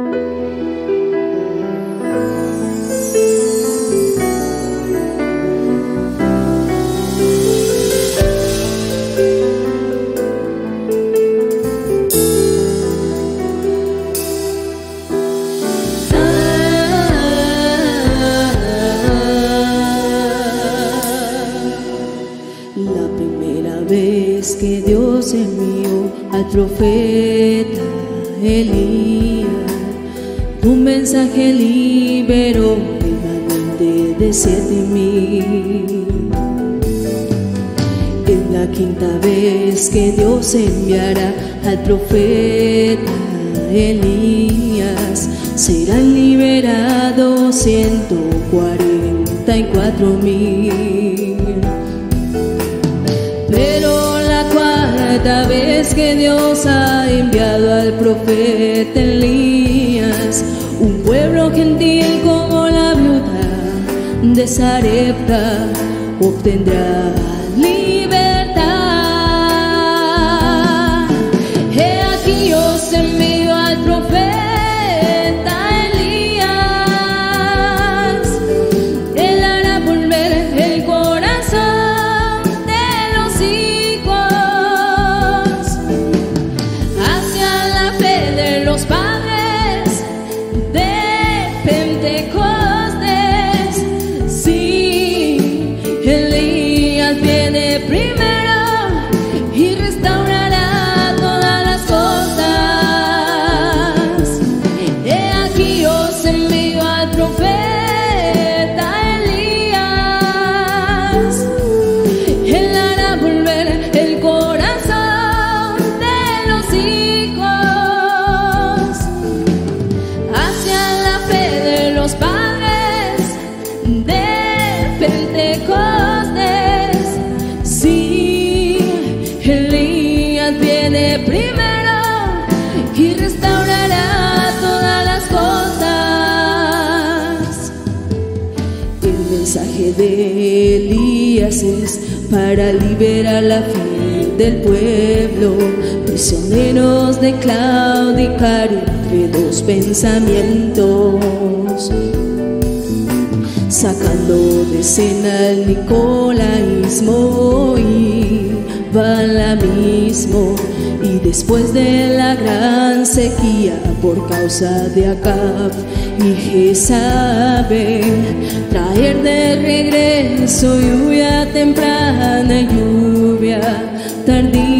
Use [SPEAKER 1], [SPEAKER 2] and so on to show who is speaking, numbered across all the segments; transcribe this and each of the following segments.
[SPEAKER 1] La primera vez que Dios envió al profeta Elías, un mensaje liberó remanente de siete mil. Es la quinta vez que Dios enviará al profeta Elías, serán liberados ciento cuarenta y cuatro mil. Pero la cuarta vez que Dios ha enviado al profeta Elías, pueblo gentil como la viuda de Sarepta obtendrá para liberar la fe del pueblo, prisioneros de claudicar entre dos pensamientos, sacando de escena el nicolaísmo y balamismo. Y después de la gran sequía por causa de Acab y Jezabel, traer de regreso lluvia temprana lluvia tardía.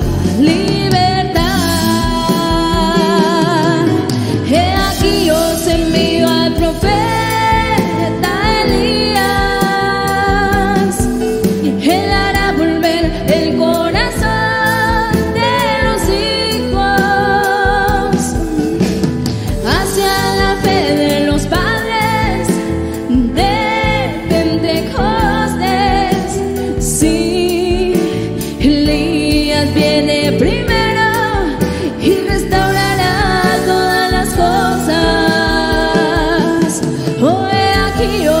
[SPEAKER 1] He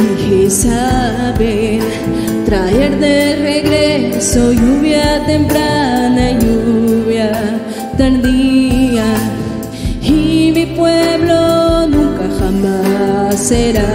[SPEAKER 1] Dije saber traer de regreso lluvia temprana, lluvia tardía. Y mi pueblo nunca jamás será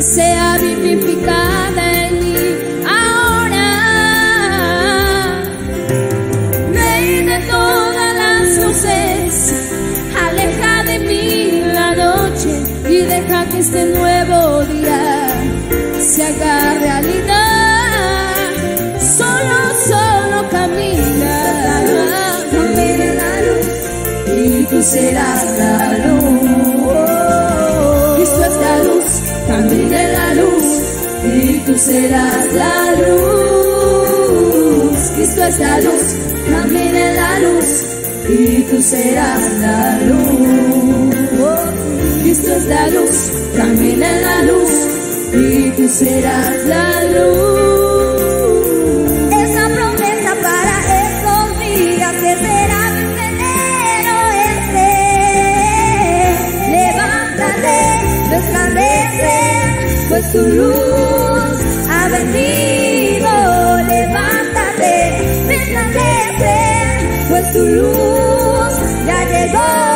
[SPEAKER 1] sea vivificada en mí ahora. Rey de todas las luces, aleja de mí la noche y deja que este nuevo día se haga realidad. Solo, solo camina, camina la luz y tú serás la luz. Tú serás la luz, Cristo es la luz, camina en la luz y tú serás la luz. Cristo es la luz, camina en la luz y tú serás la luz. Esa promesa para estos días que será veneno este. Levántate, resplandece, pues tu luz perdido. Levántate, resplandece, pues tu luz ya llegó.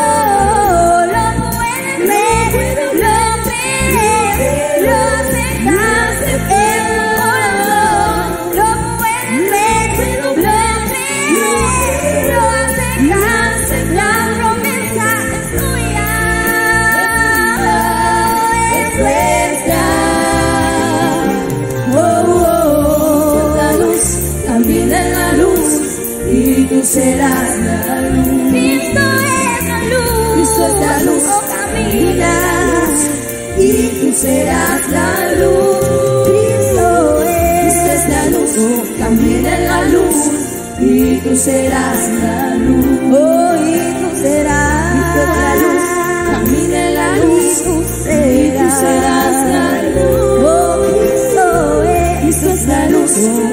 [SPEAKER 1] serás la luz. Cristo es la luz. Cristo es la luz. Oh, camina. Y tú serás la luz. Cristo es, Cristo es la luz. Oh, camina en la luz. Y tú serás la luz.
[SPEAKER 2] Oh, y tú serás
[SPEAKER 1] la luz. Camina en la luz. Y tú serás la luz.
[SPEAKER 2] Oh, Cristo es,
[SPEAKER 1] Cristo es la luz.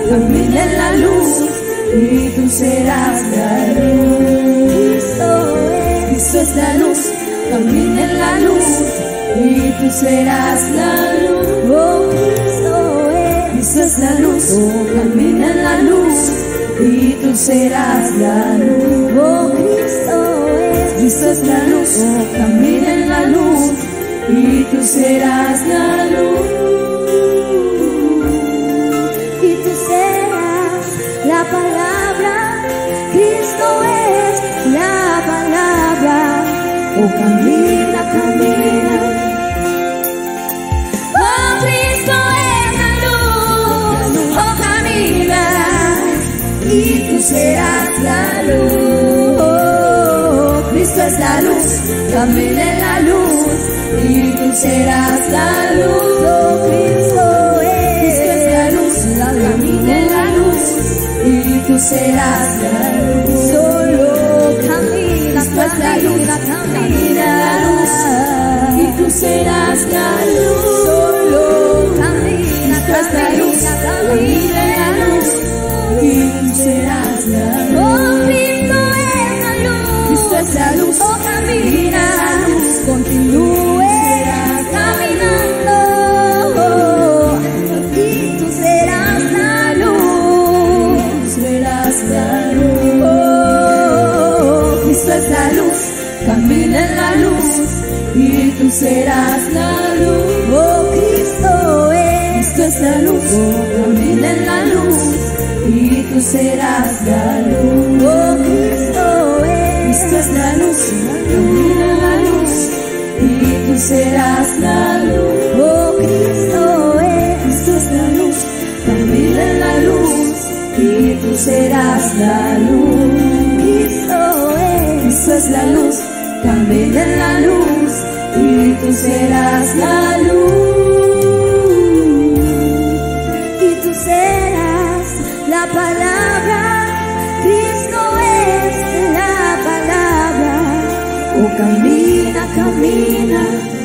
[SPEAKER 1] Camina en la luz y tú serás la luz.
[SPEAKER 2] Cristo es,
[SPEAKER 1] la luz, camina en la luz y tú serás la luz.
[SPEAKER 2] oh, Cristo es
[SPEAKER 1] la luz, camina en la luz y tú serás la luz.
[SPEAKER 2] oh, Cristo es,
[SPEAKER 1] Cristo es la luz, camina en la luz y tú serás la luz. Oh, camina, camina.
[SPEAKER 2] Oh, Cristo es la luz. Oh, camina.
[SPEAKER 1] y tú serás la luz. Oh, Cristo es la luz, camina en la luz y tú serás la luz.
[SPEAKER 2] Oh, Cristo
[SPEAKER 1] es la luz, camina en la luz y tú serás la luz.
[SPEAKER 2] Solo camina,
[SPEAKER 1] Cristo tú serás la luz.
[SPEAKER 2] oh, Cristo
[SPEAKER 1] Cristo es, es la luz, en la luz y tú serás la luz.
[SPEAKER 2] oh, Cristo es,
[SPEAKER 1] Cristo es la luz, camina en la luz y tú serás la luz.
[SPEAKER 2] Cristo es, Cristo es
[SPEAKER 1] la luz, camina en la luz y tú serás la luz. Camina, camina.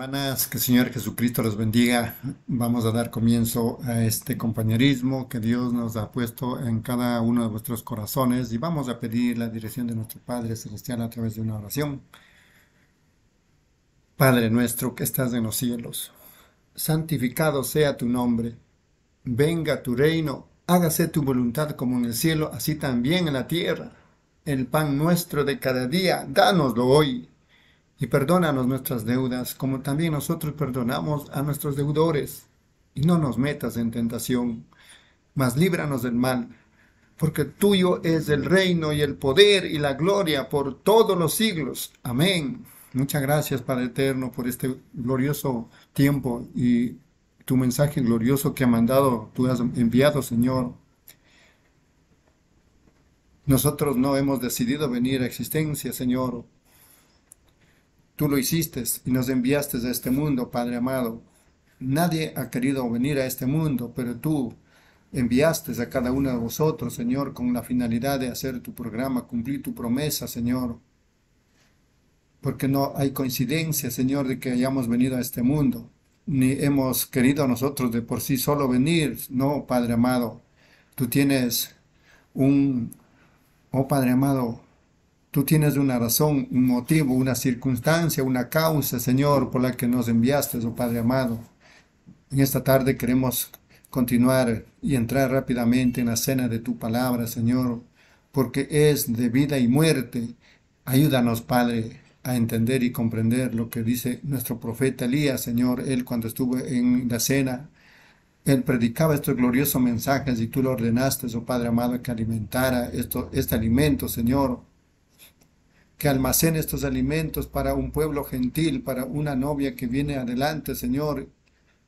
[SPEAKER 3] Hermanas, que el Señor Jesucristo los bendiga. Vamos a dar comienzo a este compañerismo que Dios nos ha puesto en cada uno de vuestros corazones y vamos a pedir la dirección de nuestro Padre Celestial a través de una oración. Padre nuestro que estás en los cielos, santificado sea tu nombre, venga tu reino, hágase tu voluntad como en el cielo, así también en la tierra. El pan nuestro de cada día, dánoslo hoy y perdónanos nuestras deudas, como también nosotros perdonamos a nuestros deudores. Y no nos metas en tentación, mas líbranos del mal, porque tuyo es el reino y el poder y la gloria por todos los siglos. Amén. Muchas gracias, Padre Eterno, por este glorioso tiempo y tu mensaje glorioso que ha mandado, tú has enviado, Señor. Nosotros no hemos decidido venir a existencia, Señor, Tú lo hiciste y nos enviaste a este mundo, Padre amado. Nadie ha querido venir a este mundo, pero tú enviaste a cada uno de vosotros, Señor, con la finalidad de hacer tu programa, cumplir tu promesa, Señor. Porque no hay coincidencia, Señor, de que hayamos venido a este mundo, ni hemos querido nosotros de por sí solo venir. No, Padre amado, tú tienes un, oh Padre amado, Tú tienes una razón, un motivo, una circunstancia, una causa, Señor, por la que nos enviaste, oh Padre amado. En esta tarde queremos continuar y entrar rápidamente en la cena de tu palabra, Señor, porque es de vida y muerte. Ayúdanos, Padre, a entender y comprender lo que dice nuestro profeta Elías, Señor. Él cuando estuvo en la cena, él predicaba estos gloriosos mensajes y tú lo ordenaste, oh Padre amado, que alimentara esto, este alimento, Señor que almacene estos alimentos para un pueblo gentil, para una novia que viene adelante, Señor.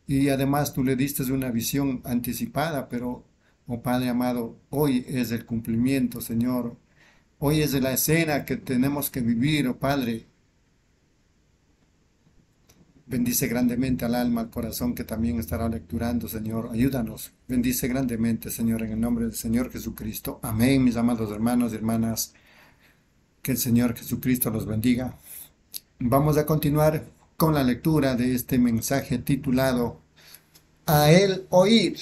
[SPEAKER 3] Y además tú le diste una visión anticipada, pero, oh Padre amado, hoy es el cumplimiento, Señor. Hoy es la escena que tenemos que vivir, oh Padre. Bendice grandemente al alma, al corazón que también estará lecturando, Señor. Ayúdanos. Bendice grandemente, Señor, en el nombre del Señor Jesucristo. Amén, mis amados hermanos y hermanas. Que el Señor Jesucristo los bendiga. Vamos a continuar con la lectura de este mensaje titulado A él oír,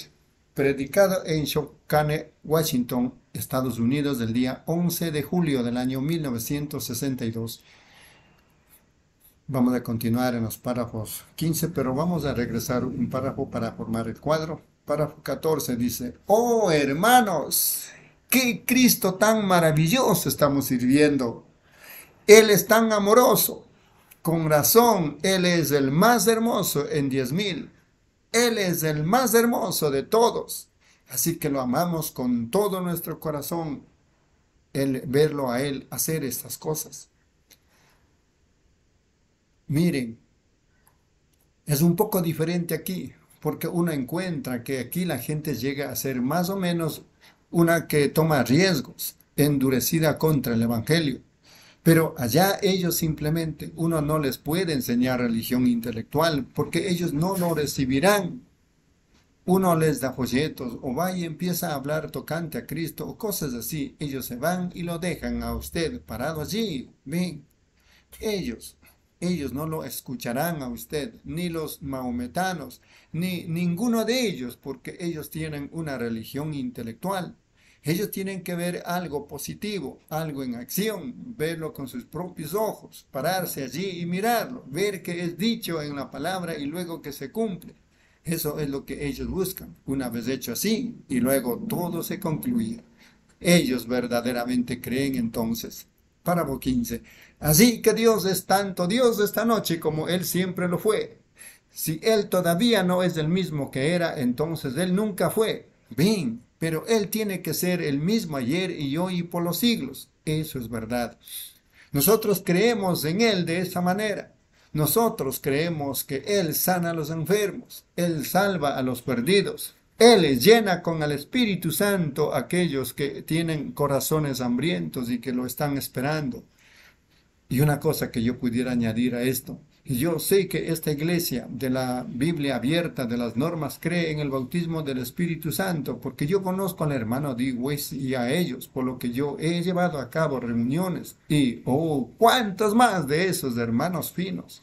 [SPEAKER 3] predicado en Spokane, Washington, Estados Unidos, del día 11 de julio del año 1962. Vamos a continuar en los párrafos 15, pero vamos a regresar un párrafo para formar el cuadro. Párrafo 14 dice, oh hermanos, qué Cristo tan maravilloso estamos sirviendo. Él es tan amoroso. Con razón, Él es el más hermoso en diez mil. Él es el más hermoso de todos. Así que lo amamos con todo nuestro corazón, el verlo a Él hacer estas cosas. Miren, es un poco diferente aquí, porque uno encuentra que aquí la gente llega a ser más o menos una que toma riesgos, endurecida contra el Evangelio. Pero allá ellos simplemente, uno no les puede enseñar religión intelectual porque ellos no lo recibirán. Uno les da folletos o va y empieza a hablar tocante a Cristo o cosas así. Ellos se van y lo dejan a usted parado allí. Ven, ellos, ellos no lo escucharán a usted, ni los maometanos, ni ninguno de ellos, porque ellos tienen una religión intelectual. Ellos tienen que ver algo positivo, algo en acción, verlo con sus propios ojos, pararse allí y mirarlo, ver que es dicho en la palabra y luego que se cumple. Eso es lo que ellos buscan. Una vez hecho así, y luego todo se concluye. Ellos verdaderamente creen entonces. Párrafo 15. Así que Dios es tanto Dios esta noche como Él siempre lo fue. Si Él todavía no es el mismo que era, entonces Él nunca fue. Ven, pero Él tiene que ser el mismo ayer y hoy y por los siglos. Eso es verdad. Nosotros creemos en Él de esa manera. Nosotros creemos que Él sana a los enfermos, Él salva a los perdidos, Él llena con el Espíritu Santo a aquellos que tienen corazones hambrientos y que lo están esperando. Y una cosa que yo pudiera añadir a esto, yo sé que esta iglesia de la Biblia abierta, de las normas, cree en el bautismo del Espíritu Santo, porque yo conozco al hermano Digwes y a ellos, por lo que yo he llevado a cabo reuniones y, oh, cuántos más de esos hermanos finos.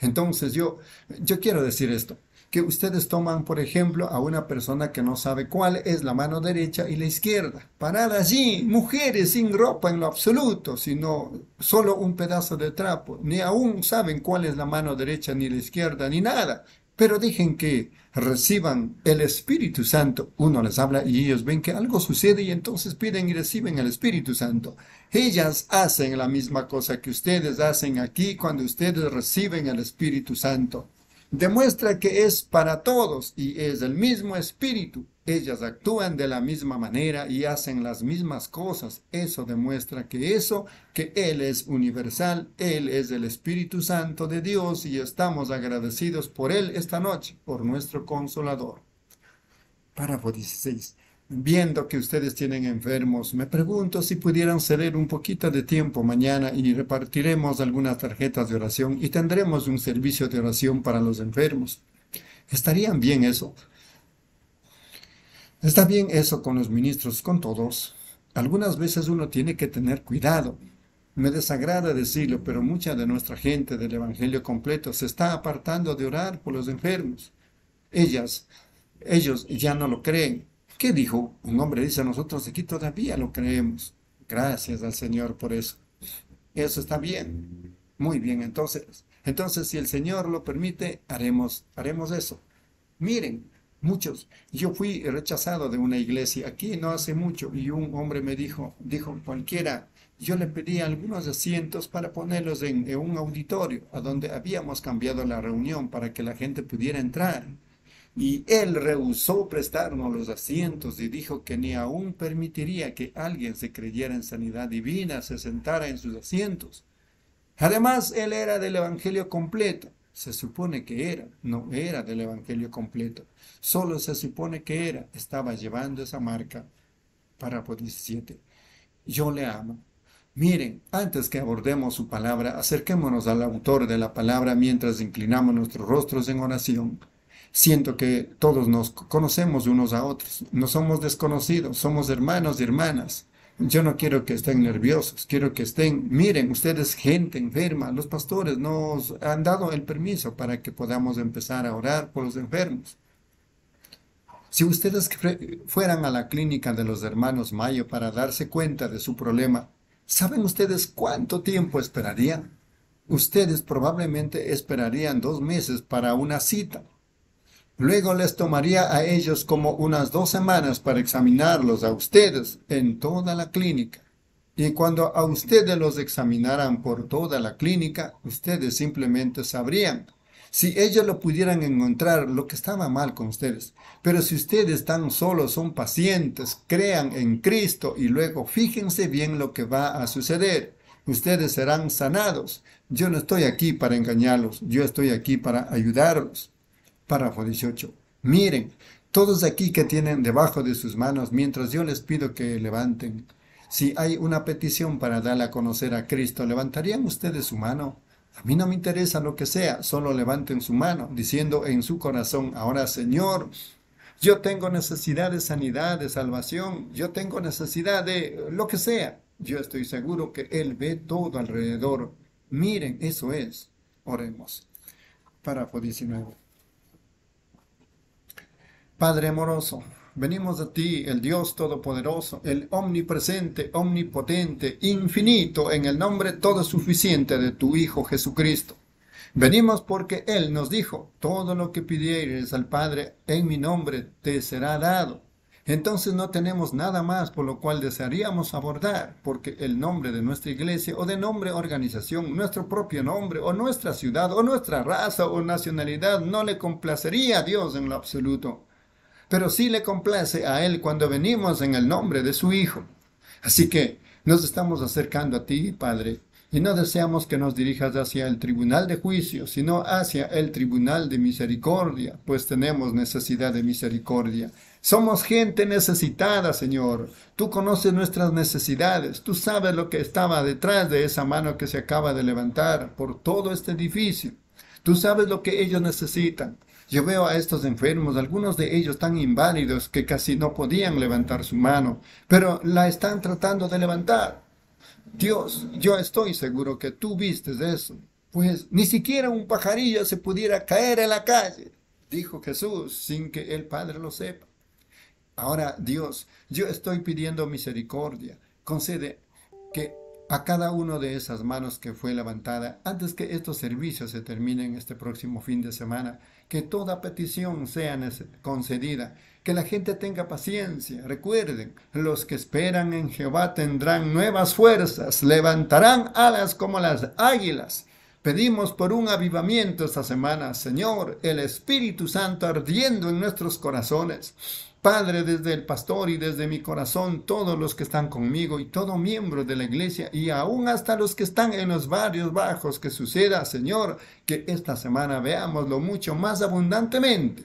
[SPEAKER 3] Entonces yo, yo quiero decir esto que ustedes toman, por ejemplo, a una persona que no sabe cuál es la mano derecha y la izquierda. Parada allí, mujeres sin ropa en lo absoluto, sino solo un pedazo de trapo. Ni aún saben cuál es la mano derecha ni la izquierda, ni nada. Pero dejen que reciban el Espíritu Santo. Uno les habla y ellos ven que algo sucede y entonces piden y reciben el Espíritu Santo. Ellas hacen la misma cosa que ustedes hacen aquí cuando ustedes reciben el Espíritu Santo demuestra que es para todos y es el mismo espíritu. Ellas actúan de la misma manera y hacen las mismas cosas. Eso demuestra que eso, que Él es universal, Él es el Espíritu Santo de Dios y estamos agradecidos por Él esta noche, por nuestro consolador. Párrafo 16 viendo que ustedes tienen enfermos, me pregunto si pudieran ceder un poquito de tiempo mañana y repartiremos algunas tarjetas de oración y tendremos un servicio de oración para los enfermos. ¿Estarían bien eso? Está bien eso con los ministros, con todos. Algunas veces uno tiene que tener cuidado. Me desagrada decirlo, pero mucha de nuestra gente del Evangelio completo se está apartando de orar por los enfermos. Ellas, ellos ya no lo creen, ¿Qué dijo? Un hombre dice, nosotros aquí todavía lo creemos. Gracias al Señor por eso. Eso está bien. Muy bien, entonces, entonces si el Señor lo permite, haremos, haremos eso. Miren, muchos, yo fui rechazado de una iglesia aquí no hace mucho y un hombre me dijo, dijo cualquiera, yo le pedí algunos asientos para ponerlos en, en, un auditorio, a donde habíamos cambiado la reunión para que la gente pudiera entrar. Y él rehusó prestarnos los asientos y dijo que ni aún permitiría que alguien se creyera en sanidad divina se sentara en sus asientos. Además, él era del Evangelio completo. Se supone que era, no era del Evangelio completo. Solo se supone que era, estaba llevando esa marca. Párrafo 17. Yo le amo Miren, antes que abordemos su palabra, acerquémonos al autor de la palabra mientras inclinamos nuestros rostros en oración. Siento que todos nos conocemos unos a otros, no somos desconocidos, somos hermanos y hermanas. Yo no quiero que estén nerviosos, quiero que estén, miren, ustedes gente enferma, los pastores nos han dado el permiso para que podamos empezar a orar por los enfermos. Si ustedes fueran a la clínica de los hermanos Mayo para darse cuenta de su problema, ¿Saben ustedes cuánto tiempo esperarían? Ustedes probablemente esperarían dos meses para una cita. Luego les tomaría a ellos como unas dos semanas para examinarlos a ustedes en toda la clínica. Y cuando a ustedes los examinaran por toda la clínica, ustedes simplemente sabrían si ellos lo pudieran encontrar lo que estaba mal con ustedes. Pero si ustedes tan solo son pacientes, crean en Cristo y luego fíjense bien lo que va a suceder. Ustedes serán sanados. Yo no estoy aquí para engañarlos, yo estoy aquí para ayudarlos. Párrafo 18. Miren, todos aquí que tienen debajo de sus manos, mientras yo les pido que levanten. Si hay una petición para darle a conocer a Cristo, ¿levantarían ustedes su mano? A mí no me interesa lo que sea, solo levanten su mano, diciendo en su corazón, ahora Señor, yo tengo necesidad de sanidad, de salvación, yo tengo necesidad de lo que sea. Yo estoy seguro que Él ve todo alrededor. Miren, eso es. Oremos. Párrafo 19. Padre amoroso, Venimos a ti, el Dios Todopoderoso, el omnipresente, omnipotente, infinito, en el nombre todo suficiente de tu Hijo Jesucristo. Venimos porque Él nos dijo, todo lo que pidieres al Padre en mi nombre te será dado. Entonces no tenemos nada más por lo cual desearíamos abordar, porque el nombre de nuestra iglesia o de nombre organización, nuestro propio nombre o nuestra ciudad o nuestra raza o nacionalidad no le complacería a Dios en lo absoluto pero sí le complace a Él cuando venimos en el nombre de su Hijo. Así que nos estamos acercando a ti, Padre, y no deseamos que nos dirijas hacia el tribunal de juicio, sino hacia el tribunal de misericordia, pues tenemos necesidad de misericordia. Somos gente necesitada, Señor. Tú conoces nuestras necesidades. Tú sabes lo que estaba detrás de esa mano que se acaba de levantar por todo este edificio. Tú sabes lo que ellos necesitan. Yo veo a estos enfermos, algunos de ellos tan inválidos que casi no podían levantar su mano, pero la están tratando de levantar. Dios, yo estoy seguro que tú vistes eso, pues ni siquiera un pajarillo se pudiera caer en la calle, dijo Jesús, sin que el Padre lo sepa. Ahora, Dios, yo estoy pidiendo misericordia. Concede que a cada uno de esas manos que fue levantada antes que estos servicios se terminen este próximo fin de semana, que toda petición sea concedida, que la gente tenga paciencia. Recuerden, los que esperan en Jehová tendrán nuevas fuerzas, levantarán alas como las águilas. Pedimos por un avivamiento esta semana, Señor, el Espíritu Santo ardiendo en nuestros corazones Padre, desde el pastor y desde mi corazón, todos los que están conmigo y todo miembro de la iglesia y aún hasta los que están en los barrios bajos, que suceda, Señor, que esta semana veámoslo mucho más abundantemente.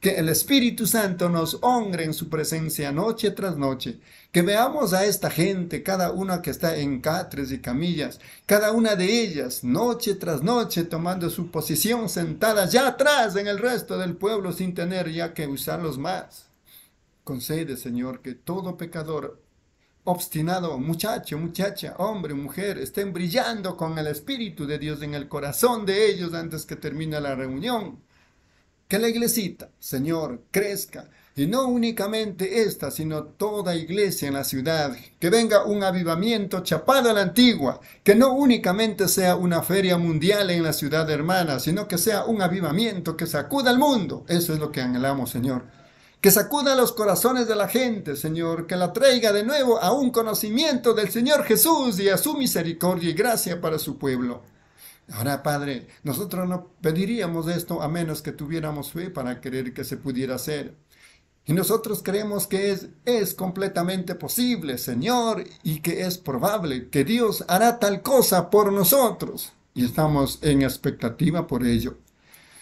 [SPEAKER 3] Que el Espíritu Santo nos honre en su presencia noche tras noche. Que veamos a esta gente, cada una que está en catres y camillas, cada una de ellas, noche tras noche, tomando su posición sentada ya atrás en el resto del pueblo sin tener ya que usarlos más. Concede, Señor, que todo pecador, obstinado, muchacho, muchacha, hombre, mujer, estén brillando con el Espíritu de Dios en el corazón de ellos antes que termine la reunión. Que la iglesita, Señor, crezca Y no únicamente esta, sino toda iglesia en la ciudad. Que venga un avivamiento chapado a la antigua. Que no únicamente sea una feria mundial en la ciudad hermana, sino que sea un avivamiento que sacuda al mundo. Eso es lo que anhelamos, Señor. Que sacuda los corazones de la gente, Señor. Que la traiga de nuevo a un conocimiento del Señor Jesús y a su misericordia y gracia para su pueblo. Ahora, Padre, nosotros no pediríamos esto a menos que tuviéramos fe para querer que se pudiera hacer. Y nosotros creemos que es, es completamente posible, Señor, y que es probable que Dios hará tal cosa por nosotros. Y estamos en expectativa por ello.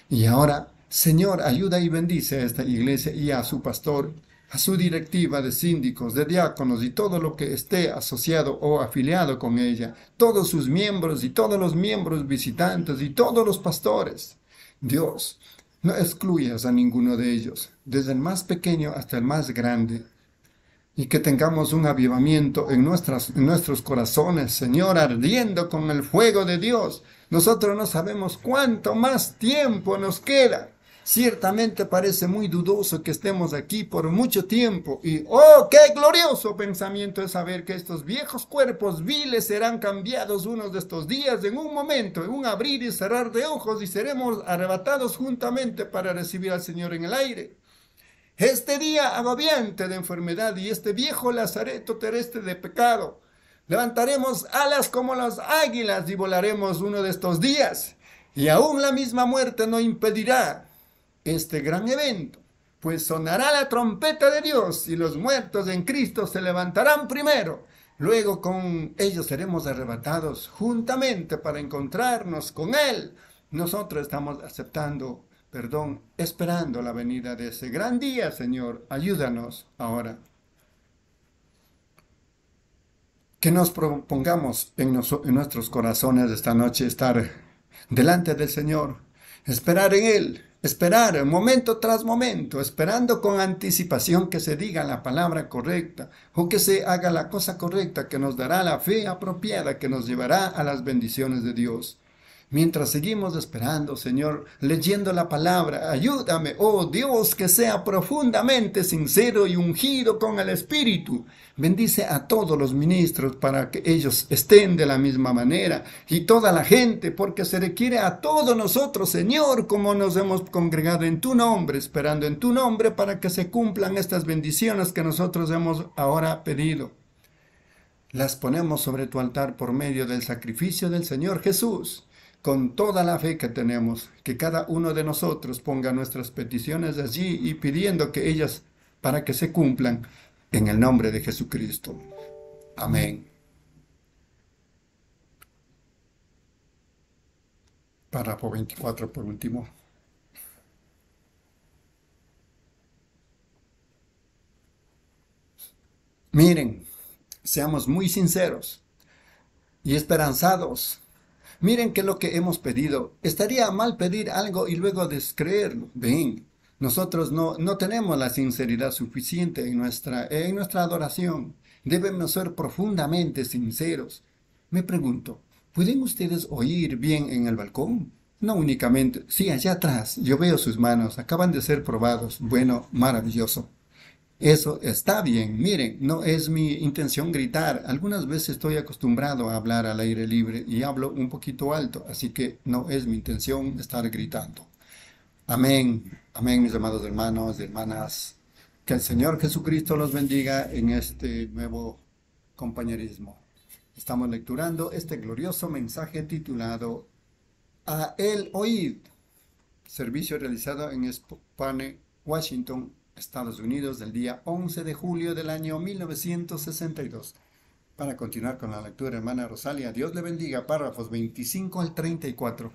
[SPEAKER 3] Y ahora, Señor, ayuda y bendice a esta iglesia y a su pastor, a su directiva de síndicos, de diáconos y todo lo que esté asociado o afiliado con ella, todos sus miembros y todos los miembros visitantes y todos los pastores. Dios, no excluyas a ninguno de ellos, desde el más pequeño hasta el más grande, y que tengamos un avivamiento en, nuestros corazones, Señor, ardiendo con el fuego de Dios. Nosotros no sabemos cuánto más tiempo nos queda. Ciertamente parece muy dudoso que estemos aquí por mucho tiempo y ¡oh, qué glorioso pensamiento es saber que estos viejos cuerpos viles serán cambiados unos de estos días en un momento, en un abrir y cerrar de ojos y seremos arrebatados juntamente para recibir al Señor en el aire. Este día agobiante de enfermedad y este viejo lazareto terrestre de pecado, levantaremos alas como las águilas y volaremos uno de estos días. Y aún la misma muerte no impedirá este gran evento, pues sonará la trompeta de Dios y los muertos en Cristo se levantarán primero. Luego con ellos seremos arrebatados juntamente para encontrarnos con Él. Nosotros estamos aceptando, perdón, esperando la venida de ese gran día, Señor. Ayúdanos ahora. Que nos propongamos en, nuestros corazones esta noche estar delante del Señor, esperar en Él, Esperar momento tras momento, esperando con anticipación que se diga la palabra correcta o que se haga la cosa correcta que nos dará la fe apropiada que nos llevará a las bendiciones de Dios. Mientras seguimos esperando, Señor, leyendo la palabra, ayúdame, oh Dios, que sea profundamente sincero y ungido con el Espíritu. Bendice a todos los ministros para que ellos estén de la misma manera y toda la gente, porque se requiere a todos nosotros, Señor, como nos hemos congregado en tu nombre, esperando en tu nombre para que se cumplan estas bendiciones que nosotros hemos ahora pedido. Las ponemos sobre tu altar por medio del sacrificio del Señor Jesús con toda la fe que tenemos, que cada uno de nosotros ponga nuestras peticiones allí y pidiendo que ellas para que se cumplan en el nombre de Jesucristo. Amén. Párrafo 24 por último. Miren, seamos muy sinceros y esperanzados Miren que lo que hemos pedido. Estaría mal pedir algo y luego descreerlo. Ven, nosotros no, no tenemos la sinceridad suficiente en nuestra, en nuestra adoración. Debemos ser profundamente sinceros. Me pregunto, ¿pueden ustedes oír bien en el balcón? No únicamente, sí, allá atrás, yo veo sus manos, acaban de ser probados. Bueno, maravilloso. Eso está bien. Miren, no es mi intención gritar. Algunas veces estoy acostumbrado a hablar al aire libre y hablo un poquito alto, así que no es mi intención estar gritando. Amén. Amén, mis amados hermanos y hermanas. Que el Señor Jesucristo los bendiga en este nuevo compañerismo. Estamos lecturando este glorioso mensaje titulado A el oíd, servicio realizado en Spokane, Washington, Estados Unidos del día 11 de julio del año 1962. Para continuar con la lectura, hermana Rosalia, Dios le bendiga, párrafos 25 al 34.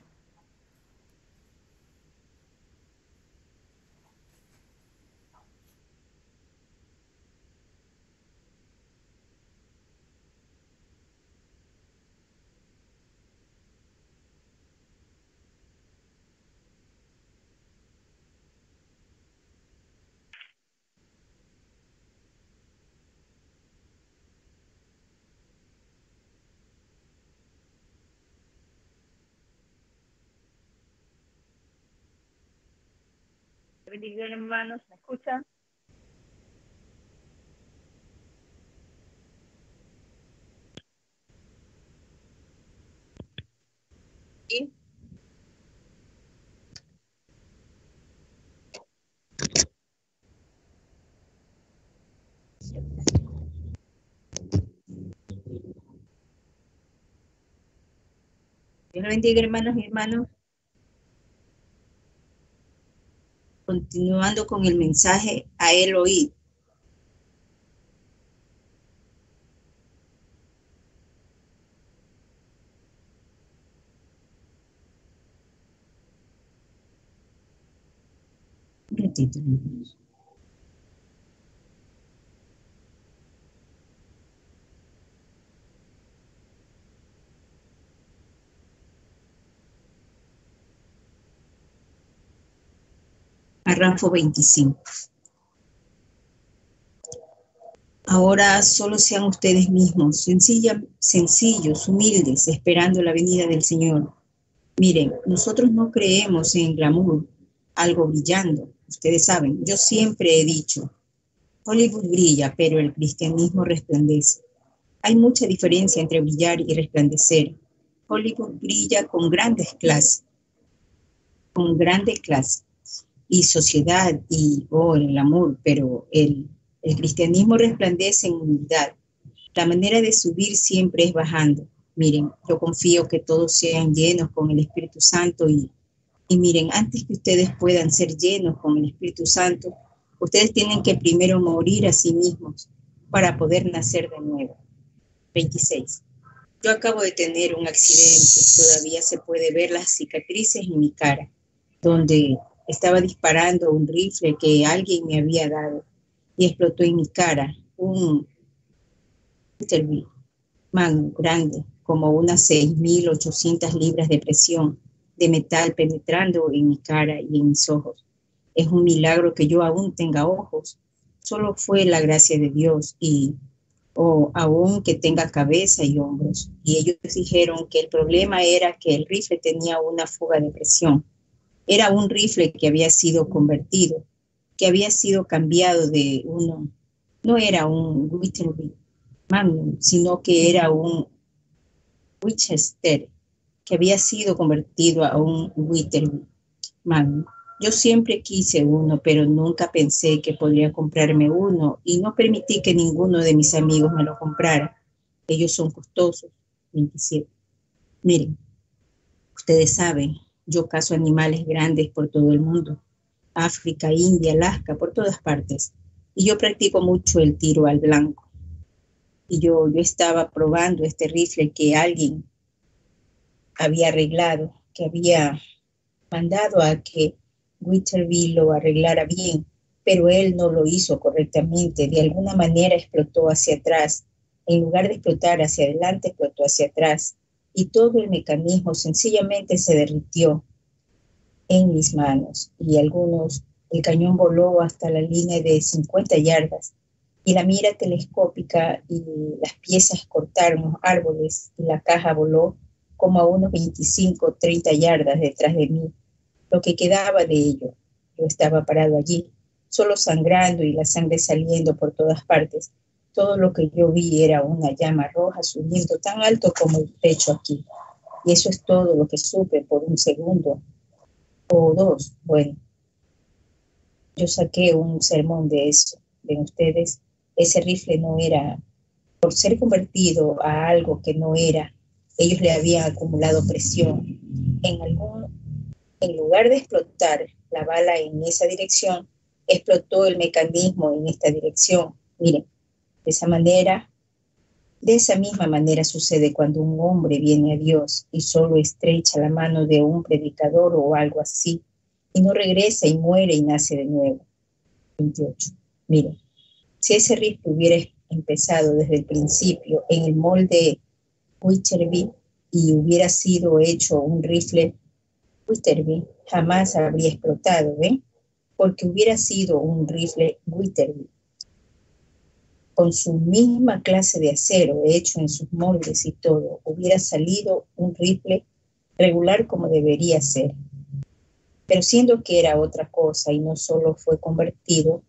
[SPEAKER 4] bendición, hermanos. ¿Me escuchan? ¿Sí? Dios bendiga, hermanos y hermanos. Continuando con el mensaje a él oír. Párrafo 25. Ahora solo sean ustedes mismos, sencillos, humildes, esperando la venida del Señor. Miren, nosotros no creemos en glamour, algo brillando. Ustedes saben, yo siempre he dicho, Hollywood brilla, pero el cristianismo resplandece. Hay mucha diferencia entre brillar y resplandecer. Hollywood brilla con grandes clases, con grandes clases y sociedad y oh, el amor, pero el, el cristianismo resplandece en humildad. La manera de subir siempre es bajando. Miren, yo confío que todos sean llenos con el Espíritu Santo y, y miren, antes que ustedes puedan ser llenos con el Espíritu Santo, ustedes tienen que primero morir a sí mismos para poder nacer de nuevo. 26. Yo acabo de tener un accidente, todavía se puede ver las cicatrices en mi cara, donde estaba disparando un rifle que alguien me había dado y explotó en mi cara un man grande, como unas 6.800 libras de presión de metal penetrando en mi cara y en mis ojos. Es un milagro que yo aún tenga ojos. Solo fue la gracia de Dios y o aún que tenga cabeza y hombros. Y ellos dijeron que el problema era que el rifle tenía una fuga de presión era un rifle que había sido convertido, que había sido cambiado de uno, no era un Whitney Magnum, sino que era un Winchester, que había sido convertido a un Whitney Magnum. Yo siempre quise uno, pero nunca pensé que podría comprarme uno y no permití que ninguno de mis amigos me lo comprara. Ellos son costosos. 27. Miren, ustedes saben, yo cazo animales grandes por todo el mundo, África, India, Alaska, por todas partes. Y yo practico mucho el tiro al blanco. Y yo, yo estaba probando este rifle que alguien había arreglado, que había mandado a que Witterville lo arreglara bien, pero él no lo hizo correctamente. De alguna manera explotó hacia atrás. En lugar de explotar hacia adelante, explotó hacia atrás y todo el mecanismo sencillamente se derritió en mis manos. Y algunos, el cañón voló hasta la línea de 50 yardas. Y la mira telescópica y las piezas cortaron los árboles y la caja voló como a unos 25, 30 yardas detrás de mí. Lo que quedaba de ello, yo estaba parado allí, solo sangrando y la sangre saliendo por todas partes todo lo que yo vi era una llama roja subiendo tan alto como el techo aquí. Y eso es todo lo que supe por un segundo o dos. Bueno, yo saqué un sermón de eso. Ven ustedes, ese rifle no era, por ser convertido a algo que no era, ellos le habían acumulado presión. En algún, en lugar de explotar la bala en esa dirección, explotó el mecanismo en esta dirección. Miren, de esa manera, de esa misma manera sucede cuando un hombre viene a Dios y solo estrecha la mano de un predicador o algo así, y no regresa y muere y nace de nuevo. 28. Miren, si ese rifle hubiera empezado desde el principio en el molde Witcherby y hubiera sido hecho un rifle Witterby, jamás habría explotado, ¿ven? Porque hubiera sido un rifle Witterby con su misma clase de acero hecho en sus moldes y todo, hubiera salido un rifle regular como debería ser. Pero siendo que era otra cosa y no solo fue convertido,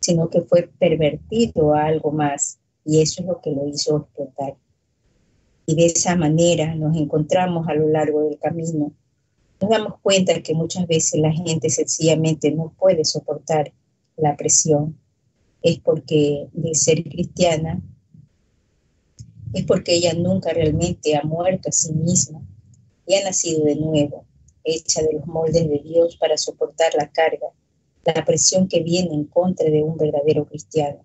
[SPEAKER 4] sino que fue pervertido a algo más, y eso es lo que lo hizo explotar. Y de esa manera nos encontramos a lo largo del camino. Nos damos cuenta que muchas veces la gente sencillamente no puede soportar la presión es porque de ser cristiana es porque ella nunca realmente ha muerto a sí misma y ha nacido de nuevo, hecha de los moldes de Dios para soportar la carga, la presión que viene en contra de un verdadero cristiano.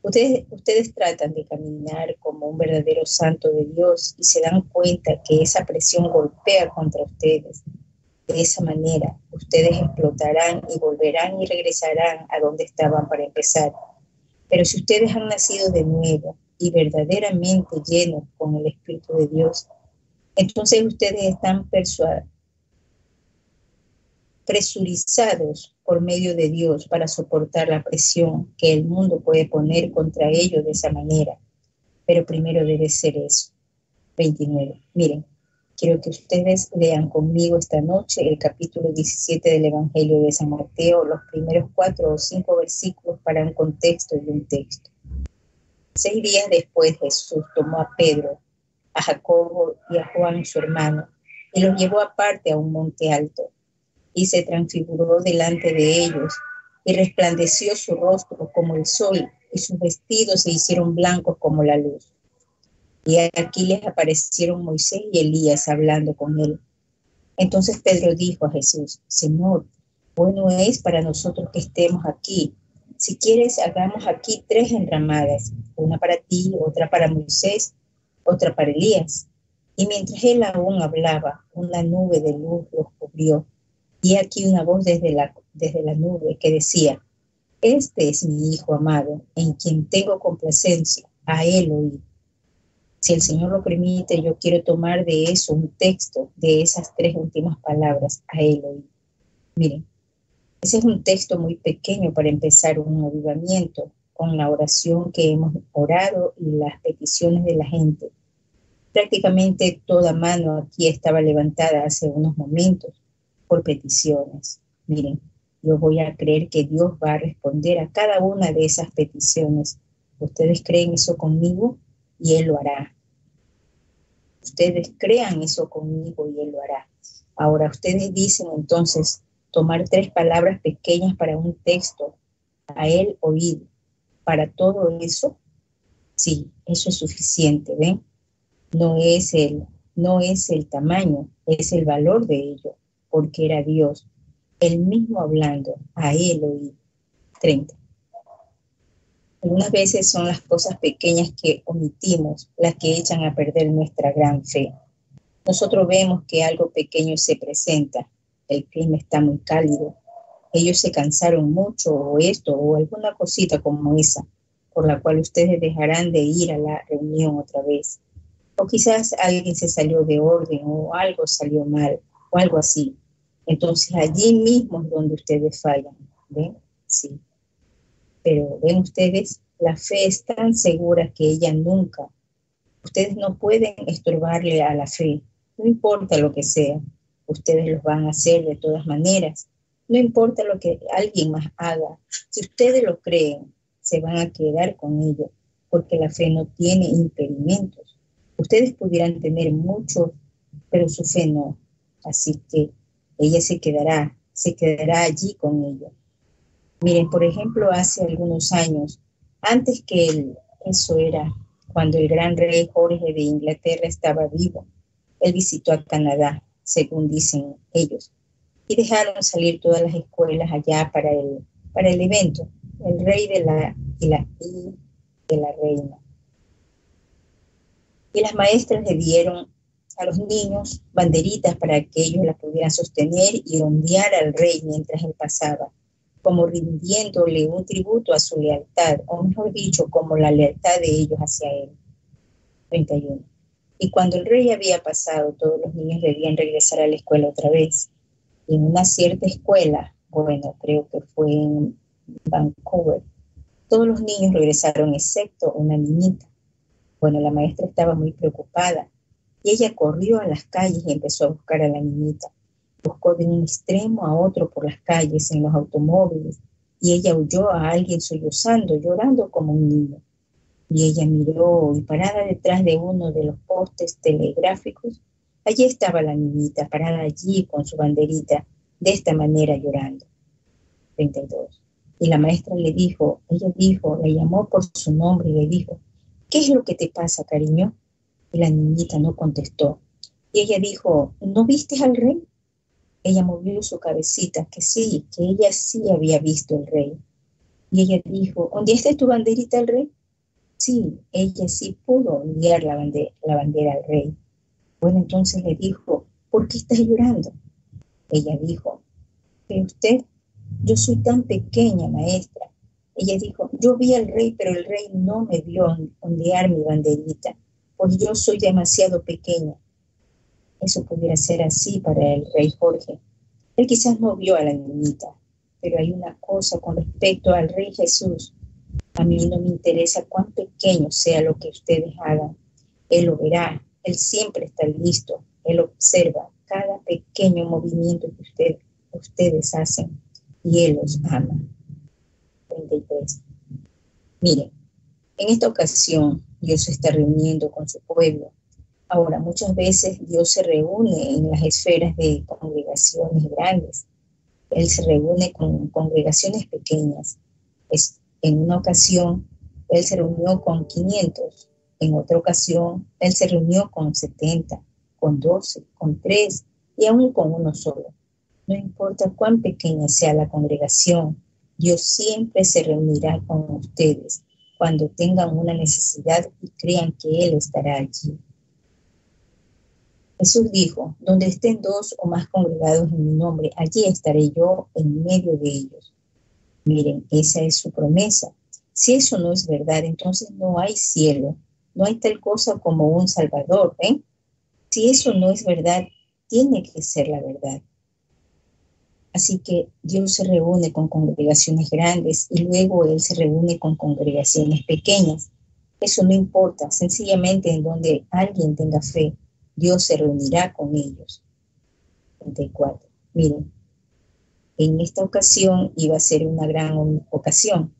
[SPEAKER 4] Ustedes, ustedes tratan de caminar como un verdadero santo de Dios y se dan cuenta que esa presión golpea contra ustedes. De esa manera, ustedes explotarán y volverán y regresarán a donde estaban para empezar. Pero si ustedes han nacido de nuevo y verdaderamente llenos con el Espíritu de Dios, entonces ustedes están presurizados por medio de Dios para soportar la presión que el mundo puede poner contra ellos de esa manera. Pero primero debe ser eso. 29. Miren, quiero que ustedes lean conmigo esta noche el capítulo 17 del Evangelio de San Mateo, los primeros cuatro o cinco versículos para un contexto y un texto. Seis días después Jesús tomó a Pedro, a Jacobo y a Juan su hermano y los llevó aparte a un monte alto y se transfiguró delante de ellos y resplandeció su rostro como el sol y sus vestidos se hicieron blancos como la luz. Y aquí les aparecieron Moisés y Elías hablando con él. Entonces Pedro dijo a Jesús, Señor, bueno es para nosotros que estemos aquí. Si quieres, hagamos aquí tres enramadas, una para ti, otra para Moisés, otra para Elías. Y mientras él aún hablaba, una nube de luz los cubrió y aquí una voz desde la, desde la nube que decía, este es mi Hijo amado, en quien tengo complacencia, a él oí. Si el Señor lo permite, yo quiero tomar de eso un texto, de esas tres últimas palabras, a oí. Miren, ese es un texto muy pequeño para empezar un avivamiento con la oración que hemos orado y las peticiones de la gente. Prácticamente toda mano aquí estaba levantada hace unos momentos por peticiones. Miren, yo voy a creer que Dios va a responder a cada una de esas peticiones. Ustedes creen eso conmigo y Él lo hará. Ustedes crean eso conmigo y Él lo hará. Ahora, ustedes dicen entonces tomar tres palabras pequeñas para un texto, a Él oír. Para todo eso, sí, eso es suficiente, ¿ven? No es el, no es el tamaño, es el valor de ello porque era Dios, el mismo hablando, a él oí. 30. Algunas veces son las cosas pequeñas que omitimos las que echan a perder nuestra gran fe. Nosotros vemos que algo pequeño se presenta, el clima está muy cálido, ellos se cansaron mucho o esto o alguna cosita como esa, por la cual ustedes dejarán de ir a la reunión otra vez. O quizás alguien se salió de orden o algo salió mal o algo así. Entonces allí mismo es donde ustedes fallan, ¿ven? Sí. Pero ven ustedes, la fe es tan segura que ella nunca, ustedes no pueden estorbarle a la fe, no importa lo que sea, ustedes los van a hacer de todas maneras, no importa lo que alguien más haga, si ustedes lo creen, se van a quedar con ello, porque la fe no tiene impedimentos. Ustedes pudieran tener mucho, pero su fe no. Así que ella se quedará, se quedará allí con ella. Miren, por ejemplo, hace algunos años, antes que eso era cuando el gran rey Jorge de Inglaterra estaba vivo, él visitó a Canadá, según dicen ellos, y dejaron salir todas las escuelas allá para el, para el evento, el rey de la, y la, de la reina. Y las maestras le dieron a los niños banderitas para que ellos la pudieran sostener y ondear al rey mientras él pasaba, como rindiéndole un tributo a su lealtad, o mejor dicho, como la lealtad de ellos hacia él. 31. Y cuando el rey había pasado, todos los niños debían regresar a la escuela otra vez. Y en una cierta escuela, bueno, creo que fue en Vancouver, todos los niños regresaron excepto una niñita. Bueno, la maestra estaba muy preocupada y ella corrió a las calles y empezó a buscar a la niñita. Buscó de un extremo a otro por las calles, en los automóviles, y ella huyó a alguien sollozando, llorando como un niño. Y ella miró y parada detrás de uno de los postes telegráficos, allí estaba la niñita, parada allí con su banderita, de esta manera llorando. 32. Y la maestra le dijo, ella dijo, le llamó por su nombre y le dijo, ¿qué es lo que te pasa, cariño? Y la niñita no contestó. Y ella dijo, ¿no viste al rey? Ella movió su cabecita, que sí, que ella sí había visto al rey. Y ella dijo, ¿dónde está tu banderita al rey? Sí, ella sí pudo enviar la bandera, la bandera al rey. Bueno, entonces le dijo, ¿por qué estás llorando? Ella dijo, pero usted, yo soy tan pequeña, maestra. Ella dijo, yo vi al rey, pero el rey no me vio ondear mi banderita, pues yo soy demasiado pequeña. Eso pudiera ser así para el rey Jorge. Él quizás no vio a la niñita, pero hay una cosa con respecto al rey Jesús. A mí no me interesa cuán pequeño sea lo que ustedes hagan. Él lo verá, él siempre está listo, él observa cada pequeño movimiento que ustedes hacen y él los ama. 33. Miren, en esta ocasión Dios se está reuniendo con su pueblo Ahora, muchas veces Dios se reúne en las esferas de congregaciones grandes. Él se reúne con congregaciones pequeñas. En una ocasión, Él se reunió con 500. En otra ocasión, Él se reunió con 70, con 12, con 3 y aún con uno solo. No importa cuán pequeña sea la congregación, Dios siempre se reunirá con ustedes cuando tengan una necesidad y crean que Él estará allí. Jesús dijo, donde estén dos o más congregados en mi nombre, allí estaré yo en medio de ellos. Miren, esa es su promesa. Si eso no es verdad, entonces no hay cielo, no hay tal cosa como un Salvador, ¿ven? Si eso no es verdad, tiene que ser la verdad. Así que Dios se reúne con congregaciones grandes y luego Él se reúne con congregaciones pequeñas. Eso no importa, sencillamente en donde alguien tenga fe, Dios se reunirá con ellos. 34. Miren, en esta ocasión iba a ser una gran ocasión.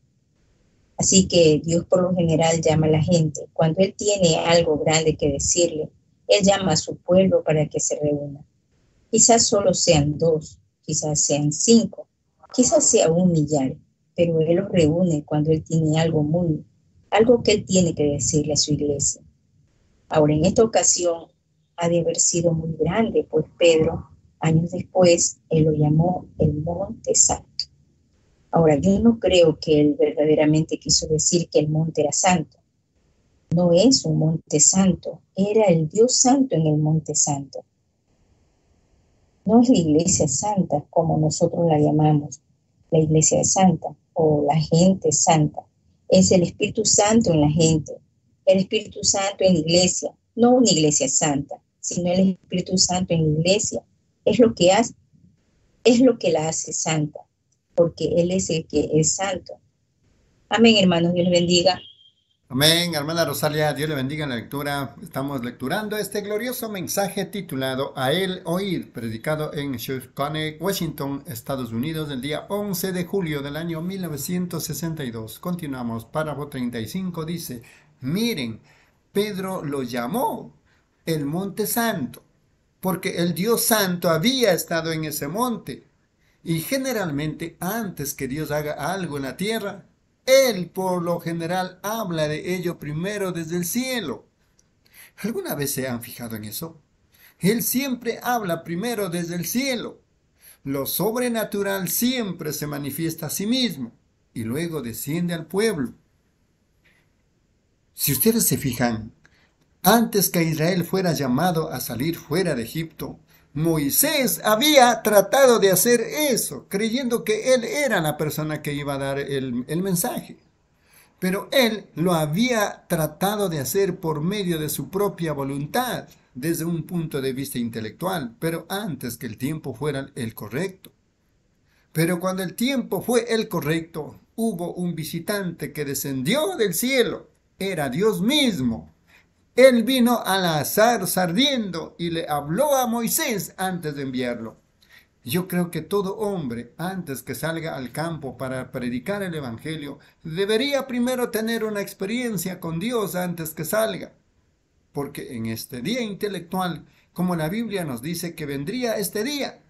[SPEAKER 4] Así que Dios por lo general llama a la gente. Cuando Él tiene algo grande que decirle, Él llama a su pueblo para que se reúna. Quizás solo sean dos, quizás sean cinco, quizás sea un millar, pero Él los reúne cuando Él tiene algo muy, algo que Él tiene que decirle a su iglesia. Ahora, en esta ocasión, ha de haber sido muy grande, pues Pedro, años después, él lo llamó el Monte Santo. Ahora, yo no creo que él verdaderamente quiso decir que el monte era santo. No es un monte santo, era el Dios santo en el monte santo. No es la iglesia santa como nosotros la llamamos, la iglesia santa o la gente santa. Es el Espíritu Santo en la gente, el Espíritu Santo en la iglesia, no una iglesia santa sino el Espíritu Santo en la iglesia. Es lo que hace, es lo que la hace santa, porque Él es el que es santo. Amén, hermanos, Dios les bendiga.
[SPEAKER 3] Amén, hermana Rosalia, Dios le bendiga en la lectura. Estamos lecturando este glorioso mensaje titulado A Él Oír, predicado en Shoshone, Washington, Estados Unidos, el día 11 de julio del año 1962. Continuamos, párrafo 35 dice, miren, Pedro lo llamó el monte santo, porque el Dios santo había estado en ese monte. Y generalmente antes que Dios haga algo en la tierra, Él por lo general habla de ello primero desde el cielo. ¿Alguna vez se han fijado en eso? Él siempre habla primero desde el cielo. Lo sobrenatural siempre se manifiesta a sí mismo y luego desciende al pueblo. Si ustedes se fijan, antes que Israel fuera llamado a salir fuera de Egipto, Moisés había tratado de hacer eso, creyendo que él era la persona que iba a dar el, el, mensaje. Pero él lo había tratado de hacer por medio de su propia voluntad, desde un punto de vista intelectual, pero antes que el tiempo fuera el correcto. Pero cuando el tiempo fue el correcto, hubo un visitante que descendió del cielo. Era Dios mismo, él vino al azar sardiendo y le habló a Moisés antes de enviarlo. Yo creo que todo hombre, antes que salga al campo para predicar el Evangelio, debería primero tener una experiencia con Dios antes que salga. Porque en este día intelectual, como la Biblia nos dice que vendría este día,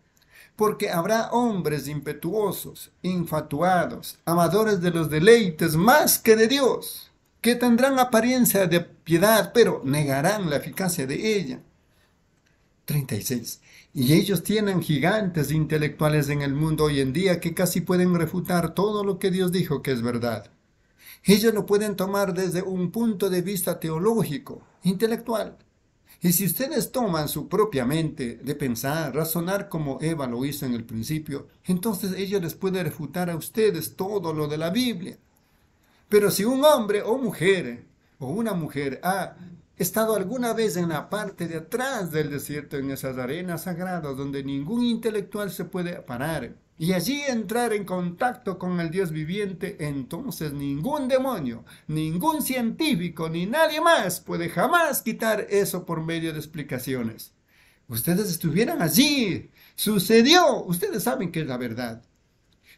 [SPEAKER 3] porque habrá hombres impetuosos, infatuados, amadores de los deleites más que de Dios que tendrán apariencia de piedad, pero negarán la eficacia de ella. 36. Y ellos tienen gigantes intelectuales en el mundo hoy en día que casi pueden refutar todo lo que Dios dijo que es verdad. Ellos lo pueden tomar desde un punto de vista teológico, intelectual. Y si ustedes toman su propia mente de pensar, razonar como Eva lo hizo en el principio, entonces ellos les pueden refutar a ustedes todo lo de la Biblia. Pero si un hombre o mujer o una mujer ha estado alguna vez en la parte de atrás del desierto, en esas arenas sagradas donde ningún intelectual se puede parar, y allí entrar en contacto con el Dios viviente, entonces ningún demonio, ningún científico, ni nadie más puede jamás quitar eso por medio de explicaciones. Ustedes estuvieran allí, sucedió, ustedes saben que es la verdad.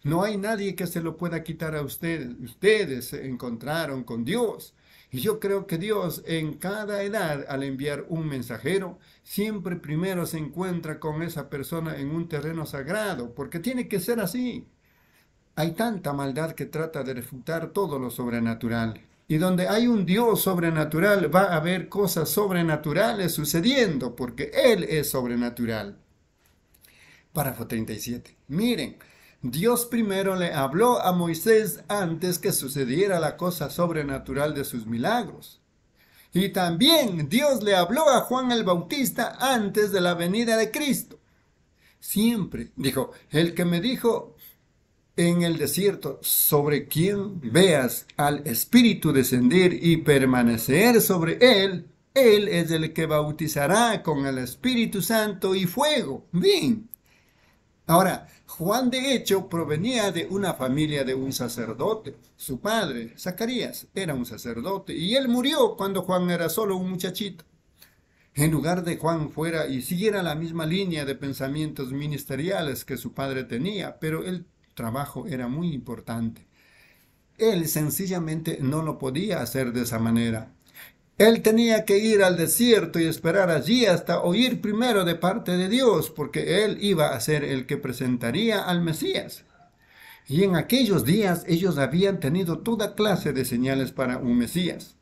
[SPEAKER 3] No hay nadie que se lo pueda quitar a ustedes. Ustedes se encontraron con Dios. Y yo creo que Dios en cada edad, al enviar un mensajero, siempre primero se encuentra con esa persona en un terreno sagrado, porque tiene que ser así. Hay tanta maldad que trata de refutar todo lo sobrenatural. Y donde hay un Dios sobrenatural va a haber cosas sobrenaturales sucediendo, porque Él es sobrenatural. Párrafo 37. Miren, Dios primero le habló a Moisés antes que sucediera la cosa sobrenatural de sus milagros. Y también Dios le habló a Juan el Bautista antes de la venida de Cristo. Siempre, dijo, el que me dijo en el desierto, sobre quien veas al Espíritu descender y permanecer sobre él, él es el que bautizará con el Espíritu Santo y fuego. Bien. Ahora, Juan de hecho provenía de una familia de un sacerdote. Su padre, Zacarías, era un sacerdote y él murió cuando Juan era solo un muchachito. En lugar de Juan fuera y siguiera la misma línea de pensamientos ministeriales que su padre tenía, pero el trabajo era muy importante. Él sencillamente no lo podía hacer de esa manera. Él tenía que ir al desierto y esperar allí hasta oír primero de parte de Dios, porque él iba a ser el que presentaría al Mesías. Y en aquellos días ellos habían tenido toda clase de señales para un Mesías.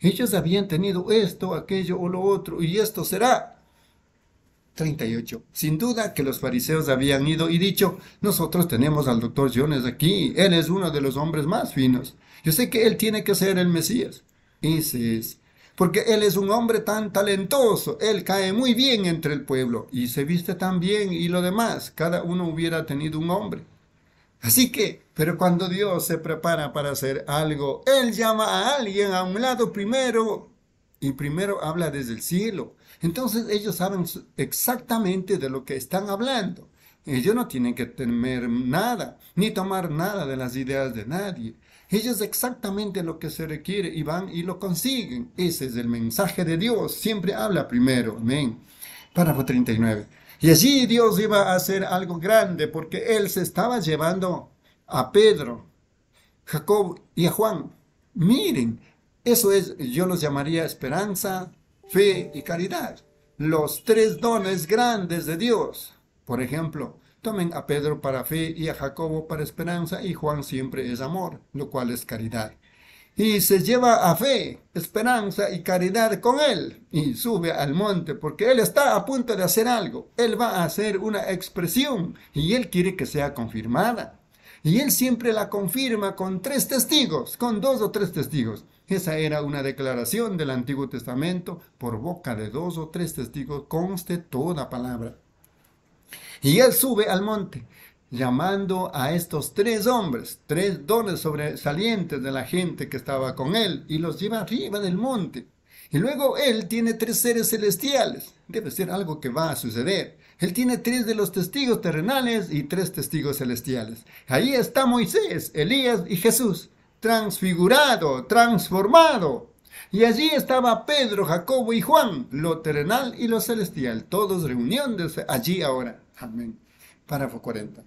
[SPEAKER 3] Ellos habían tenido esto, aquello o lo otro, y esto será. 38. Sin duda que los fariseos habían ido y dicho, nosotros tenemos al doctor Jones aquí, él es uno de los hombres más finos. Yo sé que él tiene que ser el Mesías. Ese es porque él es un hombre tan talentoso, él cae muy bien entre el pueblo y se viste tan bien y lo demás, cada uno hubiera tenido un hombre. Así que, pero cuando Dios se prepara para hacer algo, Él llama a alguien a un lado primero y primero habla desde el cielo. Entonces ellos saben exactamente de lo que están hablando. Ellos no tienen que temer nada, ni tomar nada de las ideas de nadie. Ellos exactamente lo que se requiere y van y lo consiguen. Ese es el mensaje de Dios. Siempre habla primero. Amén. Párrafo 39. Y allí Dios iba a hacer algo grande porque Él se estaba llevando a Pedro, Jacob y a Juan. Miren, eso es, yo los llamaría esperanza, fe y caridad. Los tres dones grandes de Dios. Por ejemplo, Tomen a Pedro para fe y a Jacobo para esperanza y Juan siempre es amor, lo cual es caridad. Y se lleva a fe, esperanza y caridad con él y sube al monte porque él está a punto de hacer algo. Él va a hacer una expresión y él quiere que sea confirmada. Y él siempre la confirma con tres testigos, con dos o tres testigos. Esa era una declaración del Antiguo Testamento. Por boca de dos o tres testigos conste toda palabra. Y él sube al monte, llamando a estos tres hombres, tres dones sobresalientes de la gente que estaba con él, y los lleva arriba del monte. Y luego él tiene tres seres celestiales. Debe ser algo que va a suceder. Él tiene tres de los testigos terrenales y tres testigos celestiales. Ahí está Moisés, Elías y Jesús, transfigurado, transformado. Y allí estaba Pedro, Jacobo y Juan, lo terrenal y lo celestial, todos reuniéndose allí ahora. Amén. Párrafo 40.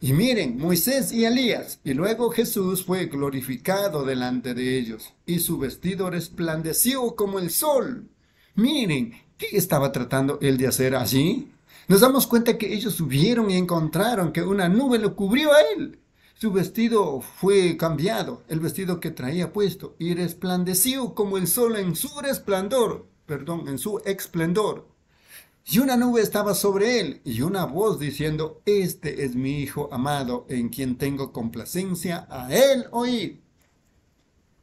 [SPEAKER 3] Y miren, Moisés y Elías, y luego Jesús fue glorificado delante de ellos, y su vestido resplandeció como el sol. Miren, ¿qué estaba tratando él de hacer allí? Nos damos cuenta que ellos subieron y encontraron que una nube lo cubrió a él. Su vestido fue cambiado, el vestido que traía puesto, y resplandeció como el sol en su resplandor, perdón, en su esplendor. Y una nube estaba sobre él, y una voz diciendo, Este es mi Hijo amado, en quien tengo complacencia, a él oír.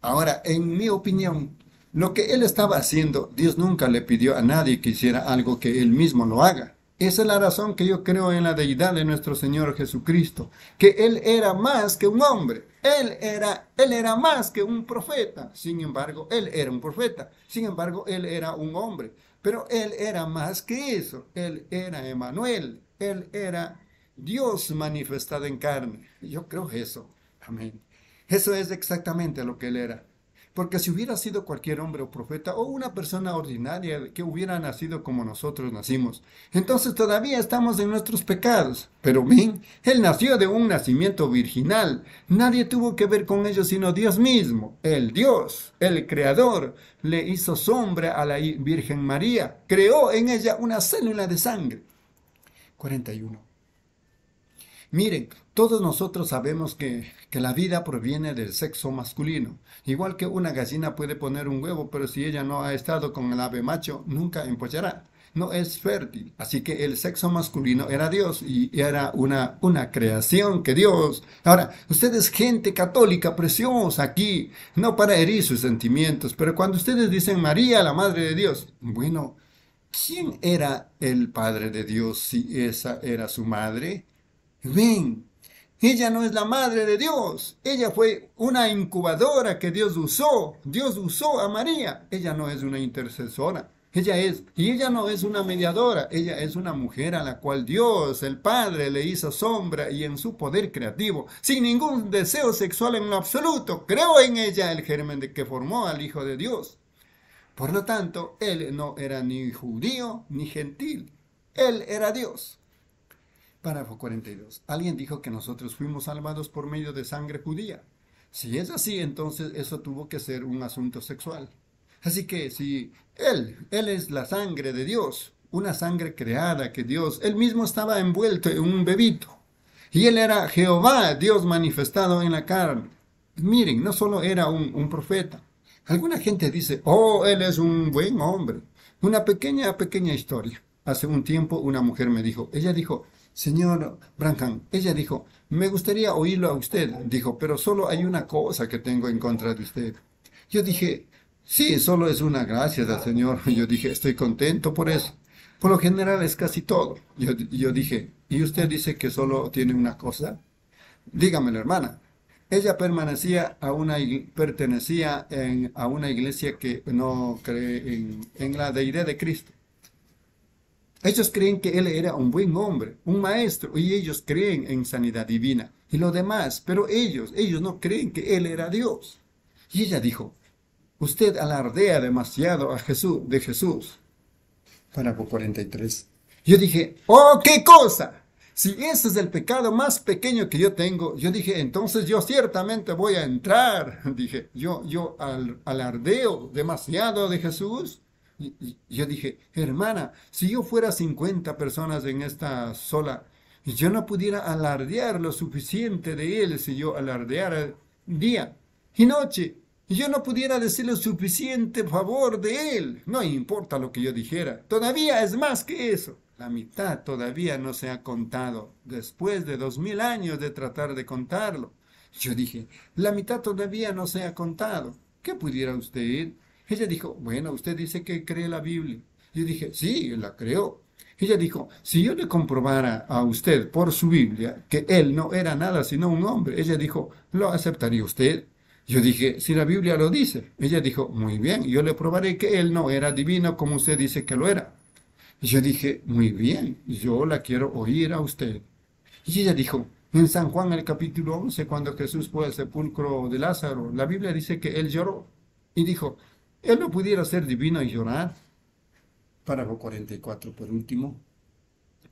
[SPEAKER 3] Ahora, en mi opinión, lo que él estaba haciendo, Dios nunca le pidió a nadie que hiciera algo que él mismo lo haga. Esa es la razón que yo creo en la deidad de nuestro Señor Jesucristo, que Él era más que un hombre, Él era, Él era más que un profeta, sin embargo, Él era un profeta, sin embargo, Él era un hombre, pero Él era más que eso, Él era Emanuel, Él era Dios manifestado en carne. Yo creo eso, amén. Eso es exactamente lo que Él era. Porque si hubiera sido cualquier hombre o profeta o una persona ordinaria que hubiera nacido como nosotros nacimos, entonces todavía estamos en nuestros pecados. Pero ven, él nació de un nacimiento virginal. Nadie tuvo que ver con ello sino Dios mismo. El Dios, el Creador, le hizo sombra a la Virgen María. Creó en ella una célula de sangre. 41. Miren, todos nosotros sabemos que, la vida proviene del sexo masculino. Igual que una gallina puede poner un huevo, pero si ella no ha estado con el ave macho, nunca empollará. No es fértil. Así que el sexo masculino era Dios y era una, una creación que Dios. Ahora, ustedes gente católica preciosa aquí, no para herir sus sentimientos, pero cuando ustedes dicen María, la Madre de Dios, bueno, ¿quién era el Padre de Dios si esa era su madre? Ven, ella no es la madre de Dios. Ella fue una incubadora que Dios usó. Dios usó a María. Ella no es una intercesora. Ella es, y ella no es una mediadora, ella es una mujer a la cual Dios, el Padre, le hizo sombra y en su poder creativo, sin ningún deseo sexual en lo absoluto, creó en ella el germen de que formó al Hijo de Dios. Por lo tanto, él no era ni judío ni gentil, él era Dios. Párrafo 42. Alguien dijo que nosotros fuimos salvados por medio de sangre judía. Si es así, entonces eso tuvo que ser un asunto sexual. Así que si Él, Él es la sangre de Dios, una sangre creada que Dios, Él mismo estaba envuelto en un bebito. Y Él era Jehová, Dios manifestado en la carne. Miren, no solo era un, un profeta. Alguna gente dice, oh, Él es un buen hombre. Una pequeña, pequeña historia. Hace un tiempo una mujer me dijo, ella dijo, Señor Branham, ella dijo, me gustaría oírlo a usted. Dijo, pero solo hay una cosa que tengo en contra de usted. Yo dije, sí, solo es una gracia del Señor. Yo dije, estoy contento por eso. Por lo general es casi todo. Yo, dije, ¿y usted dice que solo tiene una cosa? Dígame, hermana. Ella permanecía a una, pertenecía a una iglesia que no cree en la deidad de Cristo. Ellos creen que él era un buen hombre, un maestro, y ellos creen en sanidad divina y lo demás, pero ellos, ellos no creen que él era Dios. Y ella dijo, usted alardea demasiado a Jesús, de Jesús. Párrafo 43. Yo dije, oh, qué cosa. Si ese es el pecado más pequeño que yo tengo, yo dije, entonces yo ciertamente voy a entrar. Dije, yo, yo alardeo demasiado de Jesús. Yo dije, hermana, si yo fuera 50 personas en esta sola, yo no pudiera alardear lo suficiente de él si yo alardeara día y noche, yo no pudiera decir lo suficiente favor de él, no importa lo que yo dijera, todavía es más que eso. La mitad todavía no se ha contado, después de dos mil años de tratar de contarlo. Yo dije, la mitad todavía no se ha contado. ¿Qué pudiera usted ella dijo, bueno, usted dice que cree la Biblia. Yo dije, sí, la creo. Ella dijo, si yo le comprobara a usted por su Biblia que él no era nada sino un hombre, ella dijo, ¿lo aceptaría usted? Yo dije, si la Biblia lo dice. Ella dijo, muy bien, yo le probaré que él no era divino como usted dice que lo era. yo dije, muy bien, yo la quiero oír a usted. Y ella dijo, en San Juan el capítulo 11, cuando Jesús fue al sepulcro de Lázaro, la Biblia dice que él lloró. Y dijo, él no pudiera ser divino y llorar. Párrafo 44 por último.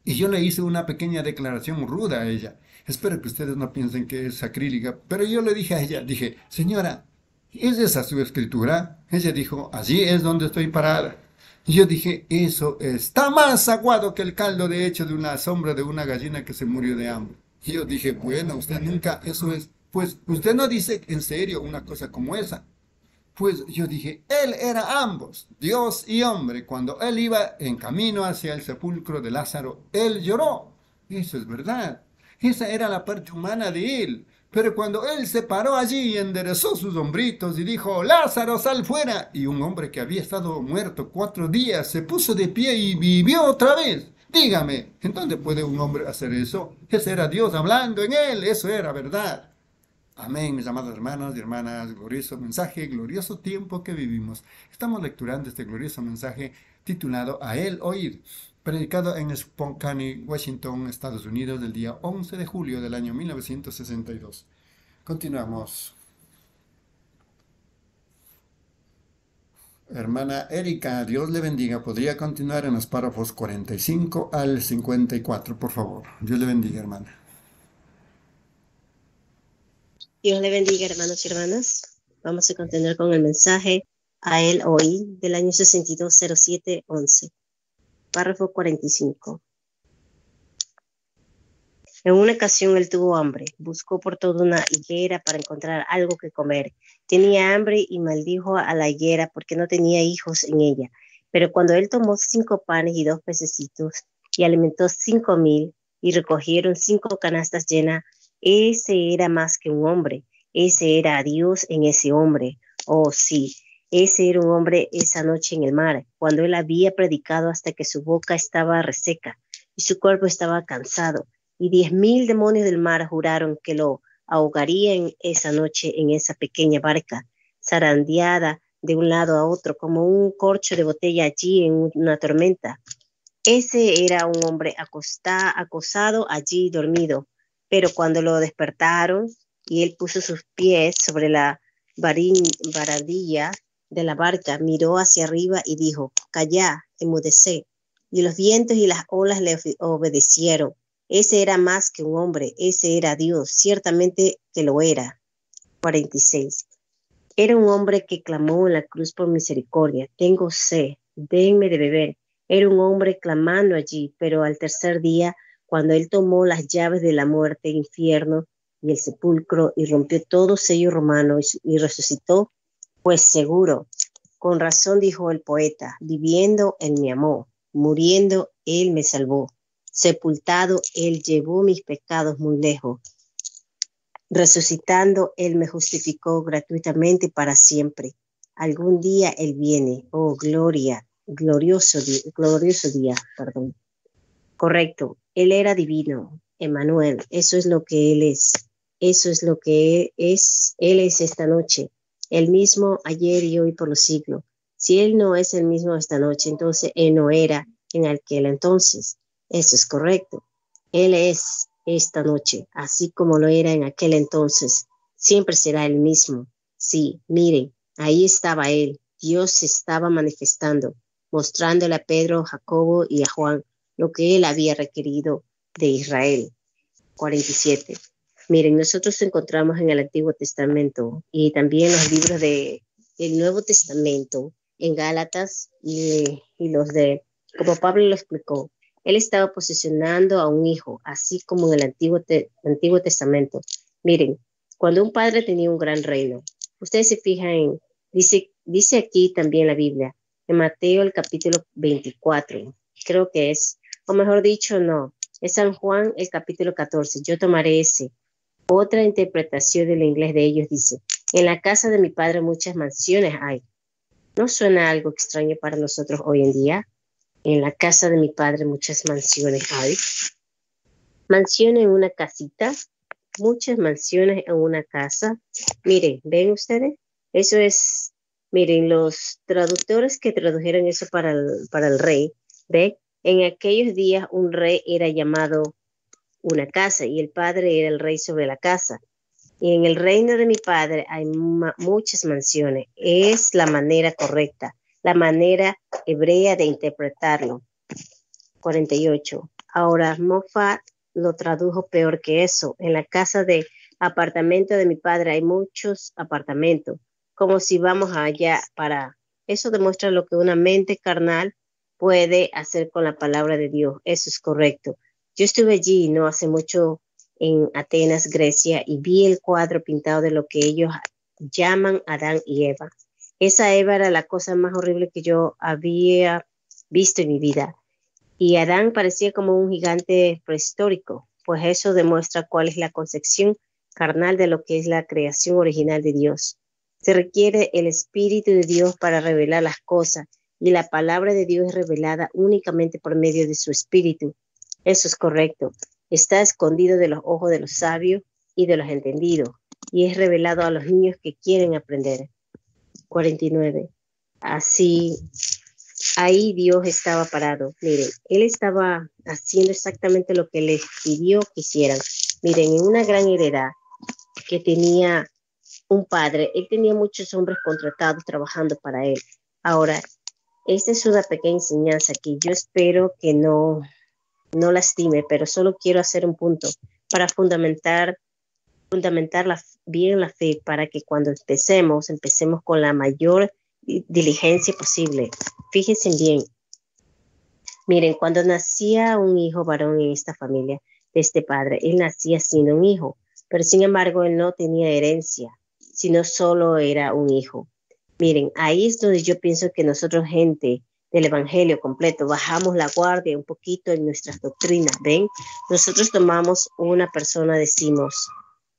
[SPEAKER 3] Y yo le hice una pequeña declaración ruda a ella. Espero que ustedes no piensen que es sacrílega, pero yo le dije a ella, dije, señora, ¿es esa su escritura? Ella dijo, allí es donde estoy parada. Y yo dije, eso está más aguado que el caldo de hecho de una sombra de una gallina que se murió de hambre. Y yo dije, bueno, usted nunca, eso es, pues usted no dice en serio una cosa como esa. Pues yo dije, él era ambos, Dios y hombre. Cuando él iba en camino hacia el sepulcro de Lázaro, él lloró. Eso es verdad. Esa era la parte humana de él. Pero cuando él se paró allí y enderezó sus hombritos y dijo, Lázaro, sal fuera, y un hombre que había estado muerto cuatro días se puso de pie y vivió otra vez. Dígame, ¿en dónde puede un hombre hacer eso? Ese era Dios hablando en él, eso era verdad. Amén, mis amados hermanos y hermanas, glorioso mensaje, glorioso tiempo que vivimos. Estamos lecturando este glorioso mensaje titulado A Él Oír, predicado en Spokane, Washington, Estados Unidos, del día 11 de julio del año 1962. Continuamos. Hermana Erika, Dios le bendiga. ¿Podría continuar en los párrafos 45 al 54, por favor? Dios le bendiga, hermana.
[SPEAKER 5] Dios le bendiga, hermanos y hermanas. Vamos a continuar con el mensaje a él hoy del año 620711, párrafo 45. En una ocasión él tuvo hambre, buscó por toda una higuera para encontrar algo que comer. Tenía hambre y maldijo a la higuera porque no tenía hijos en ella. Pero cuando él tomó cinco panes y dos pececitos y alimentó cinco mil y recogieron cinco canastas llenas ese era más que un hombre, ese era Dios en ese hombre. Oh, sí, ese era un hombre esa noche en el mar, cuando él había predicado hasta que su boca estaba reseca y su cuerpo estaba cansado. Y diez mil demonios del mar juraron que lo ahogarían esa noche en esa pequeña barca, zarandeada de un lado a otro, como un corcho de botella allí en una tormenta. Ese era un hombre acostado allí dormido, pero cuando lo despertaron y él puso sus pies sobre la varadilla de la barca, miró hacia arriba y dijo, calla, emudecé. Y los vientos y las olas le obedecieron. Ese era más que un hombre, ese era Dios, ciertamente que lo era. 46. Era un hombre que clamó en la cruz por misericordia, tengo sed, denme de beber. Era un hombre clamando allí, pero al tercer día cuando él tomó las llaves de la muerte, infierno y el sepulcro y rompió todo sello romano y, resucitó, pues seguro, con razón dijo el poeta, viviendo él me amó, muriendo él me salvó, sepultado él llevó mis pecados muy lejos, resucitando él me justificó gratuitamente para siempre. Algún día él viene, oh gloria, glorioso, glorioso día, perdón. Correcto, él era divino, Emanuel, eso es lo que Él es, eso es lo que es, Él es esta noche, el mismo ayer y hoy por los siglos. Si Él no es el mismo esta noche, entonces Él no era en aquel entonces. Eso es correcto. Él es esta noche, así como lo era en aquel entonces. Siempre será el mismo. Sí, miren, ahí estaba Él. Dios estaba manifestando, mostrándole a Pedro, Jacobo y a Juan lo que él había requerido de Israel. 47. Miren, nosotros encontramos en el Antiguo Testamento y también los libros del Nuevo Testamento, en Gálatas y, los de, como Pablo lo explicó, él estaba posicionando a un hijo, así como en el Antiguo, Antiguo Testamento. Miren, cuando un padre tenía un gran reino, ustedes se fijan en, dice, dice aquí también la Biblia, en Mateo el capítulo 24, creo que es, o mejor dicho, no, es San Juan el capítulo 14, yo tomaré ese. Otra interpretación del inglés de ellos dice, en la casa de mi padre muchas mansiones hay. ¿No suena algo extraño para nosotros hoy en día? En la casa de mi padre muchas mansiones hay. Mansiones en una casita, muchas mansiones en una casa. Miren, ¿ven ustedes? Eso es, miren, los traductores que tradujeron eso para el, para el rey, ¿ven? En aquellos días un rey era llamado una casa y el padre era el rey sobre la casa. Y en el reino de mi padre hay muchas mansiones. Es la manera correcta, la manera hebrea de interpretarlo. 48. Ahora, Moffat lo tradujo peor que eso. En la casa de apartamento de mi padre hay muchos apartamentos, como si vamos allá para... Eso demuestra lo que una mente carnal puede hacer con la palabra de Dios. Eso es correcto. Yo estuve allí no hace mucho en Atenas, Grecia, y vi el cuadro pintado de lo que ellos llaman Adán y Eva. Esa Eva era la cosa más horrible que yo había visto en mi vida. Y Adán parecía como un gigante prehistórico, pues eso demuestra cuál es la concepción carnal de lo que es la creación original de Dios. Se requiere el Espíritu de Dios para revelar las cosas y la palabra de Dios es revelada únicamente por medio de su Espíritu. Eso es correcto. Está escondido de los ojos de los sabios y de los entendidos y es revelado a los niños que quieren aprender. 49. Así, ahí Dios estaba parado. Miren, Él estaba haciendo exactamente lo que les pidió que hicieran. Miren, en una gran heredad que tenía un padre, él tenía muchos hombres contratados trabajando para él. Ahora, esta es una pequeña enseñanza que yo espero que no, no lastime, pero solo quiero hacer un punto para fundamentar, fundamentar la, bien la fe para que cuando empecemos, empecemos con la mayor diligencia posible. Fíjense bien. Miren, cuando nacía un hijo varón en esta familia de este padre, él nacía sin un hijo, pero sin embargo él no tenía herencia, sino solo era un hijo. Miren, ahí es donde yo pienso que nosotros, gente del Evangelio completo, bajamos la guardia un poquito en nuestras doctrinas, ¿ven? Nosotros tomamos una persona, decimos,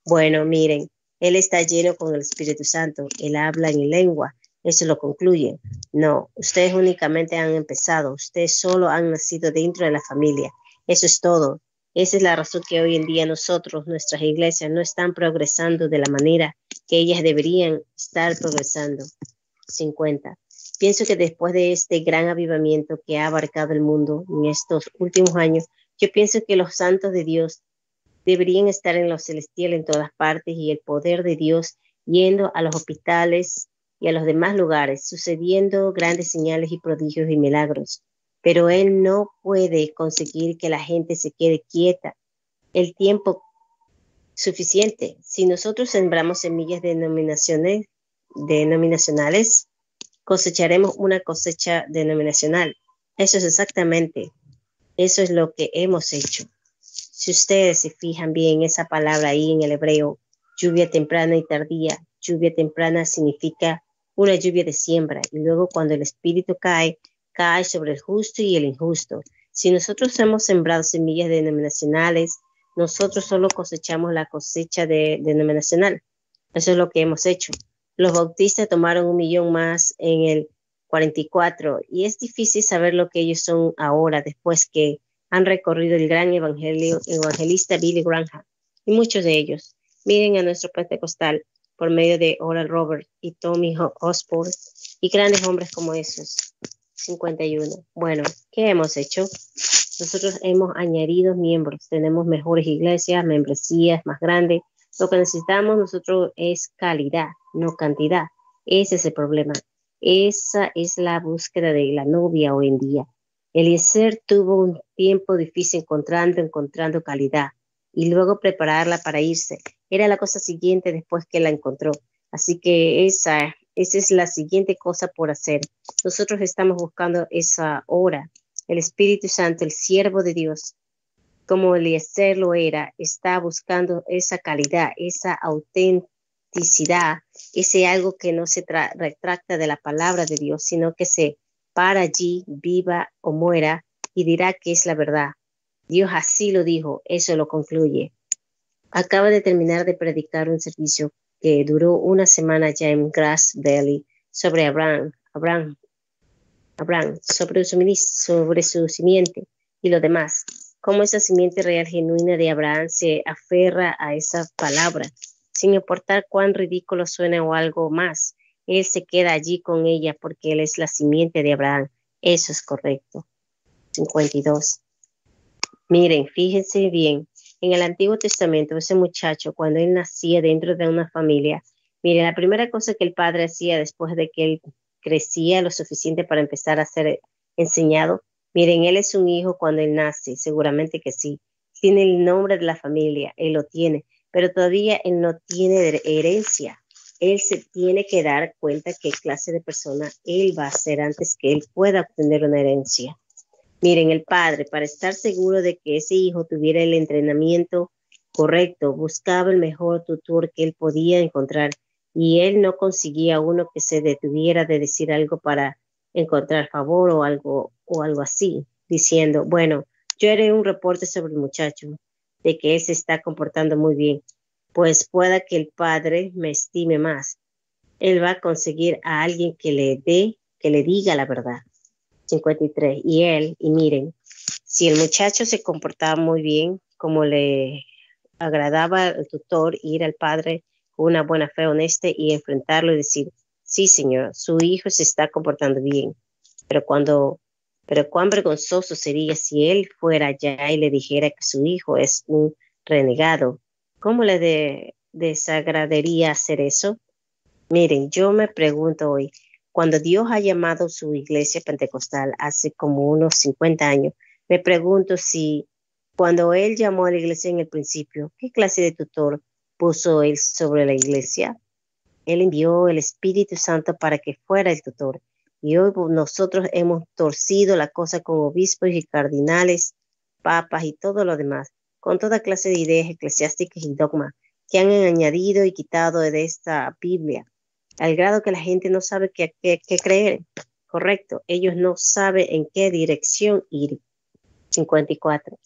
[SPEAKER 5] bueno, miren, él está lleno con el Espíritu Santo, él habla en lengua, eso lo concluye. No, ustedes únicamente han empezado, ustedes solo han nacido dentro de la familia, eso es todo. Esa es la razón que hoy en día nosotros, nuestras iglesias, no están progresando de la manera que ellas deberían estar progresando. 50. Pienso que después de este gran avivamiento que ha abarcado el mundo en estos últimos años, yo pienso que los santos de Dios deberían estar en lo celestial en todas partes y el poder de Dios yendo a los hospitales y a los demás lugares, sucediendo grandes señales y prodigios y milagros pero Él no puede conseguir que la gente se quede quieta el tiempo suficiente. Si nosotros sembramos semillas denominaciones, denominacionales, cosecharemos una cosecha denominacional. Eso es exactamente, eso es lo que hemos hecho. Si ustedes se fijan bien esa palabra ahí en el hebreo, lluvia temprana y tardía, lluvia temprana significa una lluvia de siembra y luego cuando el espíritu cae, cae sobre el justo y el injusto. Si nosotros hemos sembrado semillas denominacionales, nosotros solo cosechamos la cosecha de, denominacional. Eso es lo que hemos hecho. Los bautistas tomaron un millón más en el 44 y es difícil saber lo que ellos son ahora después que han recorrido el gran evangelio, evangelista Billy Graham y muchos de ellos. Miren a nuestro pentecostal por medio de Oral Robert y Tommy Osborne y grandes hombres como esos. 51. Bueno, ¿qué hemos hecho? Nosotros hemos añadido miembros, tenemos mejores iglesias, membresías más grandes. Lo que necesitamos nosotros es calidad, no cantidad. Ese es el problema. Esa es la búsqueda de la novia hoy en día. Eliezer tuvo un tiempo difícil encontrando, encontrando calidad y luego prepararla para irse. Era la cosa siguiente después que la encontró. Así que esa esa es la siguiente cosa por hacer. Nosotros estamos buscando esa hora. El Espíritu Santo, el siervo de Dios, como Eliezer lo era, está buscando esa calidad, esa autenticidad, ese algo que no se retracta de la palabra de Dios, sino que se para allí, viva o muera, y dirá que es la verdad. Dios así lo dijo, eso lo concluye. Acaba de terminar de predicar un servicio que duró una semana ya en Grass Valley sobre Abraham, Abraham, Abraham, sobre su, sobre su simiente y lo demás. Cómo esa simiente real genuina de Abraham se aferra a esa palabra, sin importar cuán ridículo suene o algo más. Él se queda allí con ella porque él es la simiente de Abraham. Eso es correcto. 52. Miren, fíjense bien, en el Antiguo Testamento, ese muchacho, cuando él nacía dentro de una familia, mire, la primera cosa que el padre hacía después de que él crecía lo suficiente para empezar a ser enseñado, miren, él es un hijo cuando él nace, seguramente que sí. Tiene el nombre de la familia, él lo tiene, pero todavía él no tiene herencia. Él se tiene que dar cuenta qué clase de persona él va a ser antes que él pueda obtener una herencia. Miren, el padre, para estar seguro de que ese hijo tuviera el entrenamiento Correcto, buscaba el mejor tutor que él podía encontrar y él no conseguía uno que se detuviera de decir algo para encontrar favor o algo o algo así, diciendo, bueno, yo haré un reporte sobre el muchacho de que él se está comportando muy bien, pues pueda que el padre me estime más. Él va a conseguir a alguien que le dé, que le diga la verdad. 53. Y él, y miren, si el muchacho se comportaba muy bien, como le agradaba al tutor ir al padre con una buena fe honesta y enfrentarlo y decir, sí, señor, su hijo se está comportando bien. Pero cuando, pero cuán vergonzoso sería si él fuera allá y le dijera que su hijo es un renegado. ¿Cómo le desagradaría hacer eso? Miren, yo me pregunto hoy, cuando Dios ha llamado su iglesia pentecostal hace como unos 50 años, me pregunto si cuando Él llamó a la iglesia en el principio, ¿qué clase de tutor puso Él sobre la iglesia? Él envió el Espíritu Santo para que fuera el tutor. Y hoy nosotros hemos torcido la cosa con obispos y cardinales, papas y todo lo demás, con toda clase de ideas eclesiásticas y dogmas que han añadido y quitado de esta Biblia al grado que la gente no sabe qué, creer. Correcto, ellos no saben en qué dirección ir. 54.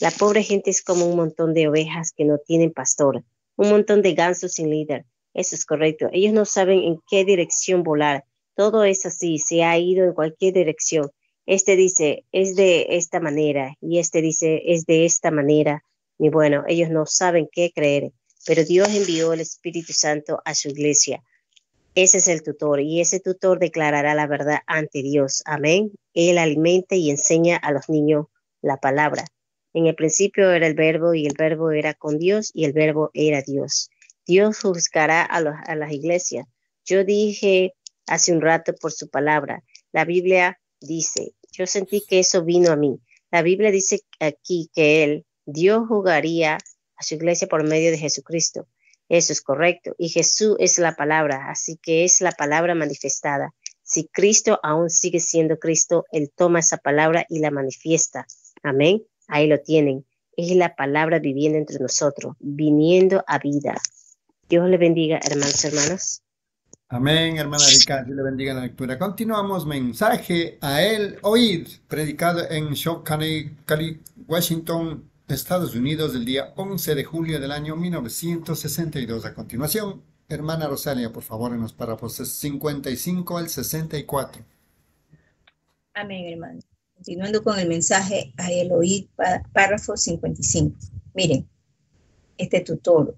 [SPEAKER 5] La pobre gente es como un montón de ovejas que no tienen pastor, un montón de gansos sin líder. Eso es correcto. Ellos no saben en qué dirección volar. Todo es así, se ha ido en cualquier dirección. Este dice, es de esta manera, y este dice, es de esta manera. Y bueno, ellos no saben qué creer, pero Dios envió el Espíritu Santo a su iglesia ese es el tutor y ese tutor declarará la verdad ante Dios. Amén. Él alimenta y enseña a los niños la palabra. En el principio era el verbo y el verbo era con Dios y el verbo era Dios. Dios juzgará a, a las iglesias. Yo dije hace un rato por su palabra. La Biblia dice, yo sentí que eso vino a mí. La Biblia dice aquí que Él, Dios jugaría a su iglesia por medio de Jesucristo. Eso es correcto. Y Jesús es la palabra, así que es la palabra manifestada. Si Cristo aún sigue siendo Cristo, Él toma esa palabra y la manifiesta. Amén. Ahí lo tienen. Es la palabra viviendo entre nosotros, viniendo a vida. Dios le bendiga, hermanos y hermanas.
[SPEAKER 3] Amén, hermana Rica, Dios le bendiga la lectura. Continuamos, mensaje a él, oíd, predicado en Cali, Washington, Estados Unidos del día 11 de julio del año 1962. A continuación, hermana Rosalia, por favor, en los párrafos 55 al 64.
[SPEAKER 4] Amén, hermano. Continuando con el mensaje a Eloí, párrafo 55. Miren, este tutor,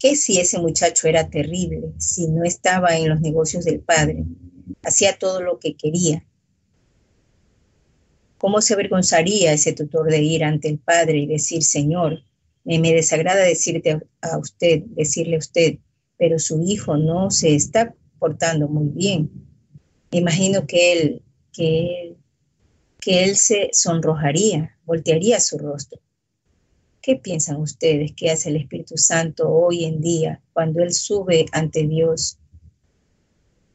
[SPEAKER 4] ¿qué si ese muchacho era terrible, si no estaba en los negocios del padre? Hacía todo lo que quería, ¿Cómo se avergonzaría ese tutor de ir ante el Padre y decir, Señor, me, desagrada decirte a usted, decirle a usted, pero su hijo no se está portando muy bien. imagino que él, que que él se sonrojaría, voltearía su rostro. ¿Qué piensan ustedes que hace el Espíritu Santo hoy en día cuando Él sube ante Dios,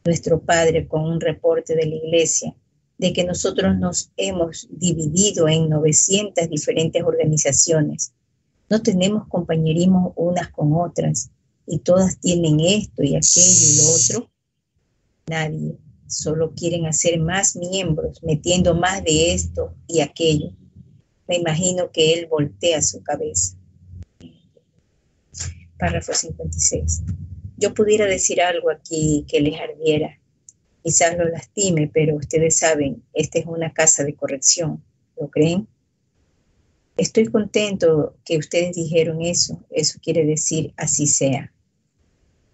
[SPEAKER 4] nuestro Padre, con un reporte de la iglesia de que nosotros nos hemos dividido en 900 diferentes organizaciones. No tenemos compañerismo unas con otras y todas tienen esto y aquello y lo otro. Nadie. Solo quieren hacer más miembros, metiendo más de esto y aquello. Me imagino que él voltea su cabeza. Párrafo 56. Yo pudiera decir algo aquí que les ardiera, quizás lo lastime, pero ustedes saben, esta es una casa de corrección, ¿lo creen? Estoy contento que ustedes dijeron eso, eso quiere decir así sea.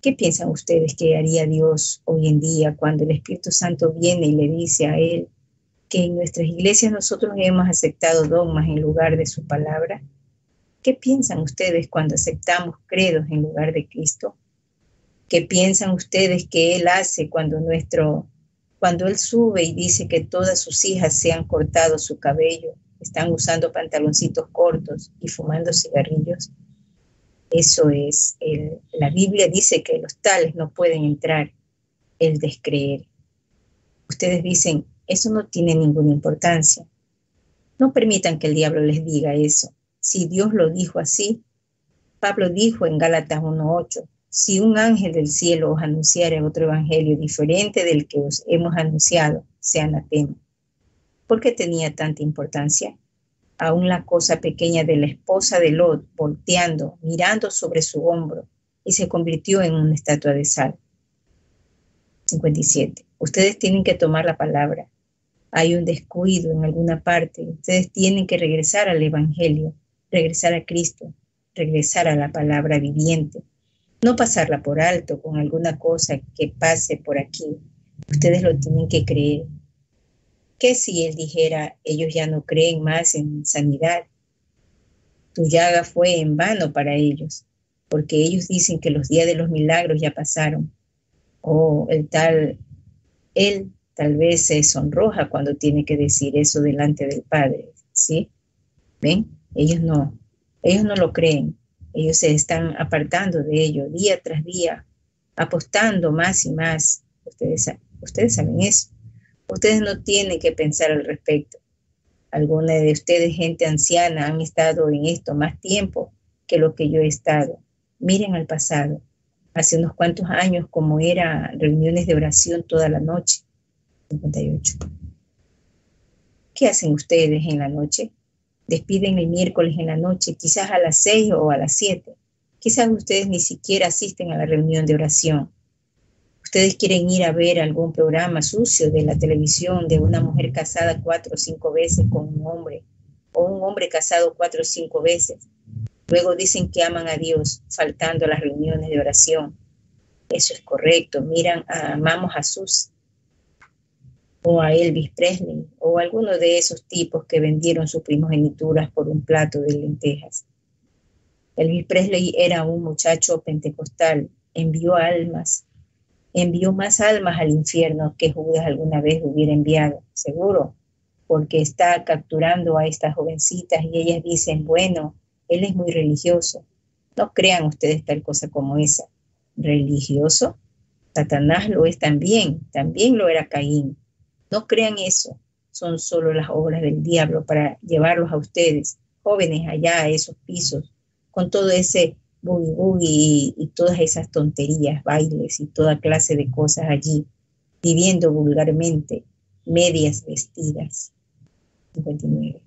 [SPEAKER 4] ¿Qué piensan ustedes que haría Dios hoy en día cuando el Espíritu Santo viene y le dice a Él que en nuestras iglesias nosotros hemos aceptado dogmas en lugar de su palabra? ¿Qué piensan ustedes cuando aceptamos credos en lugar de Cristo? ¿Qué piensan ustedes que él hace cuando nuestro, cuando él sube y dice que todas sus hijas se han cortado su cabello, están usando pantaloncitos cortos y fumando cigarrillos? Eso es, la Biblia dice que los tales no pueden entrar, el descreer. Ustedes dicen, eso no tiene ninguna importancia. No permitan que el diablo les diga eso. si Dios lo dijo así. Pablo dijo en Gálatas 1.8, si un ángel del cielo os anunciara otro evangelio diferente del que os hemos anunciado, sea anatema. ¿Por qué tenía tanta importancia? Aún la cosa pequeña de la esposa de Lot volteando, mirando sobre su hombro, y se convirtió en una estatua de sal. 57. Ustedes tienen que tomar la palabra. Hay un descuido en alguna parte. Ustedes tienen que regresar al Evangelio, regresar a Cristo, regresar a la palabra viviente. No pasarla por alto con alguna cosa que pase por aquí. Ustedes lo tienen que creer. ¿Qué si Él dijera, ellos ya no creen más en sanidad? Tu llaga fue en vano para ellos, porque ellos dicen que los días de los milagros ya pasaron o el tal, él tal vez se sonroja cuando tiene que decir eso delante del Padre, ¿sí? ¿Ven? Ellos no, ellos no lo creen, ellos se están apartando de ello día tras día, apostando más y más. Ustedes, ustedes saben eso. Ustedes no tienen que pensar al respecto. Alguna de ustedes, gente anciana, han estado en esto más tiempo que lo que yo he estado. Miren al pasado hace unos cuantos años, como era reuniones de oración toda la noche. 58. ¿Qué hacen ustedes en la noche? Despiden el miércoles en la noche, quizás a las 6 o a las 7. Quizás ustedes ni siquiera asisten a la reunión de oración. Ustedes quieren ir a ver algún programa sucio de la televisión de una mujer casada cuatro o cinco veces con un hombre, o un hombre casado cuatro o cinco veces, Luego dicen que aman a Dios, faltando a las reuniones de oración. Eso es correcto. Miran, amamos a Sus o a Elvis Presley o a alguno de esos tipos que vendieron sus primogenituras por un plato de lentejas. Elvis Presley era un muchacho pentecostal, envió almas, envió más almas al infierno que Judas alguna vez hubiera enviado, seguro, porque está capturando a estas jovencitas y ellas dicen, bueno, él es muy religioso. No crean ustedes tal cosa como esa. ¿Religioso? Satanás lo es también, también lo era Caín. No crean eso. Son solo las obras del diablo para llevarlos a ustedes, jóvenes allá a esos pisos, con todo ese boogie boogie y, todas esas tonterías, bailes y toda clase de cosas allí, viviendo vulgarmente, medias vestidas. 59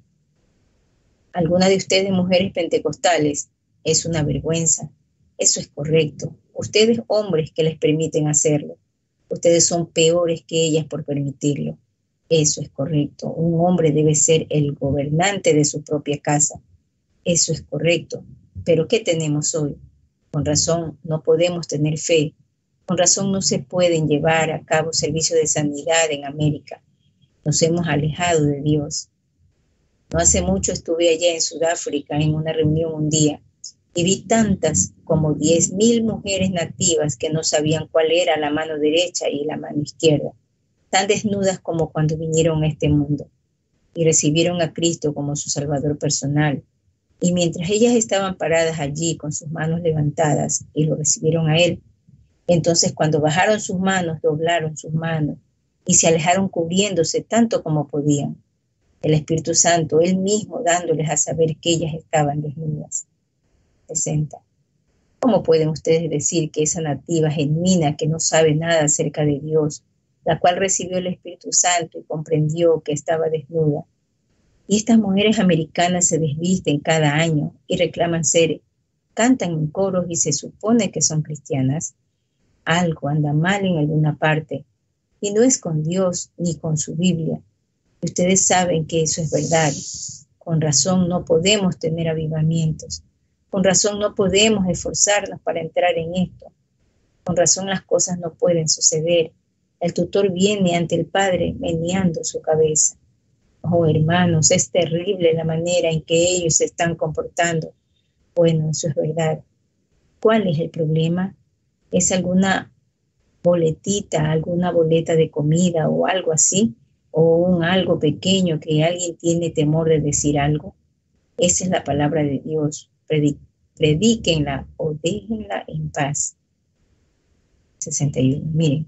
[SPEAKER 4] alguna de ustedes mujeres pentecostales, es una vergüenza. Eso es correcto. Ustedes hombres que les permiten hacerlo, ustedes son peores que ellas por permitirlo. Eso es correcto. Un hombre debe ser el gobernante de su propia casa. Eso es correcto. Pero ¿qué tenemos hoy? Con razón no podemos tener fe. Con razón no se pueden llevar a cabo servicios de sanidad en América. Nos hemos alejado de Dios. No hace mucho estuve allá en Sudáfrica en una reunión un día y vi tantas como 10.000 mujeres nativas que no sabían cuál era la mano derecha y la mano izquierda, tan desnudas como cuando vinieron a este mundo y recibieron a Cristo como su Salvador personal. Y mientras ellas estaban paradas allí con sus manos levantadas y lo recibieron a Él, entonces cuando bajaron sus manos, doblaron sus manos y se alejaron cubriéndose tanto como podían el Espíritu Santo, Él mismo dándoles a saber que ellas estaban desnudas. 60. ¿Cómo pueden ustedes decir que esa nativa genuina que no sabe nada acerca de Dios, la cual recibió el Espíritu Santo y comprendió que estaba desnuda, y estas mujeres americanas se desvisten cada año y reclaman ser, cantan en coros y se supone que son cristianas, algo anda mal en alguna parte, y no es con Dios ni con su Biblia, Ustedes saben que eso es verdad. Con razón no podemos tener avivamientos. Con razón no podemos esforzarnos para entrar en esto. Con razón las cosas no pueden suceder. El tutor viene ante el Padre meneando su cabeza. Oh, hermanos, es terrible la manera en que ellos se están comportando. Bueno, eso es verdad. ¿Cuál es el problema? ¿Es alguna boletita, alguna boleta de comida o algo así? o un algo pequeño que alguien tiene temor de decir algo. Esa es la palabra de Dios. Predíquenla o déjenla en paz. 61. Miren,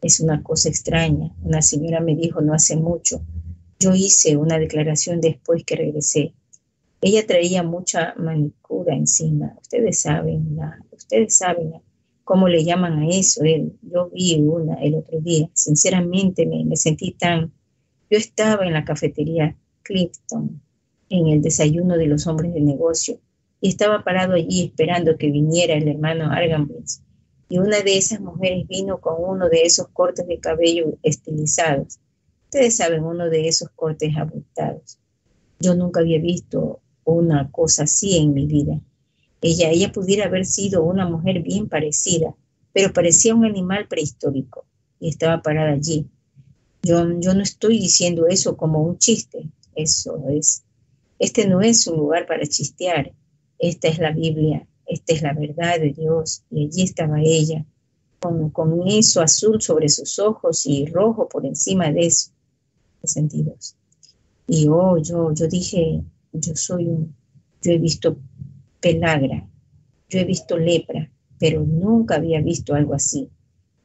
[SPEAKER 4] es una cosa extraña. Una señora me dijo no hace mucho. Yo hice una declaración después que regresé. Ella traía mucha manicura encima. Ustedes saben, ustedes saben cómo le llaman a eso. yo vi una el otro día. Sinceramente me, me sentí tan... Yo estaba en la cafetería Clifton, en el desayuno de los hombres de negocio, y estaba parado allí esperando que viniera el hermano Argambridge. Y una de esas mujeres vino con uno de esos cortes de cabello estilizados. Ustedes saben, uno de esos cortes abultados. Yo nunca había visto una cosa así en mi vida. Ella, ella pudiera haber sido una mujer bien parecida, pero parecía un animal prehistórico y estaba parada allí. Yo, yo no estoy diciendo eso como un chiste, eso es. Este no es un lugar para chistear, esta es la Biblia, esta es la verdad de Dios. Y allí estaba ella, con, con eso azul sobre sus ojos y rojo por encima de eso, sentidos. Y oh, yo, yo dije, yo soy un, yo he visto pelagra, yo he visto lepra, pero nunca había visto algo así.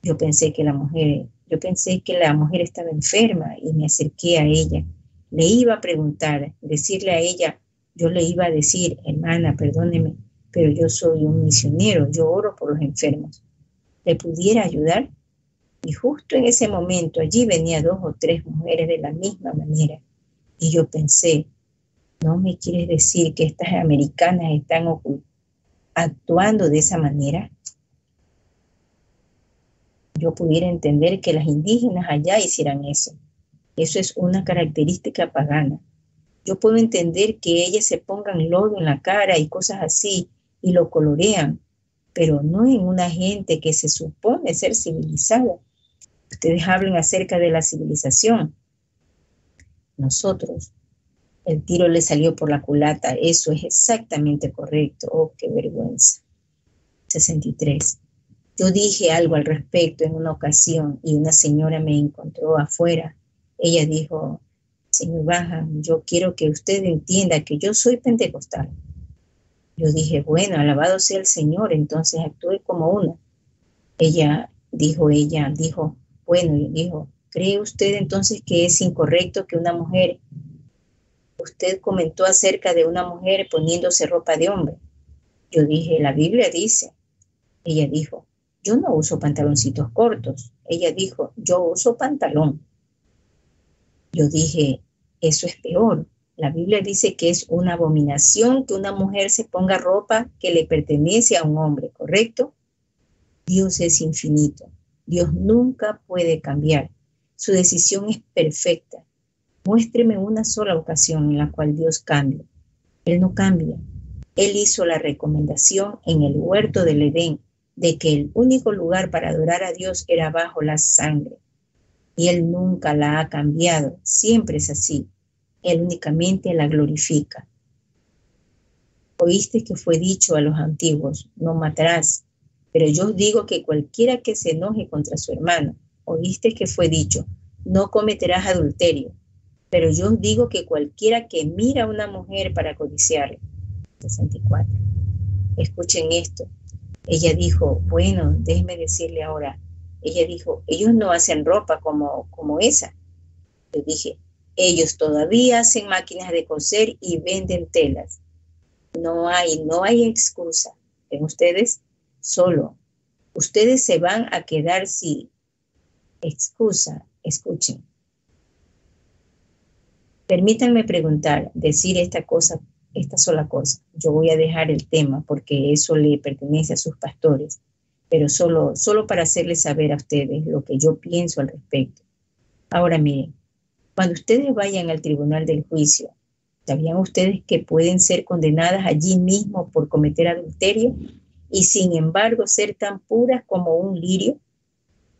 [SPEAKER 4] Yo pensé que la mujer, yo pensé que la mujer estaba enferma y me acerqué a ella. Le iba a preguntar, decirle a ella, yo le iba a decir, hermana, perdóneme, pero yo soy un misionero, yo oro por los enfermos. ¿Le pudiera ayudar? Y justo en ese momento allí venía dos o tres mujeres de la misma manera. Y yo pensé, ¿no me quieres decir que estas americanas están actuando de esa manera? Yo pudiera entender que las indígenas allá hicieran eso. Eso es una característica pagana. Yo puedo entender que ellas se pongan lodo en la cara y cosas así y lo colorean, pero no en una gente que se supone ser civilizada. Ustedes hablan acerca de la civilización. Nosotros el tiro le salió por la culata. Eso es exactamente correcto. Oh, qué vergüenza. 63. Yo dije algo al respecto en una ocasión y una señora me encontró afuera. Ella dijo, señor Baja, yo quiero que usted entienda que yo soy pentecostal. Yo dije, bueno, alabado sea el Señor, entonces actúe como una. Ella dijo, ella dijo, bueno, dijo, ¿cree usted entonces que es incorrecto que una mujer usted comentó acerca de una mujer poniéndose ropa de hombre. Yo dije, la Biblia dice. Ella dijo, yo no uso pantaloncitos cortos. Ella dijo, yo uso pantalón. Yo dije, eso es peor. La Biblia dice que es una abominación que una mujer se ponga ropa que le pertenece a un hombre, ¿correcto? Dios es infinito. Dios nunca puede cambiar. Su decisión es perfecta. Muéstreme una sola ocasión en la cual Dios cambia. Él no cambia. Él hizo la recomendación en el huerto del Edén de que el único lugar para adorar a Dios era bajo la sangre. Y Él nunca la ha cambiado. Siempre es así. Él únicamente la glorifica. Oíste que fue dicho a los antiguos, no matarás. Pero yo os digo que cualquiera que se enoje contra su hermano, oíste que fue dicho, no cometerás adulterio. Pero yo os digo que cualquiera que mira a una mujer para codiciarla, 64. Escuchen esto. Ella dijo, bueno, déjeme decirle ahora. Ella dijo, ellos no hacen ropa como, como esa. Yo dije, ellos todavía hacen máquinas de coser y venden telas. No hay, no hay excusa. ¿Ven ustedes? Solo. Ustedes se van a quedar sin excusa. Escuchen. Permítanme preguntar, decir esta cosa, esta sola cosa. Yo voy a dejar el tema porque eso le pertenece a sus pastores, pero solo, solo para hacerles saber a ustedes lo que yo pienso al respecto. Ahora miren, cuando ustedes vayan al tribunal del juicio, ¿sabían ustedes que pueden ser condenadas allí mismo por cometer adulterio y sin embargo ser tan puras como un lirio?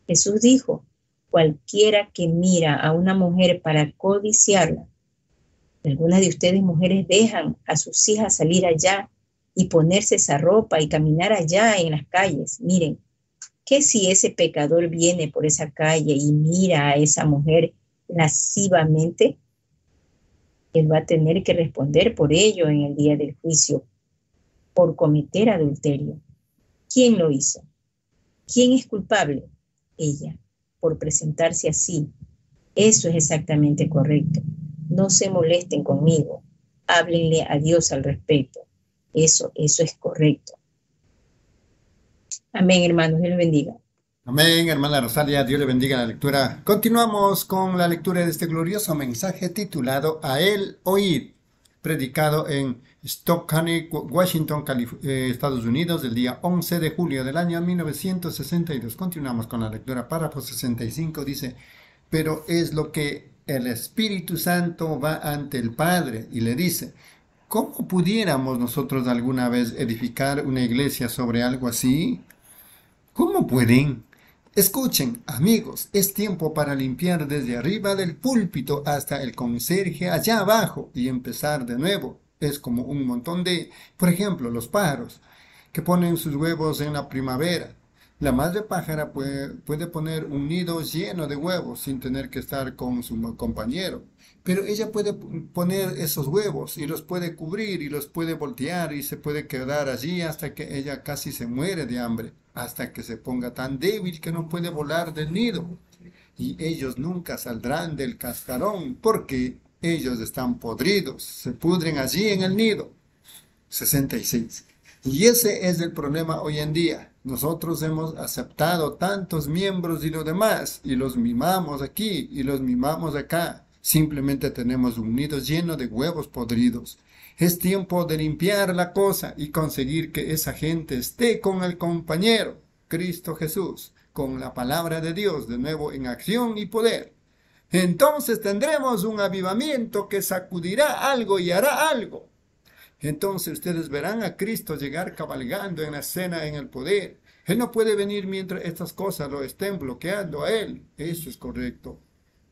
[SPEAKER 4] Jesús dijo, cualquiera que mira a una mujer para codiciarla algunas de ustedes mujeres dejan a sus hijas salir allá y ponerse esa ropa y caminar allá en las calles. Miren, ¿qué si ese pecador viene por esa calle y mira a esa mujer lascivamente? Él va a tener que responder por ello en el día del juicio, por cometer adulterio. ¿Quién lo hizo? ¿Quién es culpable? Ella, por presentarse así. Eso es exactamente correcto no se molesten conmigo. háblenle a Dios al respecto. Eso, eso es correcto. Amén, hermanos, Dios les bendiga.
[SPEAKER 3] Amén, hermana Rosalia, Dios le bendiga la lectura. Continuamos con la lectura de este glorioso mensaje titulado A él oír, predicado en Stockton, Washington, eh, Estados Unidos, el día 11 de julio del año 1962. Continuamos con la lectura. Párrafo 65 dice, pero es lo que el Espíritu Santo va ante el Padre y le dice, ¿cómo pudiéramos nosotros alguna vez edificar una iglesia sobre algo así? ¿Cómo pueden? Escuchen, amigos, es tiempo para limpiar desde arriba del púlpito hasta el conserje allá abajo y empezar de nuevo. Es como un montón de, por ejemplo, los pájaros que ponen sus huevos en la primavera. La madre pájara puede, puede, poner un nido lleno de huevos sin tener que estar con su compañero. Pero ella puede poner esos huevos y los puede cubrir y los puede voltear y se puede quedar allí hasta que ella casi se muere de hambre hasta que se ponga tan débil que no puede volar del nido. Y ellos nunca saldrán del cascarón porque ellos están podridos, se pudren allí en el nido. 66. Y ese es el problema hoy en día. Nosotros hemos aceptado tantos miembros y lo demás, y los mimamos aquí y los mimamos acá. Simplemente tenemos un nido lleno de huevos podridos. Es tiempo de limpiar la cosa y conseguir que esa gente esté con el compañero, Cristo Jesús, con la palabra de Dios de nuevo en acción y poder. Entonces tendremos un avivamiento que sacudirá algo y hará algo. Entonces ustedes verán a Cristo llegar cabalgando en la escena en el poder. Él no puede venir mientras estas cosas lo estén bloqueando a Él. Eso es correcto.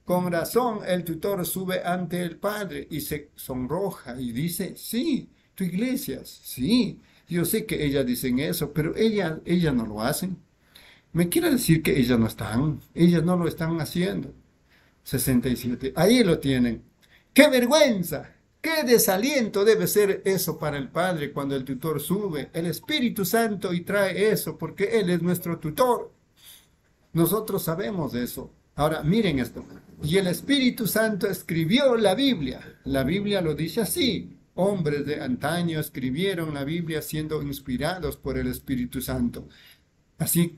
[SPEAKER 3] Con razón el tutor sube ante el padre y se sonroja y dice, sí, tu iglesia, sí. Yo sé que ellas dicen eso, pero ellas, ellas no lo hacen. Me quiere decir que ellas no están, ellas no lo están haciendo. 67. Ahí lo tienen. ¡Qué vergüenza! ¡Qué desaliento debe ser eso para el Padre cuando el tutor sube! El Espíritu Santo y trae eso porque Él es nuestro tutor. Nosotros sabemos eso. Ahora, miren esto. Y el Espíritu Santo escribió la Biblia. La Biblia lo dice así. Hombres de antaño escribieron la Biblia siendo inspirados por el Espíritu Santo. Así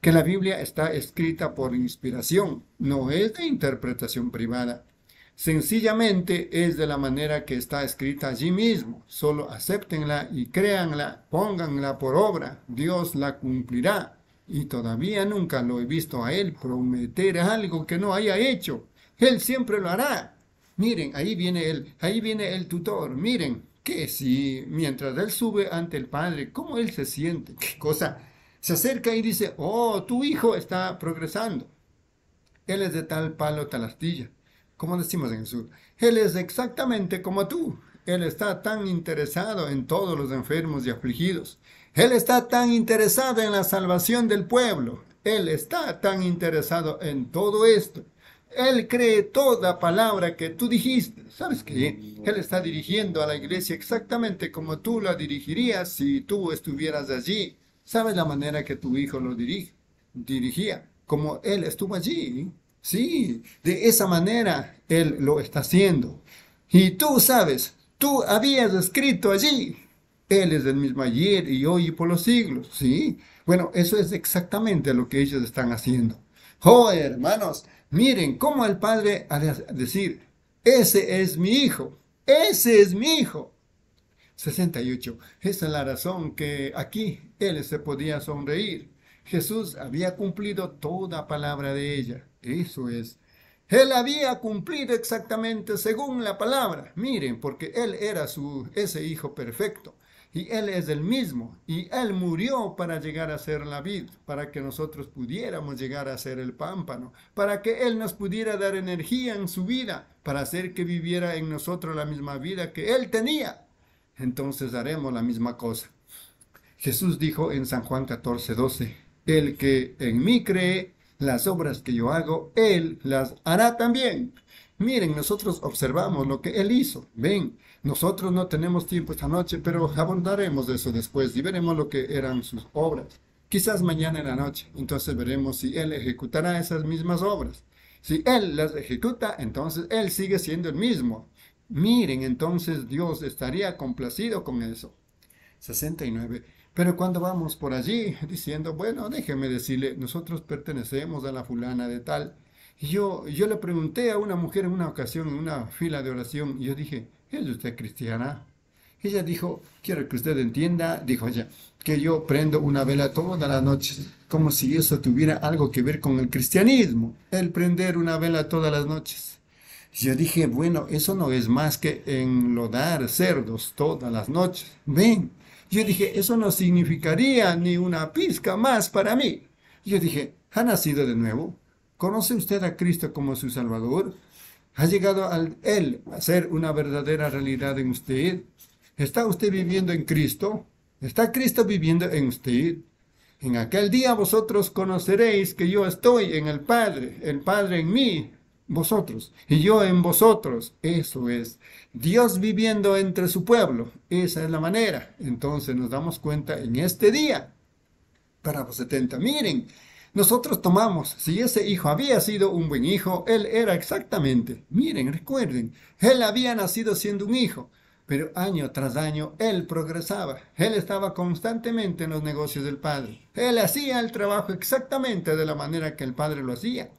[SPEAKER 3] que la Biblia está escrita por inspiración, no es de interpretación privada. Sencillamente es de la manera que está escrita allí mismo. Solo acéptenla y créanla, pónganla por obra. Dios la cumplirá y todavía nunca lo he visto a él prometer algo que no haya hecho. Él siempre lo hará. Miren, ahí viene él, ahí viene el tutor. Miren, que si mientras él sube ante el Padre, ¿cómo él se siente? ¿Qué cosa? Se acerca y dice, oh, tu hijo está progresando. Él es de tal palo, tal astilla, como decimos en el sur. Él es exactamente como tú. Él está tan interesado en todos los enfermos y afligidos. Él está tan interesado en la salvación del pueblo. Él está tan interesado en todo esto. Él cree toda palabra que tú dijiste. ¿Sabes qué? Él está dirigiendo a la iglesia exactamente como tú la dirigirías si tú estuvieras allí. ¿Sabes la manera que tu hijo lo dirige? dirigía? Como él estuvo allí. Sí, de esa manera él lo está haciendo. Y tú sabes, tú habías escrito allí él es el mismo ayer y hoy y por los siglos. ¿Sí? Bueno, eso es exactamente lo que ellos están haciendo. Oh, hermanos, miren cómo el Padre ha de decir, ese es mi hijo, ese es mi hijo. 68. Esa es la razón que aquí él se podía sonreír. Jesús había cumplido toda palabra de ella. Eso es. Él había cumplido exactamente según la palabra. Miren, porque él era su ese hijo perfecto y Él es el mismo, y Él murió para llegar a ser la vid, para que nosotros pudiéramos llegar a ser el pámpano, para que Él nos pudiera dar energía en su vida, para hacer que viviera en nosotros la misma vida que Él tenía. Entonces haremos la misma cosa. Jesús dijo en San Juan 14, 12, El que en mí cree, las obras que yo hago, Él las hará también. Miren, nosotros observamos lo que Él hizo. Ven, nosotros no tenemos tiempo esta noche, pero abordaremos de eso después y veremos lo que eran sus obras. Quizás mañana en la noche. Entonces veremos si Él ejecutará esas mismas obras. Si Él las ejecuta, entonces Él sigue siendo el mismo. Miren, entonces Dios estaría complacido con eso. 69. Pero cuando vamos por allí diciendo, bueno, déjeme decirle, nosotros pertenecemos a la fulana de tal. Yo, yo le pregunté a una mujer en una ocasión, en una fila de oración, y yo dije, ¿es usted cristiana? Ella dijo, quiero que usted entienda, dijo ella, que yo prendo una vela todas las noches, como si eso tuviera algo que ver con el cristianismo, el prender una vela todas las noches. Yo dije, bueno, eso no es más que enlodar cerdos todas las noches. Ven, yo dije, eso no significaría ni una pizca más para mí. Yo dije, ¿ha nacido de nuevo? ¿Conoce usted a Cristo como su Salvador? ¿Ha llegado a Él a ser una verdadera realidad en usted? ¿Está usted viviendo en Cristo? ¿Está Cristo viviendo en usted? En aquel día vosotros conoceréis que yo estoy en el Padre, el Padre en mí, vosotros, y yo en vosotros. Eso es Dios viviendo entre su pueblo. Esa es la manera. Entonces nos damos cuenta en este día, los 70. Miren, nosotros tomamos, si ese hijo había sido un buen hijo, él era exactamente, miren, recuerden, él había nacido siendo un hijo pero año tras año él progresaba. Él estaba constantemente en los negocios del padre. Él hacía el trabajo exactamente de la manera que el padre lo hacía.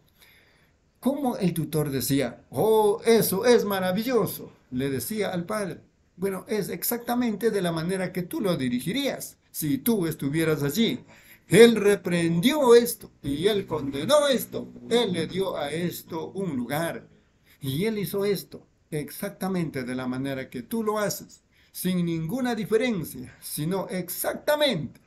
[SPEAKER 3] Como el tutor decía, oh, eso es maravilloso, le decía al padre. Bueno, es exactamente de la manera que tú lo dirigirías si tú estuvieras allí. Él reprendió esto y él condenó esto. Él le dio a esto un lugar y él hizo esto exactamente de la manera que tú lo haces, sin ninguna diferencia, sino exactamente.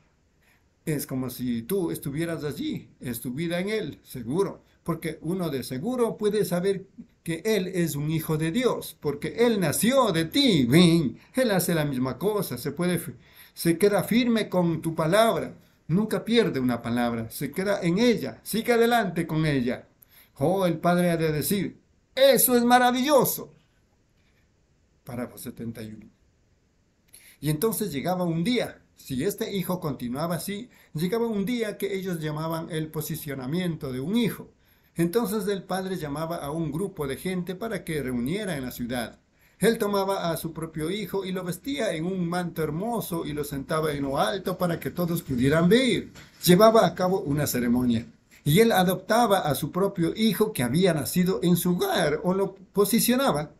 [SPEAKER 3] Es como si tú estuvieras allí, estuviera en Él, seguro, porque uno de seguro puede saber que Él es un hijo de Dios, porque Él nació de ti, ven, Él hace la misma cosa, se puede, se queda firme con tu palabra, nunca pierde una palabra, se queda en ella, sigue adelante con ella. Oh, el Padre ha de decir, eso es maravilloso, párrafo 71. Y entonces llegaba un día, si este hijo continuaba así, llegaba un día que ellos llamaban el posicionamiento de un hijo. Entonces el padre llamaba a un grupo de gente para que reuniera en la ciudad. Él tomaba a su propio hijo y lo vestía en un manto hermoso y lo sentaba en lo alto para que todos pudieran ver. Llevaba a cabo una ceremonia. Y él adoptaba a su propio hijo que había nacido en su hogar o lo posicionaba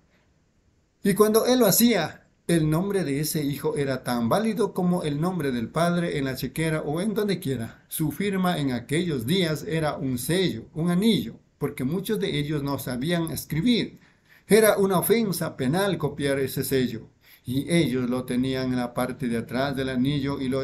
[SPEAKER 3] y cuando él lo hacía, el nombre de ese hijo era tan válido como el nombre del padre en la chequera o en donde quiera. Su firma en aquellos días era un sello, un anillo, porque muchos de ellos no sabían escribir. Era una ofensa penal copiar ese sello. Y ellos lo tenían en la parte de atrás del anillo y lo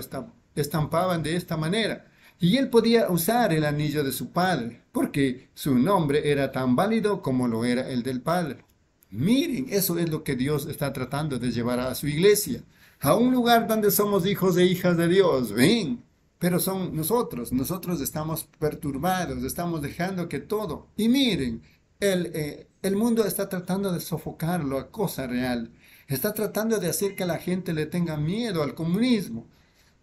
[SPEAKER 3] estampaban de esta manera. Y él podía usar el anillo de su padre, porque su nombre era tan válido como lo era el del padre. Miren, eso es lo que Dios está tratando de llevar a su iglesia, a un lugar donde somos hijos e hijas de Dios. Ven, pero son nosotros, nosotros estamos perturbados, estamos dejando que todo. Y miren, el, el mundo está tratando de sofocarlo a cosa real. Está tratando de hacer que la gente le tenga miedo al comunismo.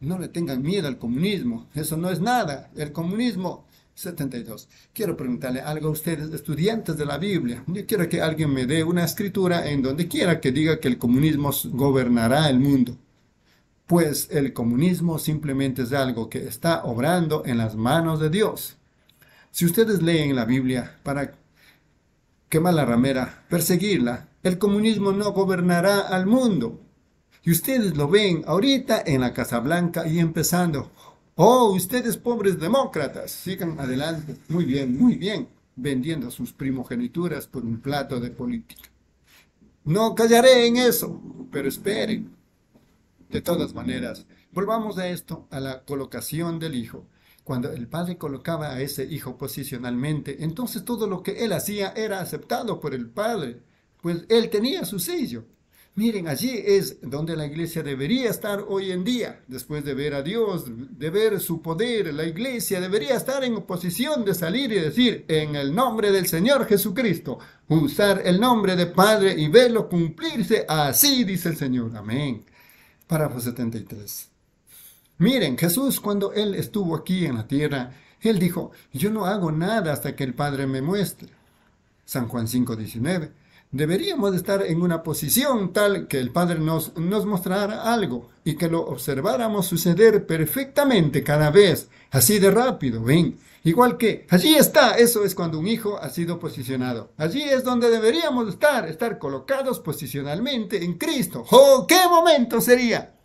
[SPEAKER 3] No le tengan miedo al comunismo. Eso no es nada. El comunismo 72. Quiero preguntarle algo a ustedes, estudiantes de la Biblia. Yo quiero que alguien me dé una escritura en donde quiera que diga que el comunismo gobernará el mundo. Pues el comunismo simplemente es algo que está obrando en las manos de Dios. Si ustedes leen la Biblia para quemar la ramera, perseguirla, el comunismo no gobernará al mundo. Y ustedes lo ven ahorita en la Casa Blanca y empezando. Oh, ustedes pobres demócratas, sigan adelante. Muy bien, muy bien, vendiendo sus primogenituras por un plato de política. No callaré en eso, pero esperen. De todas maneras, volvamos a esto, a la colocación del hijo. Cuando el padre colocaba a ese hijo posicionalmente, entonces todo lo que él hacía era aceptado por el padre, pues él tenía su sello. Miren, allí es donde la iglesia debería estar hoy en día, después de ver a Dios, de ver su poder. La iglesia debería estar en posición de salir y decir, en el nombre del Señor Jesucristo, usar el nombre de Padre y verlo cumplirse. Así dice el Señor. Amén. Párrafo 73. Miren, Jesús cuando Él estuvo aquí en la tierra, Él dijo, yo no hago nada hasta que el Padre me muestre. San Juan 5, 19. Deberíamos estar en una posición tal que el Padre nos, nos mostrara algo y que lo observáramos suceder perfectamente cada vez, así de rápido, ven. Igual que allí está, eso es cuando un hijo ha sido posicionado. Allí es donde deberíamos estar, estar colocados posicionalmente en Cristo. ¡Oh, qué momento sería!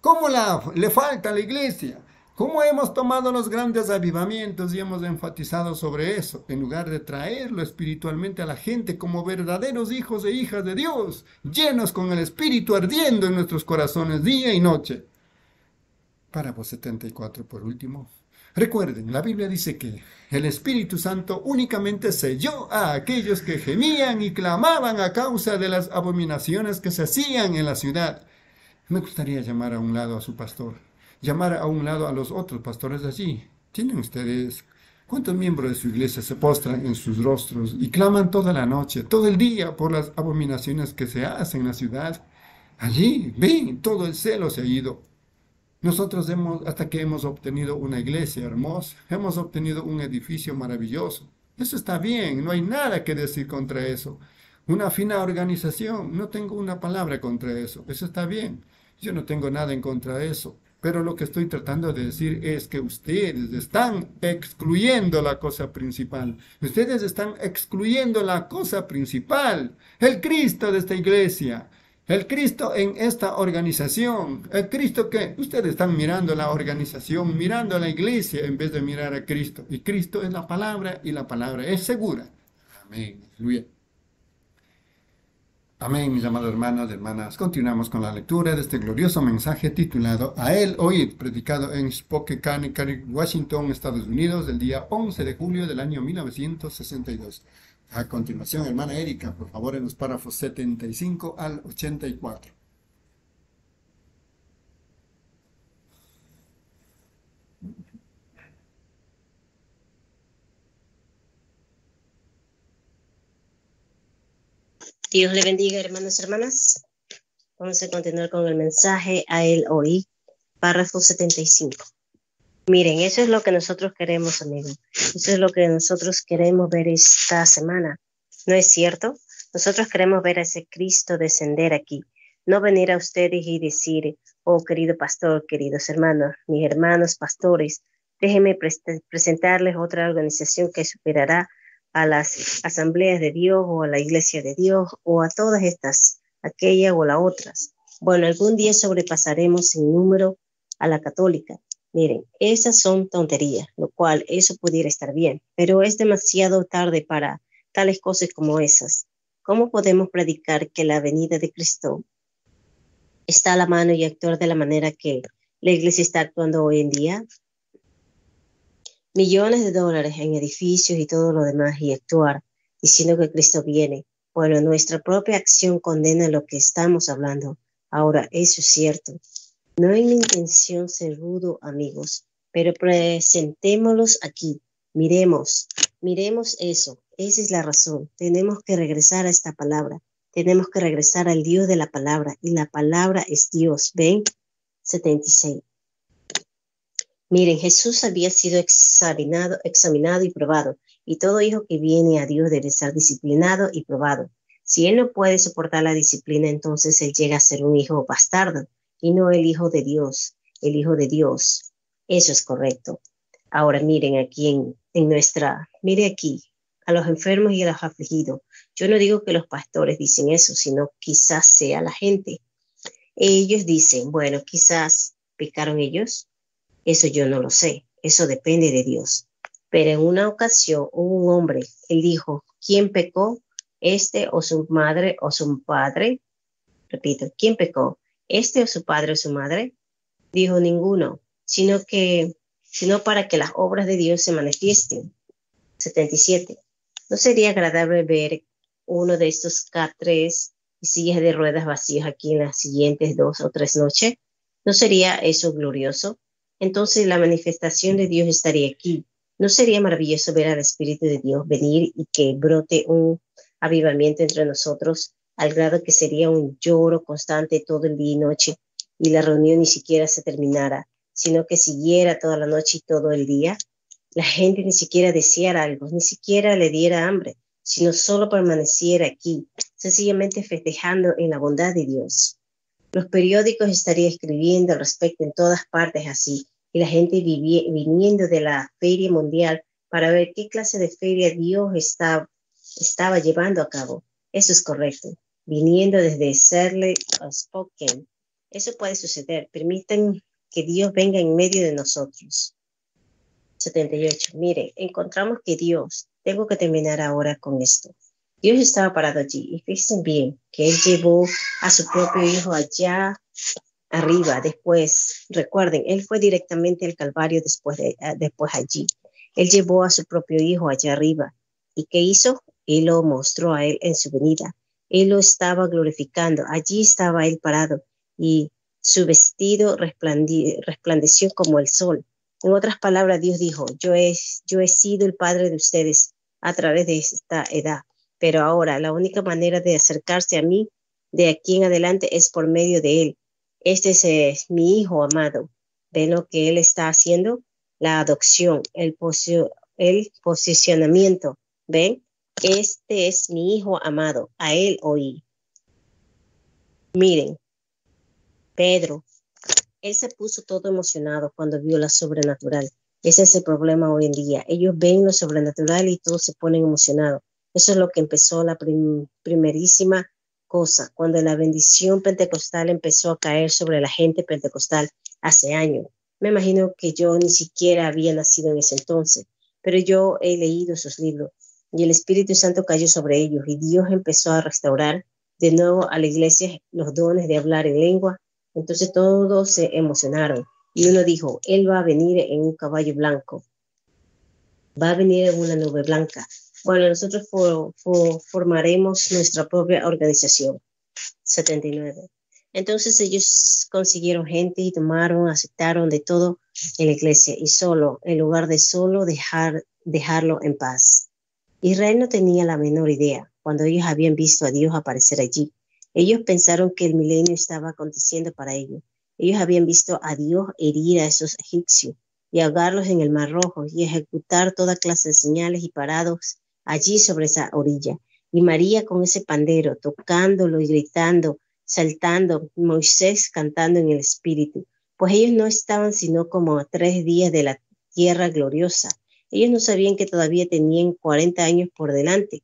[SPEAKER 3] ¿Cómo la, le falta a la iglesia? ¿Cómo hemos tomado los grandes avivamientos y hemos enfatizado sobre eso, en lugar de traerlo espiritualmente a la gente como verdaderos hijos e hijas de Dios, llenos con el espíritu ardiendo en nuestros corazones día y noche? Párrafo 74 por último. Recuerden, la Biblia dice que el Espíritu Santo únicamente selló a aquellos que gemían y clamaban a causa de las abominaciones que se hacían en la ciudad. Me gustaría llamar a un lado a su pastor llamar a un lado a los otros pastores allí. ¿Tienen ustedes cuántos miembros de su iglesia se postran en sus rostros y claman toda la noche, todo el día por las abominaciones que se hacen en la ciudad? Allí, ven, todo el celo se ha ido. Nosotros hemos, hasta que hemos obtenido una iglesia hermosa, hemos obtenido un edificio maravilloso. Eso está bien, no hay nada que decir contra eso. Una fina organización, no tengo una palabra contra eso. Eso está bien. Yo no tengo nada en contra de eso. Pero lo que estoy tratando de decir es que ustedes están excluyendo la cosa principal. Ustedes están excluyendo la cosa principal. El Cristo de esta iglesia. El Cristo en esta organización. El Cristo que ustedes están mirando la organización, mirando la iglesia en vez de mirar a Cristo. Y Cristo es la palabra y la palabra es segura. Amén. Aleluya. Amén, mis amados hermanos y hermanas. Continuamos con la lectura de este glorioso mensaje titulado A él oíd, predicado en Spokane, Washington, Estados Unidos, del día 11 de julio del año 1962. A continuación, hermana Erika, por favor, en los párrafos 75 al 84.
[SPEAKER 5] Dios le bendiga, hermanos y hermanas. Vamos a continuar con el mensaje a él hoy, párrafo 75. Miren, eso es lo que nosotros queremos, amigos. Eso es lo que nosotros queremos ver esta semana. ¿No es cierto? Nosotros queremos ver a ese Cristo descender aquí, no venir a ustedes y decir, oh querido pastor, queridos hermanos, mis hermanos pastores, déjenme presentarles otra organización que superará a las asambleas de Dios o a la iglesia de Dios o a todas estas, aquella o las otras. Bueno, algún día sobrepasaremos en número a la católica. Miren, esas son tonterías, lo cual eso pudiera estar bien, pero es demasiado tarde para tales cosas como esas. ¿Cómo podemos predicar que la venida de Cristo está a la mano y actuar de la manera que la iglesia está actuando hoy en día? Millones de dólares en edificios y todo lo demás y actuar diciendo que Cristo viene. Bueno, nuestra propia acción condena lo que estamos hablando. Ahora, eso es cierto. No hay intención ser rudo, amigos, pero presentémoslos aquí. Miremos, miremos eso. Esa es la razón. Tenemos que regresar a esta palabra. Tenemos que regresar al Dios de la palabra. Y la palabra es Dios. ¿Ven? 76. Miren, Jesús había sido examinado, examinado y probado, y todo hijo que viene a Dios debe ser disciplinado y probado. Si él no puede soportar la disciplina, entonces él llega a ser un hijo bastardo y no el hijo de Dios, el hijo de Dios. Eso es correcto. Ahora miren aquí en, en nuestra, mire aquí, a los enfermos y a los afligidos. Yo no digo que los pastores dicen eso, sino quizás sea la gente. Ellos dicen, bueno, quizás pecaron ellos, eso yo no lo sé, eso depende de Dios. Pero en una ocasión un hombre, él dijo, ¿quién pecó? ¿Este o su madre o su padre? Repito, ¿quién pecó? ¿Este o su padre o su madre? Dijo ninguno, sino que, sino para que las obras de Dios se manifiesten. 77. ¿No sería agradable ver uno de estos catres y sillas de ruedas vacías aquí en las siguientes dos o tres noches? ¿No sería eso glorioso? Entonces la manifestación de Dios estaría aquí. ¿No sería maravilloso ver al Espíritu de Dios venir y que brote un avivamiento entre nosotros al grado que sería un lloro constante todo el día y noche y la reunión ni siquiera se terminara, sino que siguiera toda la noche y todo el día? La gente ni siquiera deseara algo, ni siquiera le diera hambre, sino solo permaneciera aquí, sencillamente festejando en la bondad de Dios. Los periódicos estarían escribiendo al respecto en todas partes así, y la gente viniendo de la feria mundial para ver qué clase de feria Dios estaba llevando a cabo. Eso es correcto. Viniendo desde serle spoken. Eso puede suceder. Permiten que Dios venga en medio de nosotros. 78. Mire, encontramos que Dios, tengo que terminar ahora con esto. Dios estaba parado allí y fíjense bien que Él llevó a su propio hijo allá arriba. Después, recuerden, Él fue directamente al Calvario después, de, eh, después allí. Él llevó a su propio hijo allá arriba. ¿Y qué hizo? Él lo mostró a Él en su venida. Él lo estaba glorificando. Allí estaba Él parado y su vestido resplandeció como el sol. En otras palabras, Dios dijo, yo he, yo he sido el padre de ustedes a través de esta edad, pero ahora la única manera de acercarse a mí de aquí en adelante es por medio de Él. Este es mi hijo amado. ¿Ven lo que Él está haciendo? La adopción, el, el posicionamiento. ¿Ven? Este es mi hijo amado. A Él oí. Miren, Pedro, él se puso todo emocionado cuando vio la sobrenatural. Ese es el problema hoy en día. Ellos ven lo sobrenatural y todos se ponen emocionados. Eso es lo que empezó la primerísima cosa, cuando la bendición pentecostal empezó a caer sobre la gente pentecostal hace años. Me imagino que yo ni siquiera había nacido en ese entonces, pero yo he leído sus libros y el Espíritu Santo cayó sobre ellos y Dios empezó a restaurar de nuevo a la iglesia los dones de hablar en lengua, entonces todos se emocionaron y uno dijo, Él va a venir en un caballo blanco, va a venir en una nube blanca. Bueno, nosotros formaremos nuestra propia organización. 79. Entonces ellos consiguieron gente y tomaron, aceptaron de todo en la iglesia y solo, en lugar de solo dejar, dejarlo en paz. Israel no tenía la menor idea cuando ellos habían visto a Dios aparecer allí ellos pensaron que el milenio estaba aconteciendo para ellos. Ellos habían visto a Dios herir a esos egipcios y ahogarlos en el mar rojo y ejecutar toda clase de señales y parados allí sobre esa orilla. Y María con ese pandero, tocándolo y gritando, saltando, Moisés cantando en el espíritu, pues ellos no estaban sino como a tres días de la tierra gloriosa. Ellos no sabían que todavía tenían 40 años por delante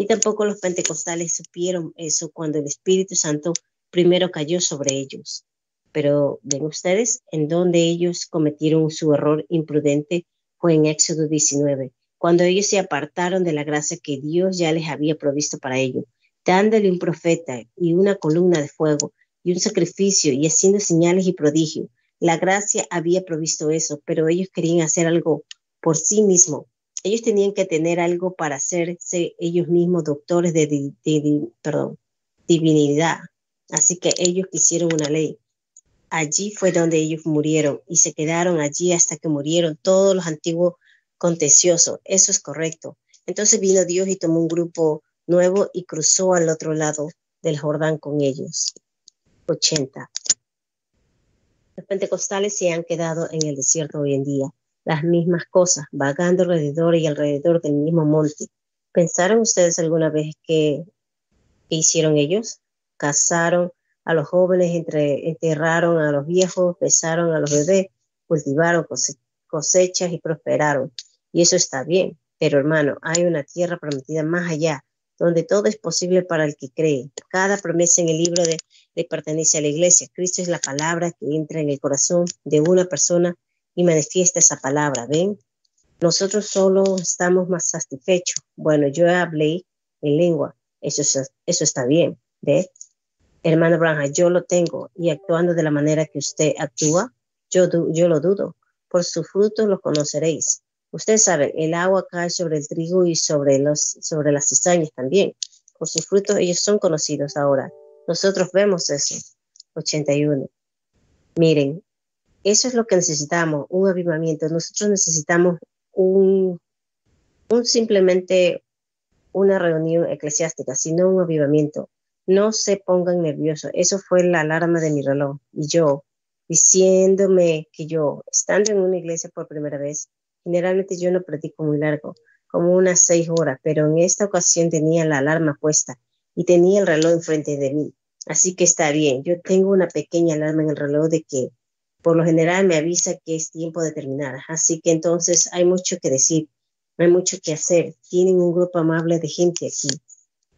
[SPEAKER 5] ni tampoco los pentecostales supieron eso cuando el Espíritu Santo primero cayó sobre ellos. Pero ven ustedes, en donde ellos cometieron su error imprudente fue en Éxodo 19, cuando ellos se apartaron de la gracia que Dios ya les había provisto para ellos, dándole un profeta y una columna de fuego y un sacrificio y haciendo señales y prodigios. La gracia había provisto eso, pero ellos querían hacer algo por sí mismos ellos tenían que tener algo para hacerse ellos mismos doctores de, perdón, divinidad. Así que ellos quisieron una ley. Allí fue donde ellos murieron y se quedaron allí hasta que murieron todos los antiguos contenciosos. Eso es correcto. Entonces vino Dios y tomó un grupo nuevo y cruzó al otro lado del Jordán con ellos. 80. Los pentecostales se han quedado en el desierto hoy en día las mismas cosas, vagando alrededor y alrededor del mismo monte. ¿Pensaron ustedes alguna vez que, hicieron ellos? Casaron a los jóvenes, enterraron a los viejos, besaron a los bebés, cultivaron cosechas y prosperaron. Y eso está bien, pero hermano, hay una tierra prometida más allá, donde todo es posible para el que cree. Cada promesa en el libro de, le pertenece a la iglesia. Cristo es la palabra que entra en el corazón de una persona y manifiesta esa palabra, ¿ven? Nosotros solo estamos más satisfechos. Bueno, yo hablé en lengua, eso, eso está bien, ¿ve? Hermano Branja, yo lo tengo y actuando de la manera que usted actúa, yo, yo lo dudo. Por sus frutos los conoceréis. Ustedes saben, el agua cae sobre el trigo y sobre, los, sobre las cizañas también. Por sus frutos ellos son conocidos ahora. Nosotros vemos eso. 81. Miren, eso es lo que necesitamos, un avivamiento. Nosotros necesitamos un, un simplemente una reunión eclesiástica, sino un avivamiento. No se pongan nerviosos. Eso fue la alarma de mi reloj. Y yo, diciéndome que yo, estando en una iglesia por primera vez, generalmente yo no predico muy largo, como unas seis horas, pero en esta ocasión tenía la alarma puesta y tenía el reloj enfrente de mí. Así que está bien, yo tengo una pequeña alarma en el reloj de que por lo general me avisa que es tiempo de terminar. Así que entonces hay mucho que decir, hay mucho que hacer. Tienen un grupo amable de gente aquí.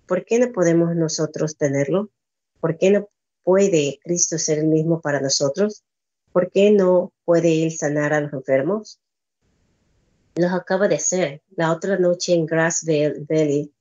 [SPEAKER 5] ¿Por qué no podemos nosotros tenerlo? ¿Por qué no puede Cristo ser el mismo para nosotros? ¿Por qué no puede Él sanar a los enfermos? Los acaba de hacer. La otra noche en Grass Valley,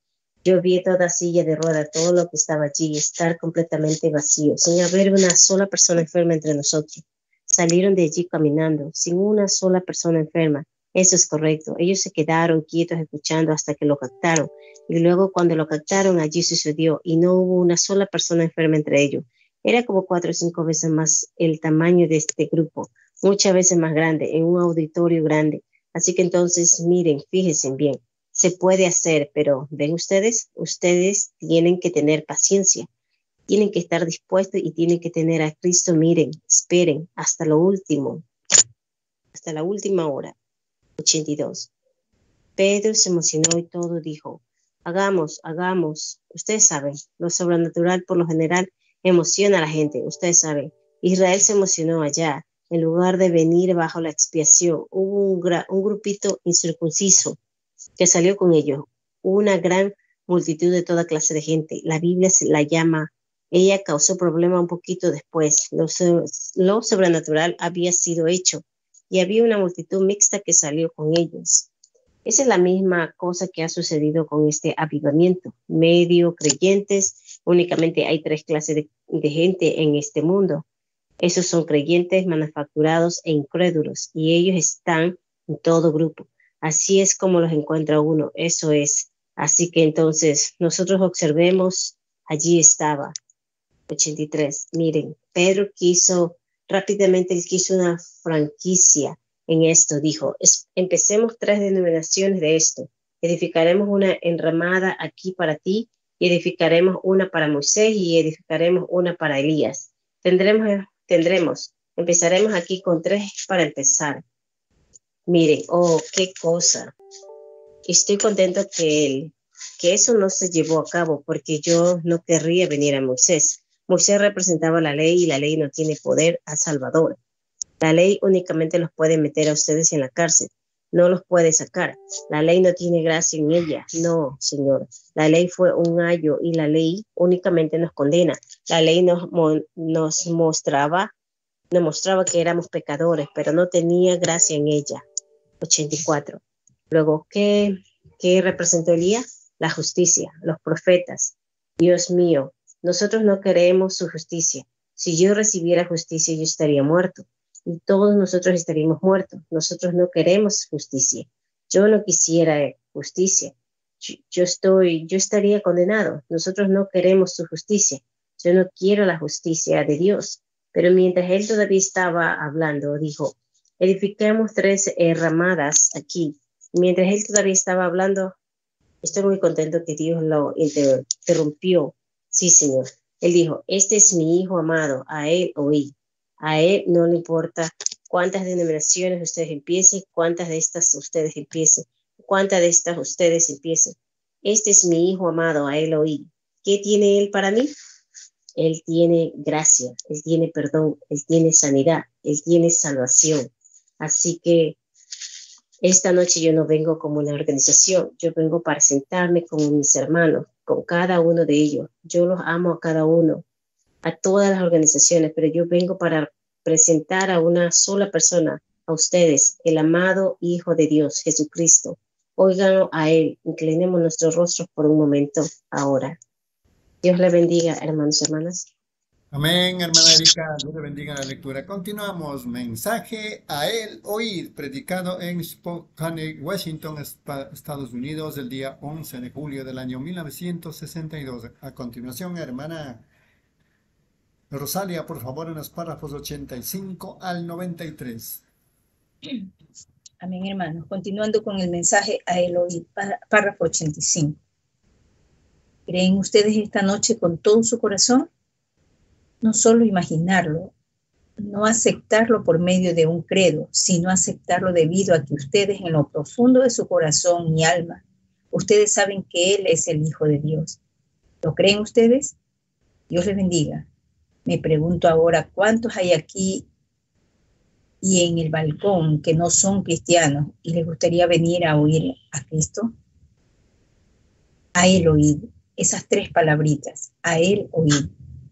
[SPEAKER 5] yo vi toda silla de rueda, todo lo que estaba allí, estar completamente vacío, sin haber una sola persona enferma entre nosotros. Salieron de allí caminando, sin una sola persona enferma. Eso es correcto. Ellos se quedaron quietos escuchando hasta que lo captaron. Y luego cuando lo captaron, allí sucedió y no hubo una sola persona enferma entre ellos. Era como cuatro o cinco veces más el tamaño de este grupo, muchas veces más grande, en un auditorio grande. Así que entonces, miren, fíjense bien, se puede hacer, pero ven ustedes, ustedes tienen que tener paciencia tienen que estar dispuestos y tienen que tener a Cristo, miren, esperen hasta lo último, hasta la última hora. 82. Pedro se emocionó y todo dijo, hagamos, hagamos. Ustedes saben, lo sobrenatural por lo general emociona a la gente, ustedes saben. Israel se emocionó allá, en lugar de venir bajo la expiación. Hubo un, un grupito incircunciso que salió con ellos, una gran multitud de toda clase de gente. La Biblia se la llama ella causó problema un poquito después. Lo, sobrenatural había sido hecho y había una multitud mixta que salió con ellos. Esa es la misma cosa que ha sucedido con este avivamiento. Medio creyentes, únicamente hay tres clases de, de gente en este mundo. Esos son creyentes, manufacturados e incrédulos, y ellos están en todo grupo. Así es como los encuentra uno, eso es. Así que entonces nosotros observemos, allí estaba, 83. Miren, Pedro quiso, rápidamente él quiso una franquicia en esto. Dijo, empecemos tres denominaciones de esto. Edificaremos una enramada aquí para ti, y edificaremos una para Moisés y edificaremos una para Elías. Tendremos, tendremos, empezaremos aquí con tres para empezar. Miren, oh, qué cosa. Estoy contento que, que eso no se llevó a cabo porque yo no querría venir a Moisés. Moisés representaba la ley y la ley no tiene poder a Salvador. La ley únicamente los puede meter a ustedes en la cárcel, no los puede sacar. La ley no tiene gracia en ella. No, Señor. La ley fue un ayo y la ley únicamente nos condena. La ley nos, nos mostraba, nos mostraba que éramos pecadores, pero no tenía gracia en ella. 84. Luego, ¿qué, qué representó Elías? La justicia, los profetas. Dios mío, nosotros no queremos su justicia. Si yo recibiera justicia, yo estaría muerto y todos nosotros estaríamos muertos. Nosotros no queremos justicia. Yo no quisiera justicia. Yo, estoy, yo estaría condenado. Nosotros no queremos su justicia. Yo no quiero la justicia de Dios. Pero mientras él todavía estaba hablando, dijo, edifiquemos tres ramadas aquí. Mientras él todavía estaba hablando, estoy muy contento que Dios lo interrumpió Sí, Señor. Él dijo, este es mi hijo amado, a él oí. A él no le importa cuántas denominaciones ustedes empiecen, cuántas de estas ustedes empiecen, cuántas de estas ustedes empiecen. Este es mi hijo amado, a él oí. ¿Qué tiene él para mí? Él tiene gracia, él tiene perdón, él tiene sanidad, él tiene salvación. Así que esta noche yo no vengo como una organización, yo vengo para sentarme con mis hermanos, con cada uno de ellos. Yo los amo a cada uno, a todas las organizaciones, pero yo vengo para presentar a una sola persona, a ustedes, el amado Hijo de Dios, Jesucristo. Óiganlo a Él, inclinemos nuestros rostros por un momento ahora. Dios le bendiga, hermanos y hermanas.
[SPEAKER 3] Amén, hermana Erika, Dios le bendiga la lectura. Continuamos, mensaje a él oír, predicado en Spokane, Washington, Estados Unidos, el día 11 de julio del año 1962. A continuación, hermana Rosalia, por favor, en los párrafos 85 al 93.
[SPEAKER 4] Amén, hermanos. Continuando con el mensaje a oír, párrafo 85. ¿Creen ustedes esta noche con todo su corazón? no solo imaginarlo, no aceptarlo por medio de un credo, sino aceptarlo debido a que ustedes en lo profundo de su corazón y alma, ustedes saben que Él es el Hijo de Dios. ¿Lo creen ustedes? Dios les bendiga. Me pregunto ahora, ¿cuántos hay aquí y en el balcón que no son cristianos y les gustaría venir a oír a Cristo? A Él oír. Esas tres palabritas, a Él oír.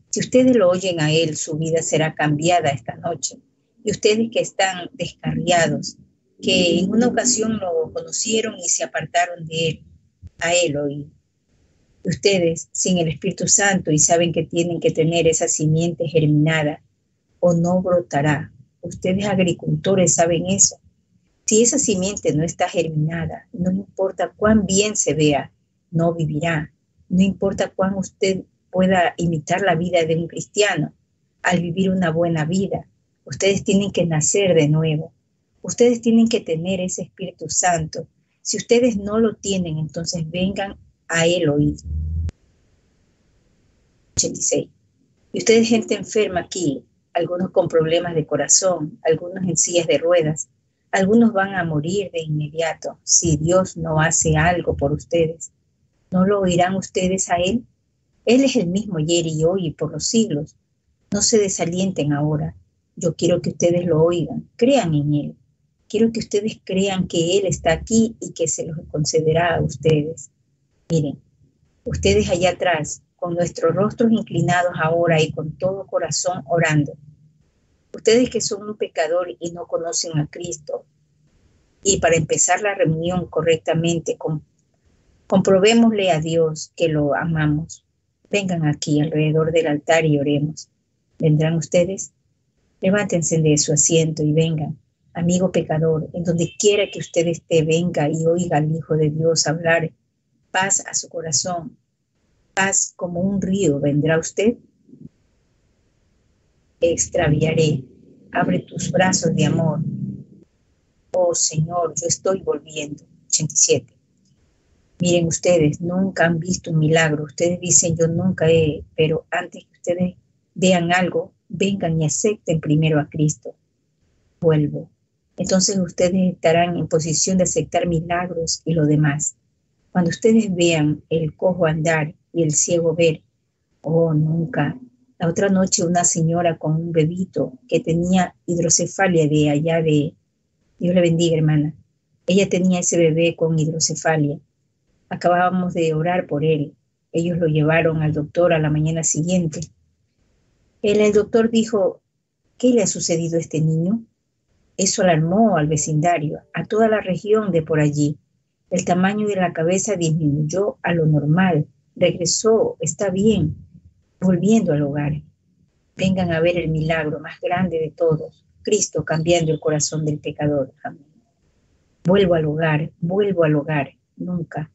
[SPEAKER 4] Si ustedes lo oyen a Él, su vida será cambiada esta noche. Y ustedes que están descarriados, que en una ocasión lo conocieron y se apartaron de Él, a Él oír. Ustedes, sin el Espíritu Santo y saben que tienen que tener esa simiente germinada o no brotará. Ustedes agricultores saben eso. Si esa simiente no está germinada, no importa cuán bien se vea, no vivirá. No importa cuán usted pueda imitar la vida de un cristiano al vivir una buena vida. Ustedes tienen que nacer de nuevo. Ustedes tienen que tener ese Espíritu Santo. Si ustedes no lo tienen, entonces vengan a Él oír. 86. Y ustedes gente enferma aquí, algunos con problemas de corazón, algunos en sillas de ruedas, algunos van a morir de inmediato si Dios no hace algo por ustedes. ¿No lo oirán ustedes a Él? Él es el mismo ayer y hoy y por los siglos. No se desalienten ahora. Yo quiero que ustedes lo oigan, crean en Él. Quiero que ustedes crean que Él está aquí y que se los concederá a ustedes. Miren, ustedes allá atrás, con nuestros rostros inclinados ahora y con todo corazón orando. Ustedes que son un pecador y no conocen a Cristo, y para empezar la reunión correctamente, comprobémosle a Dios que lo amamos. Vengan aquí alrededor del altar y oremos. ¿Vendrán ustedes? Levántense de su asiento y vengan. Amigo pecador, en donde quiera que usted esté, venga y oiga al Hijo de Dios hablar paz a su corazón. Paz como un río vendrá usted. Extraviaré. Abre tus brazos de amor. Oh Señor, yo estoy volviendo. 87. Miren ustedes, nunca han visto un milagro. Ustedes dicen yo nunca he, pero antes que ustedes vean algo, vengan y acepten primero a Cristo. Vuelvo. Entonces ustedes estarán en posición de aceptar milagros y lo demás. Cuando ustedes vean el cojo andar y el ciego ver, oh, nunca. La otra noche una señora con un bebito que tenía hidrocefalia de allá de, Dios le bendiga hermana, ella tenía ese bebé con hidrocefalia Acabábamos de orar por él. Ellos lo llevaron al doctor a la mañana siguiente. El, el doctor dijo, ¿qué le ha sucedido a este niño? Eso alarmó al vecindario, a toda la región de por allí. El tamaño de la cabeza disminuyó a lo normal, regresó, está bien, volviendo al hogar. Vengan a ver el milagro más grande de todos, Cristo cambiando el corazón del pecador. Vuelvo al hogar, vuelvo al hogar, nunca,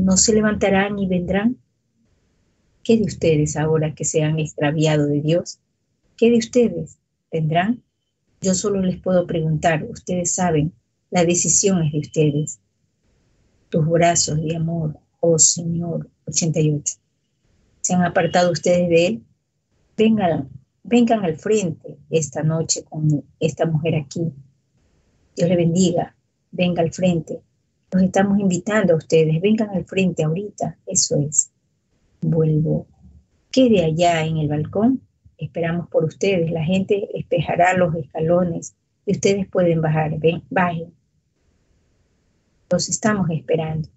[SPEAKER 4] no se levantarán y vendrán. ¿Qué de ustedes ahora que se han extraviado de Dios? ¿Qué de ustedes? ¿Vendrán? Yo solo les puedo preguntar, ustedes saben, la decisión es de ustedes. Tus brazos de amor, oh Señor, 88. ¿Se han apartado ustedes de Él? Vengan, vengan al frente esta noche con esta mujer aquí. Dios le bendiga. Venga al frente. Los estamos invitando a ustedes, vengan al frente ahorita, eso es. Vuelvo. Quede allá en el balcón, esperamos por ustedes, la gente espejará los escalones y ustedes pueden bajar, ven, bajen. Los estamos esperando.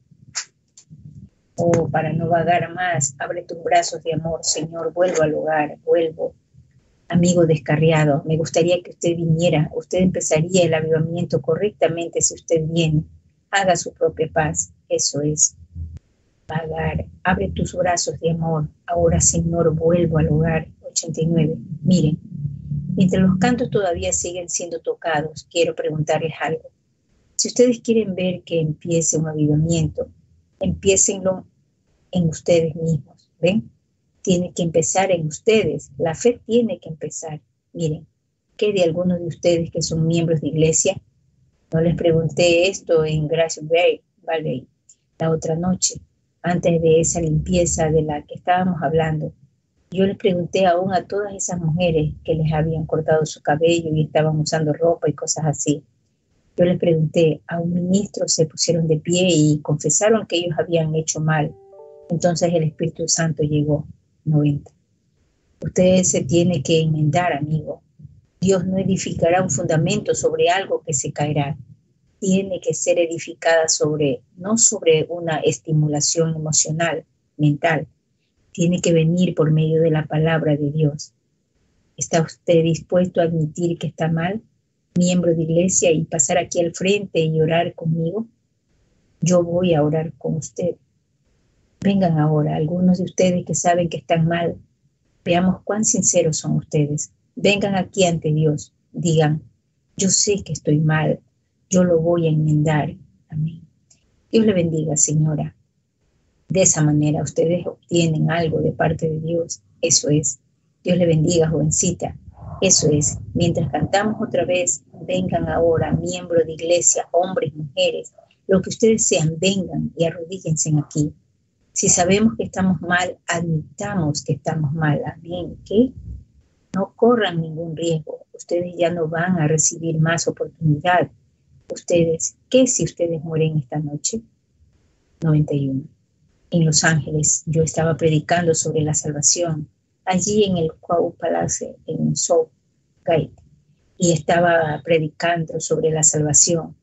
[SPEAKER 4] Oh, para no vagar más, abre tus brazos de amor, Señor, vuelvo al hogar, vuelvo. Amigo descarriado, me gustaría que usted viniera, usted empezaría el avivamiento correctamente si usted viene haga su propia paz. Eso es pagar. Abre tus brazos de amor. Ahora, Señor, vuelvo al hogar. 89. Miren, mientras los cantos todavía siguen siendo tocados, quiero preguntarles algo. Si ustedes quieren ver que empiece un avivamiento, empiecenlo en ustedes mismos. ¿Ven? Tiene que empezar en ustedes. La fe tiene que empezar. Miren, ¿qué de algunos de ustedes que son miembros de iglesia no les pregunté esto en Grass Valley la otra noche, antes de esa limpieza de la que estábamos hablando. Yo les pregunté aún a todas esas mujeres que les habían cortado su cabello y estaban usando ropa y cosas así. Yo les pregunté, a un ministro se pusieron de pie y confesaron que ellos habían hecho mal. Entonces el Espíritu Santo llegó, 90. Usted se tiene que enmendar, amigo. Dios no edificará un fundamento sobre algo que se caerá. Tiene que ser edificada sobre, no sobre una estimulación emocional, mental. Tiene que venir por medio de la palabra de Dios. ¿Está usted dispuesto a admitir que está mal, miembro de iglesia, y pasar aquí al frente y orar conmigo? Yo voy a orar con usted. Vengan ahora, algunos de ustedes que saben que están mal, veamos cuán sinceros son ustedes vengan aquí ante Dios, digan, yo sé que estoy mal, yo lo voy a enmendar. Amén. Dios le bendiga, señora. De esa manera ustedes obtienen algo de parte de Dios. Eso es. Dios le bendiga, jovencita. Eso es. Mientras cantamos otra vez, vengan ahora, miembros de iglesia, hombres, mujeres, lo que ustedes sean, vengan y arrodíllense aquí. Si sabemos que estamos mal, admitamos que estamos mal. Amén. ¿Qué? No corran ningún riesgo. Ustedes ya no van a recibir más oportunidad. Ustedes, ¿qué si ustedes mueren esta noche? 91. En Los Ángeles yo estaba predicando sobre la salvación, allí en el Quau Palace, en South Gate, y estaba predicando sobre la salvación.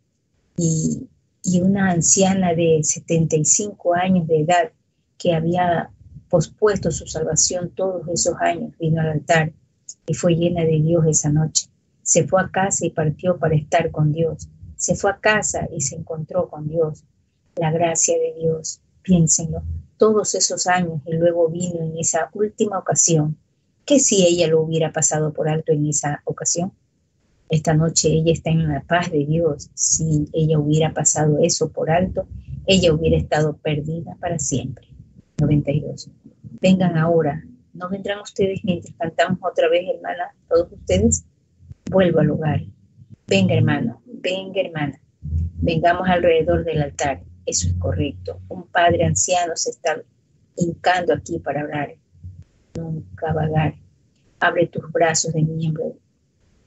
[SPEAKER 4] Y, y una anciana de 75 años de edad que había pospuesto su salvación todos esos años vino al altar y fue llena de Dios esa noche. Se fue a casa y partió para estar con Dios. Se fue a casa y se encontró con Dios. La gracia de Dios, piénsenlo, todos esos años y luego vino en esa última ocasión. ¿Qué si ella lo hubiera pasado por alto en esa ocasión? Esta noche ella está en la paz de Dios. Si ella hubiera pasado eso por alto, ella hubiera estado perdida para siempre. 92. Vengan ahora, ¿No vendrán ustedes mientras cantamos otra vez, hermana, todos ustedes? Vuelvo al lugar. Venga, hermano, venga, hermana. Vengamos alrededor del altar. Eso es correcto. Un padre anciano se está hincando aquí para hablar. Nunca vagar. Abre tus brazos de miembro,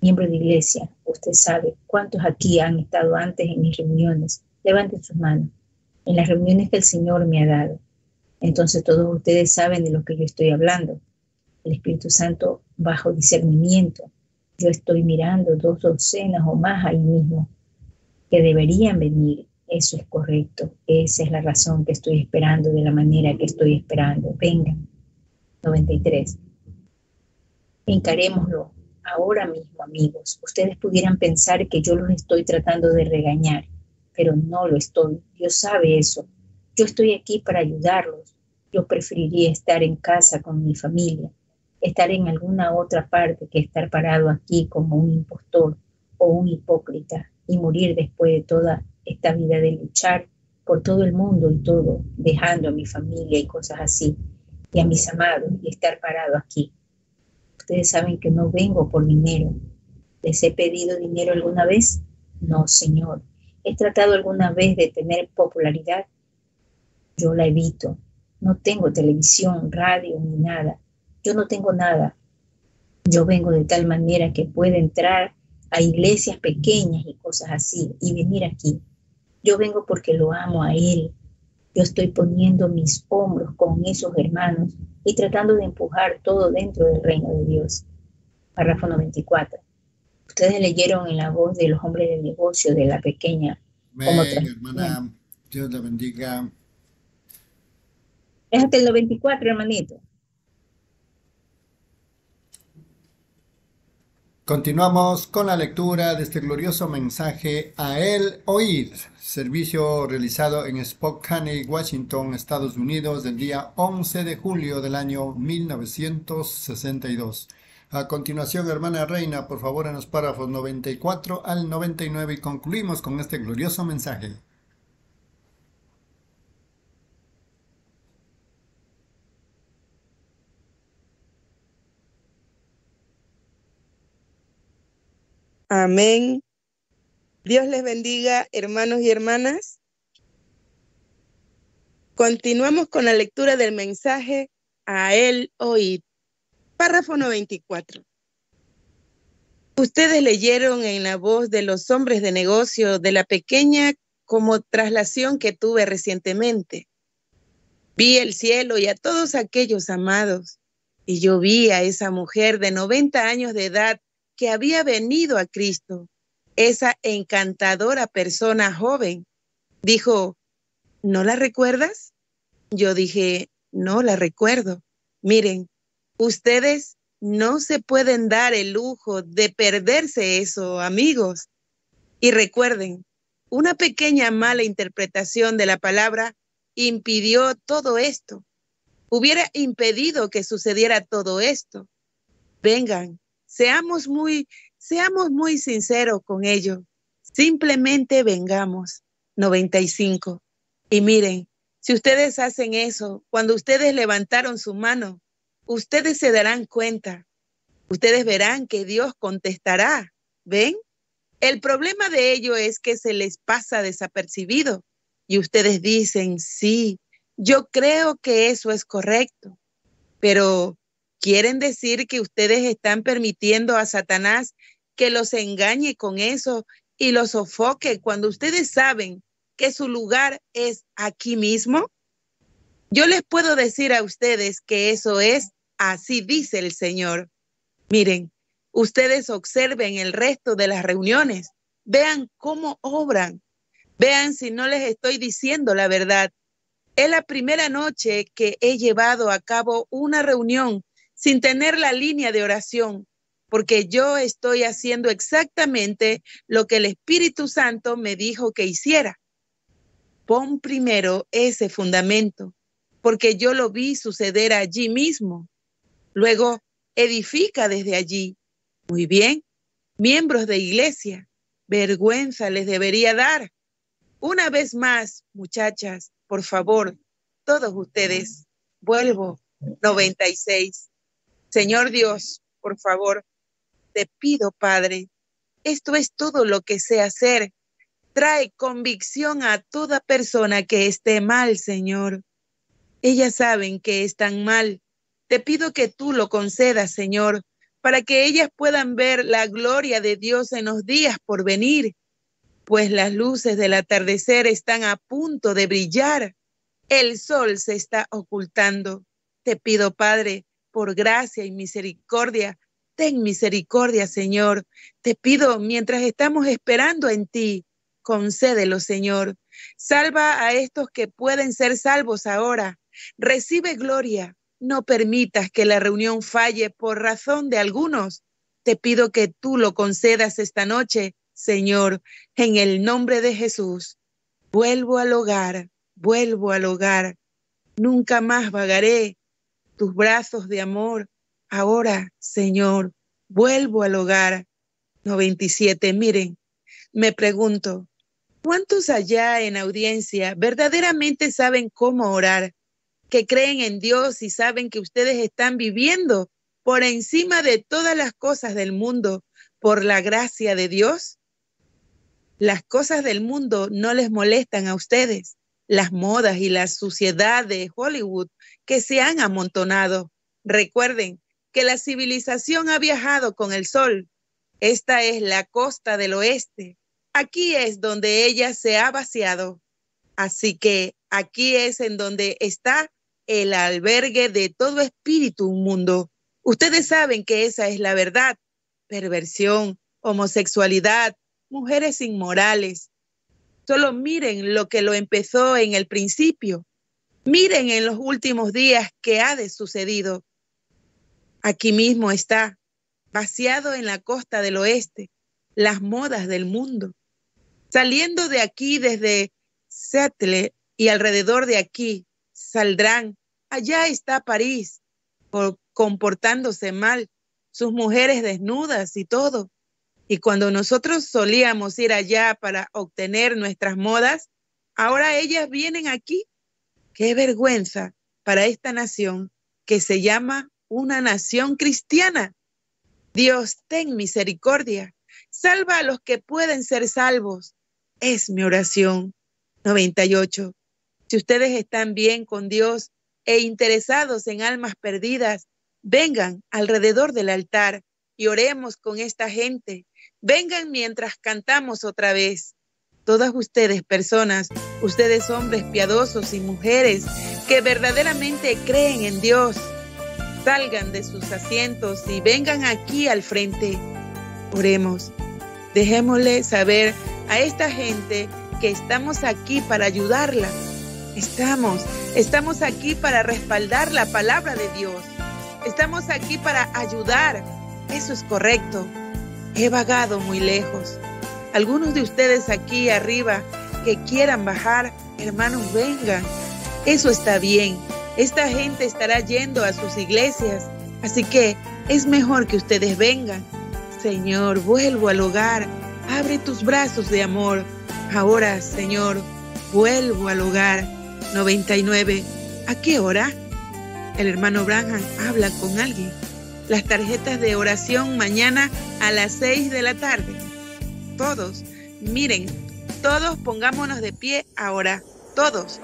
[SPEAKER 4] miembro de iglesia. Usted sabe cuántos aquí han estado antes en mis reuniones. Levanten sus manos. En las reuniones que el Señor me ha dado entonces todos ustedes saben de lo que yo estoy hablando. El Espíritu Santo bajo discernimiento. Yo estoy mirando dos docenas o más ahí mismo que deberían venir. Eso es correcto. Esa es la razón que estoy esperando de la manera que estoy esperando. Vengan. 93. Encarémoslo ahora mismo, amigos. Ustedes pudieran pensar que yo los estoy tratando de regañar, pero no lo estoy. Dios sabe eso. Yo estoy aquí para ayudarlos. Yo preferiría estar en casa con mi familia, estar en alguna otra parte que estar parado aquí como un impostor o un hipócrita y morir después de toda esta vida de luchar por todo el mundo y todo, dejando a mi familia y cosas así, y a mis amados, y estar parado aquí. Ustedes saben que no vengo por dinero. ¿Les he pedido dinero alguna vez? No, Señor. ¿He tratado alguna vez de tener popularidad? yo la evito. No tengo televisión, radio ni nada. Yo no tengo nada. Yo vengo de tal manera que puedo entrar a iglesias pequeñas y cosas así y venir aquí. Yo vengo porque lo amo a Él. Yo estoy poniendo mis hombros con esos hermanos y tratando de empujar todo dentro del reino de Dios. Párrafo 94. Ustedes leyeron en la voz de los hombres de negocio de la pequeña.
[SPEAKER 3] Como hermana, Dios la bendiga.
[SPEAKER 4] Es hasta el 94, hermanito.
[SPEAKER 3] Continuamos con la lectura de este glorioso mensaje a él oír, servicio realizado en Spokane, Washington, Estados Unidos, del día 11 de julio del año 1962. A continuación, hermana Reina, por favor, en los párrafos 94 al 99 y concluimos con este glorioso mensaje.
[SPEAKER 6] Amén. Dios les bendiga, hermanos y hermanas. Continuamos con la lectura del mensaje a él oír. Párrafo 94. Ustedes leyeron en la voz de los hombres de negocio de la pequeña como traslación que tuve recientemente. Vi el cielo y a todos aquellos amados, y yo vi a esa mujer de 90 años de edad que había venido a Cristo, esa encantadora persona joven. Dijo, ¿no la recuerdas? Yo dije, no la recuerdo. Miren, ustedes no se pueden dar el lujo de perderse eso, amigos. Y recuerden, una pequeña mala interpretación de la palabra impidió todo esto. Hubiera impedido que sucediera todo esto. Vengan, seamos muy, seamos muy sinceros con ello. Simplemente vengamos. 95. Y miren, si ustedes hacen eso, cuando ustedes levantaron su mano, ustedes se darán cuenta. Ustedes verán que Dios contestará. ¿Ven? El problema de ello es que se les pasa desapercibido y ustedes dicen, sí, yo creo que eso es correcto, pero quieren decir que ustedes están permitiendo a Satanás que los engañe con eso y los sofoque cuando ustedes saben que su lugar es aquí mismo. Yo les puedo decir a ustedes que eso es así dice el Señor. Miren, Ustedes observen el resto de las reuniones, vean cómo obran, vean si no les estoy diciendo la verdad. Es la primera noche que he llevado a cabo una reunión sin tener la línea de oración, porque yo estoy haciendo exactamente lo que el Espíritu Santo me dijo que hiciera. Pon primero ese fundamento, porque yo lo vi suceder allí mismo. Luego, edifica desde allí. Muy bien, miembros de iglesia, vergüenza les debería dar. Una vez más, muchachas, por favor, todos ustedes, vuelvo, 96. Señor Dios, por favor, te pido, Padre, esto es todo lo que sé hacer. Trae convicción a toda persona que esté mal, Señor. Ellas saben que están mal. Te pido que tú lo concedas, Señor, para que ellas puedan ver la gloria de Dios en los días por venir, pues las luces del atardecer están a punto de brillar. El sol se está ocultando. Te pido, Padre, por gracia y misericordia, ten misericordia, Señor. Te pido, mientras estamos esperando en ti, concédelo, Señor. Salva a estos que pueden ser salvos ahora. Recibe gloria, no permitas que la reunión falle por razón de algunos. Te pido que tú lo concedas esta noche, Señor, en el nombre de Jesús. Vuelvo al hogar, vuelvo al hogar. Nunca más vagaré tus brazos de amor. Ahora, Señor, vuelvo al hogar. 97. Miren, me pregunto, ¿cuántos allá en audiencia verdaderamente saben cómo orar? que creen en Dios y saben que ustedes están viviendo por encima de todas las cosas del mundo por la gracia de Dios? Las cosas del mundo no les molestan a ustedes, las modas y la suciedad de Hollywood que se han amontonado. Recuerden que la civilización ha viajado con el sol. Esta es la costa del oeste. Aquí es donde ella se ha vaciado. Así que aquí es en donde está el albergue de todo espíritu mundo. Ustedes saben que esa es la verdad. Perversión, homosexualidad, mujeres inmorales. Solo miren lo que lo empezó en el principio. Miren en los últimos días qué ha de sucedido. Aquí mismo está, vaciado en la costa del oeste, las modas del mundo. Saliendo de aquí desde Seattle y alrededor de aquí, saldrán allá está París, comportándose mal, sus mujeres desnudas y todo. Y cuando nosotros solíamos ir allá para obtener nuestras modas, ahora ellas vienen aquí. Qué vergüenza para esta nación que se llama una nación cristiana. Dios, ten misericordia. Salva a los que pueden ser salvos. Es mi oración. 98. Si ustedes están bien con Dios, e interesados en almas perdidas, vengan alrededor del altar y oremos con esta gente. Vengan mientras cantamos otra vez. Todas ustedes, personas, ustedes hombres piadosos y mujeres que verdaderamente creen en Dios, salgan de sus asientos y vengan aquí al frente. Oremos. Dejémosle saber a esta gente que estamos aquí para ayudarla. Estamos, estamos aquí para respaldar la palabra de Dios. Estamos aquí para ayudar. Eso es correcto. He vagado muy lejos. Algunos de ustedes aquí arriba que quieran bajar, hermanos, vengan. Eso está bien. Esta gente estará yendo a sus iglesias. Así que es mejor que ustedes vengan. Señor, vuelvo al hogar. Abre tus brazos de amor. Ahora, Señor, vuelvo al hogar. 99. ¿A qué hora? El hermano Branham habla con alguien. Las tarjetas de oración mañana a las 6 de la tarde. Todos, miren, todos pongámonos de pie ahora. Todos,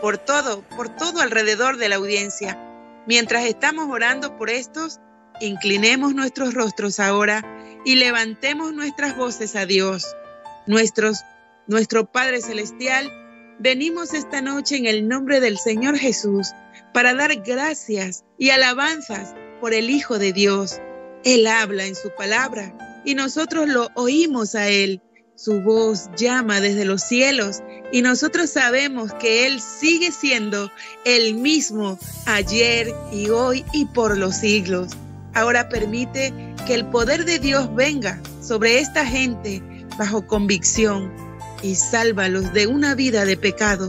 [SPEAKER 6] por todo, por todo alrededor de la audiencia. Mientras estamos orando por estos, inclinemos nuestros rostros ahora y levantemos nuestras voces a Dios. Nuestros, nuestro Padre Celestial, venimos esta noche en el nombre del Señor Jesús para dar gracias y alabanzas por el Hijo de Dios. Él habla en su palabra y nosotros lo oímos a Él. Su voz llama desde los cielos y nosotros sabemos que Él sigue siendo el mismo ayer y hoy y por los siglos. Ahora permite que el poder de Dios venga sobre esta gente bajo convicción y sálvalos de una vida de pecado.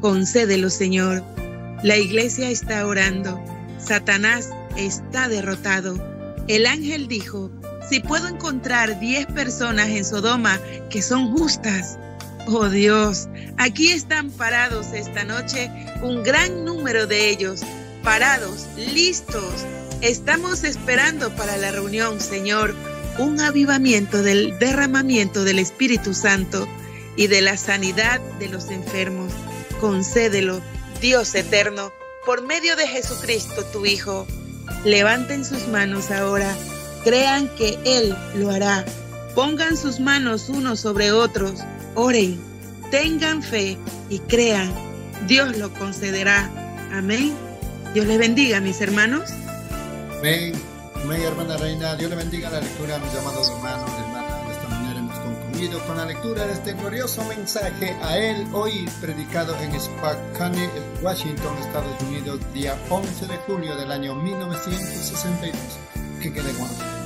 [SPEAKER 6] Concédelo, Señor. La iglesia está orando. Satanás está derrotado. El ángel dijo, si puedo encontrar diez personas en Sodoma que son justas, oh Dios, aquí están parados esta noche un gran número de ellos, parados, listos. Estamos esperando para la reunión, Señor, un avivamiento del derramamiento del Espíritu Santo y de la sanidad de los enfermos. Concédelo Dios eterno, por medio de Jesucristo, tu Hijo. Levanten sus manos ahora, crean que Él lo hará. Pongan sus manos unos sobre otros, oren, tengan fe y crean. Dios lo concederá. Amén. Dios les bendiga, mis hermanos.
[SPEAKER 3] Amén. Amén, hermana Reina. Dios le bendiga la lectura, mis amados hermanos, hermanas. De esta manera hemos concluido con la lectura de este glorioso mensaje a él hoy predicado en Spokane, Washington, Estados Unidos, día 11 de julio del año 1962. Que quede guardado.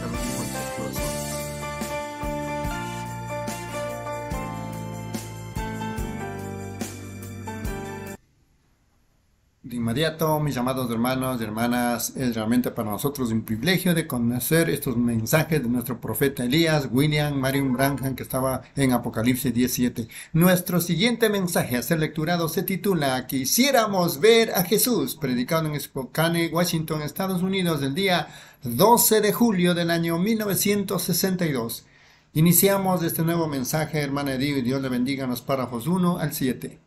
[SPEAKER 3] Inmediato, mis amados hermanos y hermanas, es realmente para nosotros un privilegio de conocer estos mensajes de nuestro profeta Elías, William Marion Branham, que estaba en Apocalipsis 17. Nuestro siguiente mensaje a ser lecturado se titula Quisiéramos ver a Jesús, predicado en Spokane, Washington, Estados Unidos, el día 12 de julio del año 1962. Iniciamos este nuevo mensaje, hermana Edith, y Dios le bendiga en los párrafos 1 al 7.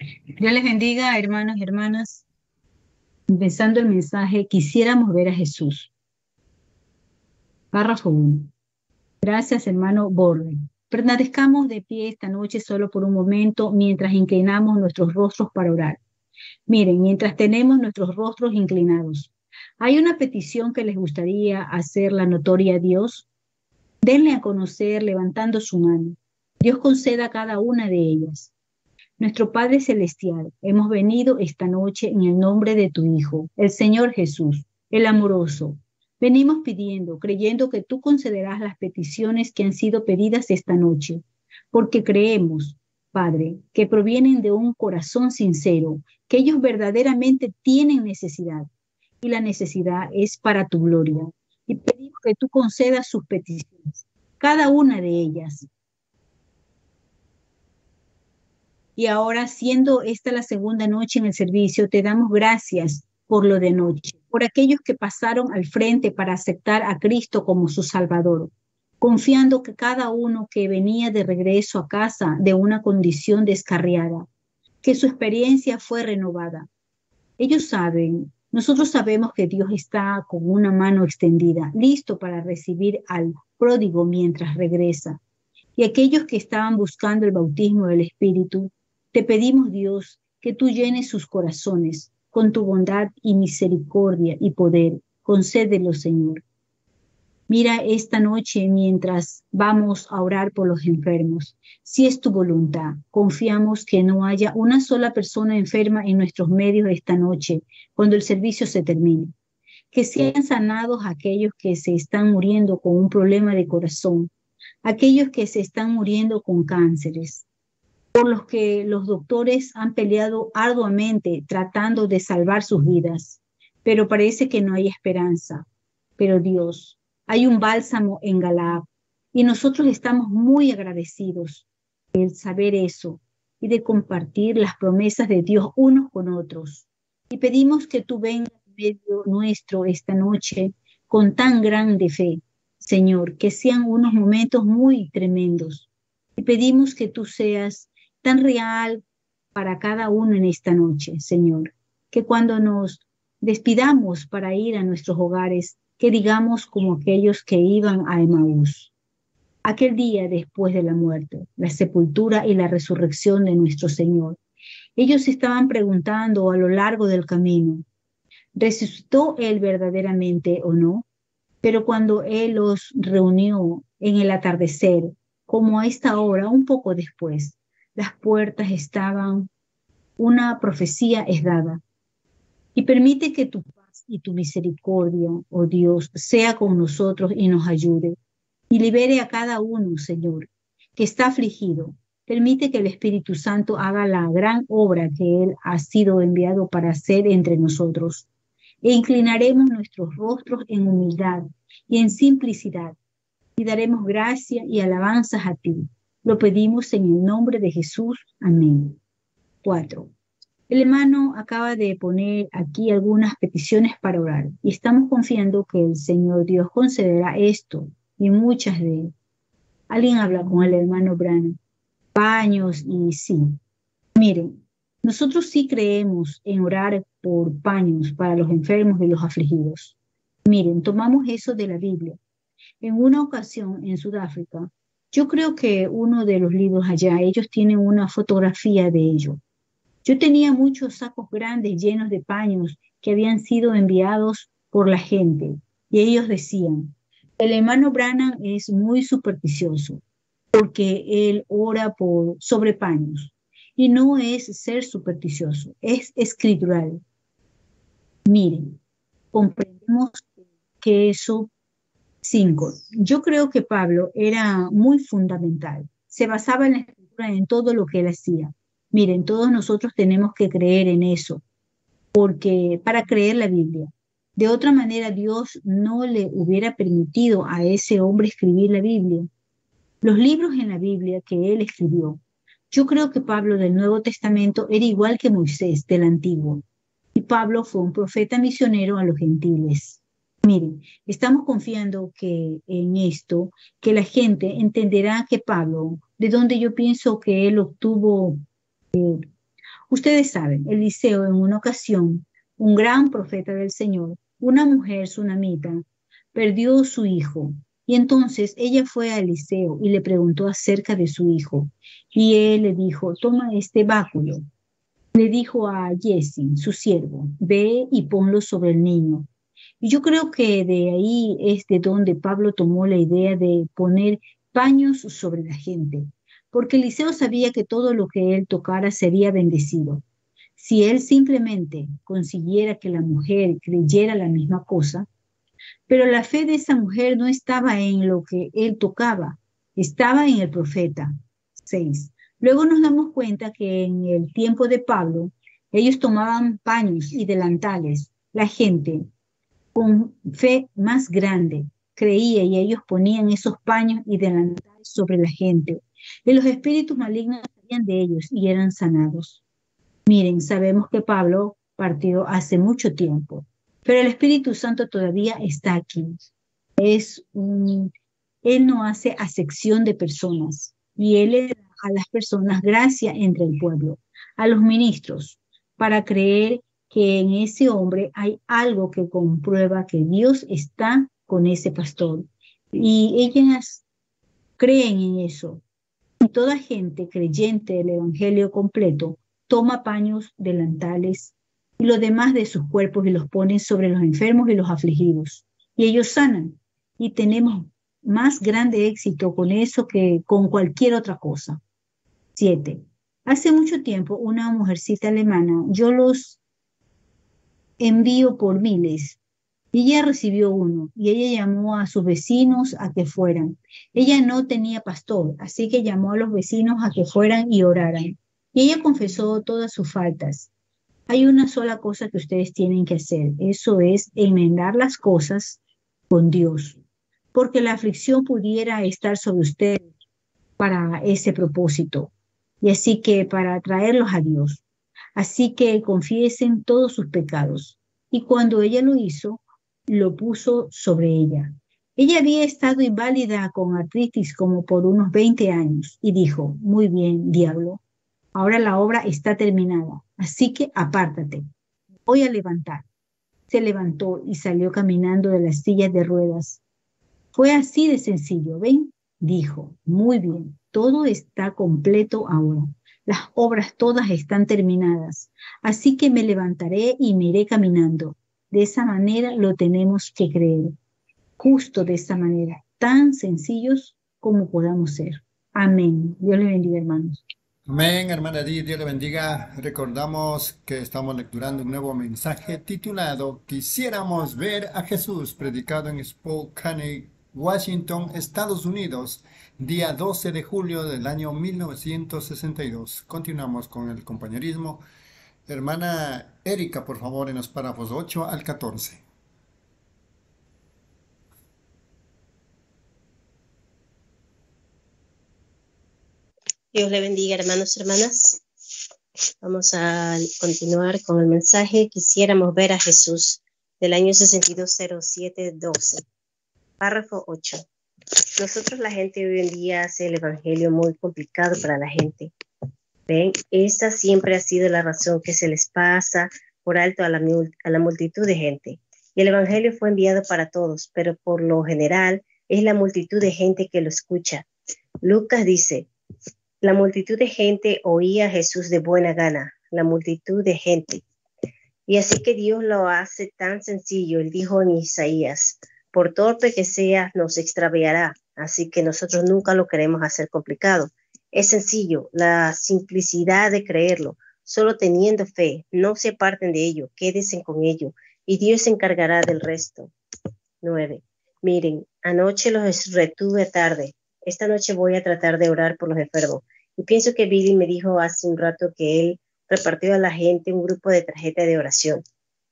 [SPEAKER 7] Dios les bendiga, hermanos y hermanas. Empezando el mensaje, quisiéramos ver a Jesús. Párrafo 1. Gracias, hermano Borden. Permanezcamos de pie esta noche solo por un momento mientras inclinamos nuestros rostros para orar. Miren, mientras tenemos nuestros rostros inclinados, ¿hay una petición que les gustaría hacer la notoria a Dios? Denle a conocer levantando su mano. Dios conceda a cada una de ellas. Nuestro Padre Celestial, hemos venido esta noche en el nombre de tu Hijo, el Señor Jesús, el amoroso. Venimos pidiendo, creyendo que tú concederás las peticiones que han sido pedidas esta noche, porque creemos, Padre, que provienen de un corazón sincero, que ellos verdaderamente tienen necesidad, y la necesidad es para tu gloria. Y pedimos que tú concedas sus peticiones, cada una de ellas, Y ahora, siendo esta la segunda noche en el servicio, te damos gracias por lo de noche, por aquellos que pasaron al frente para aceptar a Cristo como su Salvador, confiando que cada uno que venía de regreso a casa de una condición descarriada, que su experiencia fue renovada. Ellos saben Nosotros sabemos que Dios está con una mano extendida, listo para recibir al pródigo mientras regresa. Y aquellos que estaban buscando el bautismo del Espíritu, te pedimos, Dios, que tú llenes sus corazones con tu bondad y misericordia y poder. Concédelo, Señor. Mira esta noche mientras vamos a orar por los enfermos. Si es tu voluntad, confiamos que no haya una sola persona enferma en nuestros medios esta noche, cuando el servicio se termine. Que sean sanados aquellos que se están muriendo con un problema de corazón, aquellos que se están muriendo con cánceres, por los que los doctores han peleado arduamente tratando de salvar sus vidas, pero parece que no hay esperanza. Pero Dios, hay un bálsamo en Galaad y nosotros estamos muy agradecidos de saber eso y de compartir las promesas de Dios unos con otros. Y pedimos que tú vengas en medio nuestro esta noche con tan grande fe, Señor, que sean unos momentos muy tremendos. Y pedimos que tú seas tan real para cada uno en esta noche, Señor, que cuando nos despidamos para ir a nuestros hogares, que digamos como aquellos que iban a Emaús. Aquel día después de la muerte, la sepultura y la resurrección de nuestro Señor, ellos estaban preguntando a lo largo del camino, ¿resucitó Él verdaderamente o no? Pero cuando Él los reunió en el atardecer, como a esta hora, un poco después, las puertas estaban, una profecía es dada. Y permite que tu y tu misericordia, oh Dios, sea con nosotros y nos ayude. Y libere a cada uno, Señor, que está afligido. Permite que el Espíritu Santo haga la gran obra que Él ha sido enviado para hacer entre nosotros. E inclinaremos nuestros rostros en humildad y en simplicidad y daremos gracia y alabanzas a ti. Lo pedimos en el nombre de Jesús. Amén. 4. El hermano acaba de poner aquí algunas peticiones para orar y estamos confiando que el Señor Dios concederá esto y muchas de. Alguien habla con el hermano Brano. Paños y sí. Miren, nosotros sí creemos en orar por paños para los enfermos y los afligidos. Miren, tomamos eso de la Biblia. En una ocasión en Sudáfrica, yo creo que uno de los libros allá, ellos tienen una fotografía de ello yo tenía muchos sacos grandes llenos de paños que habían sido enviados por la gente y ellos decían, el hermano Branham es muy supersticioso porque él ora por sobre paños y no es ser supersticioso, es escritural. Miren, comprendemos que eso cinco. Yo creo que Pablo era muy fundamental. Se basaba en la escritura en todo lo que él hacía. Miren, todos nosotros tenemos que creer en eso, porque para creer la Biblia. De otra manera, Dios no le hubiera permitido a ese hombre escribir la Biblia. Los libros en la Biblia que él escribió. Yo creo que Pablo del Nuevo Testamento era igual que Moisés del Antiguo. Y Pablo fue un profeta misionero a los gentiles. Miren, estamos confiando que en esto, que la gente entenderá que Pablo, de donde yo pienso que él obtuvo Ustedes saben, Eliseo en una ocasión, un gran profeta del Señor, una mujer sunamita, perdió su hijo. Y entonces ella fue a Eliseo y le preguntó acerca de su hijo. Y él le dijo, toma este báculo. Le dijo a Jesse, su siervo, ve y ponlo sobre el niño. Y yo creo que de ahí es de donde Pablo tomó la idea de poner paños sobre la gente porque Eliseo sabía que todo lo que él tocara sería bendecido. Si él simplemente consiguiera que la mujer creyera la misma cosa, pero la fe de esa mujer no estaba en lo que él tocaba, estaba en el profeta. 6. Luego nos damos cuenta que en el tiempo de Pablo, ellos tomaban paños y delantales. La gente con fe más grande creía y ellos ponían esos paños y delantales sobre la gente y los espíritus malignos salían de ellos y eran sanados. Miren, sabemos que Pablo partió hace mucho tiempo, pero el Espíritu Santo todavía está aquí. Es un, él no hace acepción de personas y él le da a las personas gracia entre el pueblo, a los ministros, para creer que en ese hombre hay algo que comprueba que Dios está con ese pastor. Y ellas creen en eso. Y toda gente creyente del Evangelio completo toma paños, delantales y lo demás de sus cuerpos y los pone sobre los enfermos y los afligidos. Y ellos sanan. Y tenemos más grande éxito con eso que con cualquier otra cosa. Siete. Hace mucho tiempo una mujercita alemana, yo los envío por miles. Y ella recibió uno y ella llamó a sus vecinos a que fueran. Ella no tenía pastor, así que llamó a los vecinos a que fueran y oraran. Y ella confesó todas sus faltas. Hay una sola cosa que ustedes tienen que hacer, eso es enmendar las cosas con Dios, porque la aflicción pudiera estar sobre ustedes para ese propósito, y así que para traerlos a Dios. Así que confiesen todos sus pecados. Y cuando ella lo hizo, lo puso sobre ella. Ella había estado inválida con artritis como por unos 20 años y dijo, muy bien, diablo, ahora la obra está terminada, así que apártate, voy a levantar. Se levantó y salió caminando de las sillas de ruedas. Fue así de sencillo, ¿ven? Dijo, muy bien, todo está completo ahora. Las obras todas están terminadas, así que me levantaré y me iré caminando. De esa manera lo tenemos que creer, justo de esa manera, tan sencillos como podamos ser. Amén. Dios le bendiga, hermanos.
[SPEAKER 3] Amén, hermana Dios le bendiga. Recordamos que estamos lecturando un nuevo mensaje titulado Quisiéramos ver a Jesús, predicado en Spokane, Washington, Estados Unidos, día 12 de julio del año 1962. Continuamos con el compañerismo. Hermana Erika, por favor, en los párrafos 8 al 14.
[SPEAKER 5] Dios le bendiga, hermanos y hermanas. Vamos a continuar con el mensaje. Quisiéramos ver a Jesús del año 620712. Párrafo 8. Nosotros la gente hoy en día hace el Evangelio muy complicado para la gente. Ven, esa siempre ha sido la razón que se les pasa por alto a la, a la multitud de gente. Y el Evangelio fue enviado para todos, pero por lo general es la multitud de gente que lo escucha. Lucas dice, la multitud de gente oía a Jesús de buena gana, la multitud de gente. Y así que Dios lo hace tan sencillo. Él dijo en Isaías, por torpe que sea, nos extraviará. Así que nosotros nunca lo queremos hacer complicado. Es sencillo, la simplicidad de creerlo. Solo teniendo fe, no se aparten de ello, quédense con ello y Dios se encargará del resto. 9. Miren, anoche los retuve tarde. Esta noche voy a tratar de orar por los enfermos. Y pienso que Billy me dijo hace un rato que él repartió a la gente un grupo de tarjeta de oración.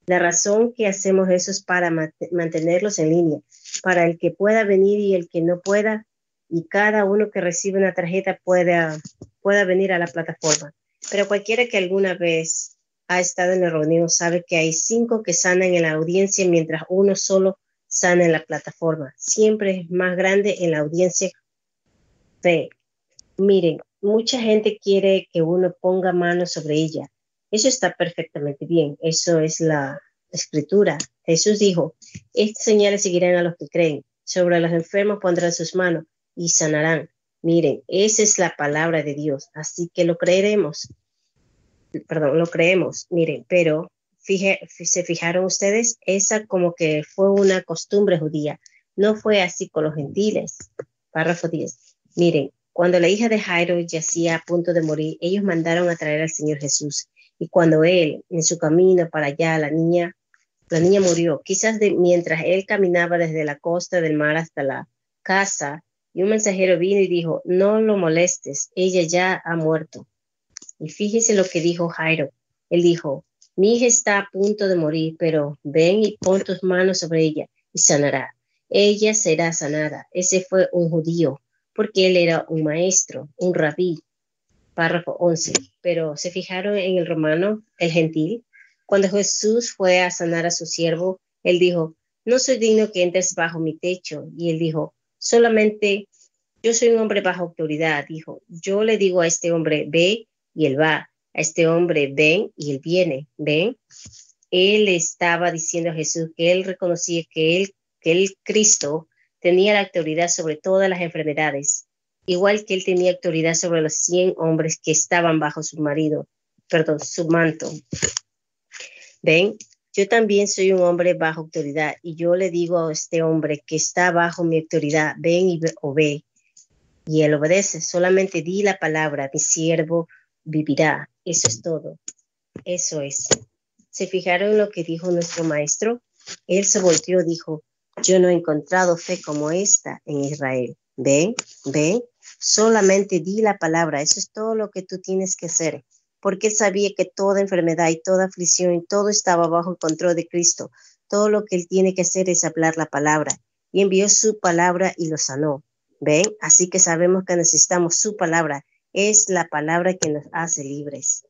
[SPEAKER 5] La razón que hacemos eso es para mantenerlos en línea, para el que pueda venir y el que no pueda, y cada uno que recibe una tarjeta pueda, pueda venir a la plataforma. Pero cualquiera que alguna vez ha estado en la reunión sabe que hay cinco que sanan en la audiencia mientras uno solo sana en la plataforma. Siempre es más grande en la audiencia. Miren, mucha gente quiere que uno ponga mano sobre ella, eso está perfectamente bien. Eso es la escritura. Jesús dijo, estas señales seguirán a los que creen. Sobre los enfermos pondrán sus manos y sanarán. Miren, esa es la palabra de Dios. Así que lo creeremos. Perdón, lo creemos. Miren, pero fije, se fijaron ustedes, esa como que fue una costumbre judía. No fue así con los gentiles. Párrafo 10. Miren, cuando la hija de Jairo yacía a punto de morir, ellos mandaron a traer al Señor Jesús. Y cuando él, en su camino para allá, la niña, la niña murió. Quizás de, mientras él caminaba desde la costa del mar hasta la casa, y un mensajero vino y dijo, no lo molestes, ella ya ha muerto. Y fíjese lo que dijo Jairo. Él dijo, mi hija está a punto de morir, pero ven y pon tus manos sobre ella y sanará. Ella será sanada. Ese fue un judío, porque él era un maestro, un rabí, párrafo 11. Pero se fijaron en el romano, el gentil. Cuando Jesús fue a sanar a su siervo, él dijo, no soy digno que entres bajo mi techo. Y él dijo, solamente yo soy un hombre bajo autoridad. Dijo, yo le digo a este hombre, ve y él va. A este hombre, ven y él viene. Ven. él estaba diciendo a Jesús que él reconocía que él, que el Cristo tenía la autoridad sobre todas las enfermedades, igual que él tenía autoridad sobre los 100 hombres que estaban bajo su marido, perdón, su manto. Ven, yo también soy un hombre bajo autoridad y yo le digo a este hombre que está bajo mi autoridad, ven y ve, y él obedece. Solamente di la palabra, mi siervo vivirá. Eso es todo. Eso es. ¿Se fijaron en lo que dijo nuestro maestro? Él se volteó y dijo, yo no he encontrado fe como esta en Israel. Ven, ven, solamente di la palabra. Eso es todo lo que tú tienes que hacer. Porque él sabía que toda enfermedad y toda aflicción y todo estaba bajo el control de Cristo. Todo lo que él tiene que hacer es hablar la palabra. Y envió su palabra y lo sanó. ¿Ven? Así que sabemos que necesitamos su palabra. Es la palabra que nos hace libres.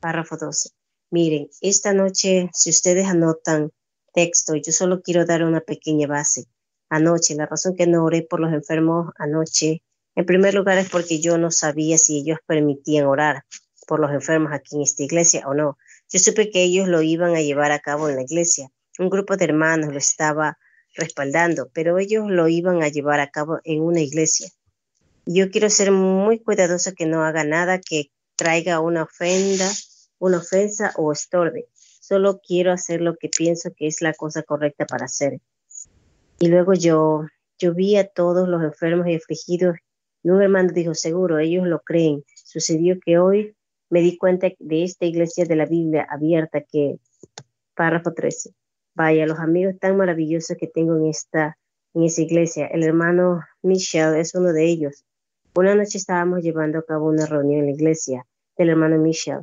[SPEAKER 5] Párrafo 12. Miren, esta noche, si ustedes anotan texto, yo solo quiero dar una pequeña base. Anoche, la razón que no oré por los enfermos anoche, en primer lugar es porque yo no sabía si ellos permitían orar por los enfermos aquí en esta iglesia o no. Yo supe que ellos lo iban a llevar a cabo en la iglesia. Un grupo de hermanos lo estaba respaldando, pero ellos lo iban a llevar a cabo en una iglesia. Yo quiero ser muy cuidadosa que no haga nada que traiga una ofenda, una ofensa o estorbe. Solo quiero hacer lo que pienso que es la cosa correcta para hacer. Y luego yo, yo vi a todos los enfermos y afligidos y un hermano dijo, seguro, ellos lo creen. Sucedió que hoy me di cuenta de esta iglesia de la Biblia abierta que, párrafo 13, Vaya, los amigos tan maravillosos que tengo en esta, en esa iglesia. El hermano Michel es uno de ellos. Una noche estábamos llevando a cabo una reunión en la iglesia del hermano Michel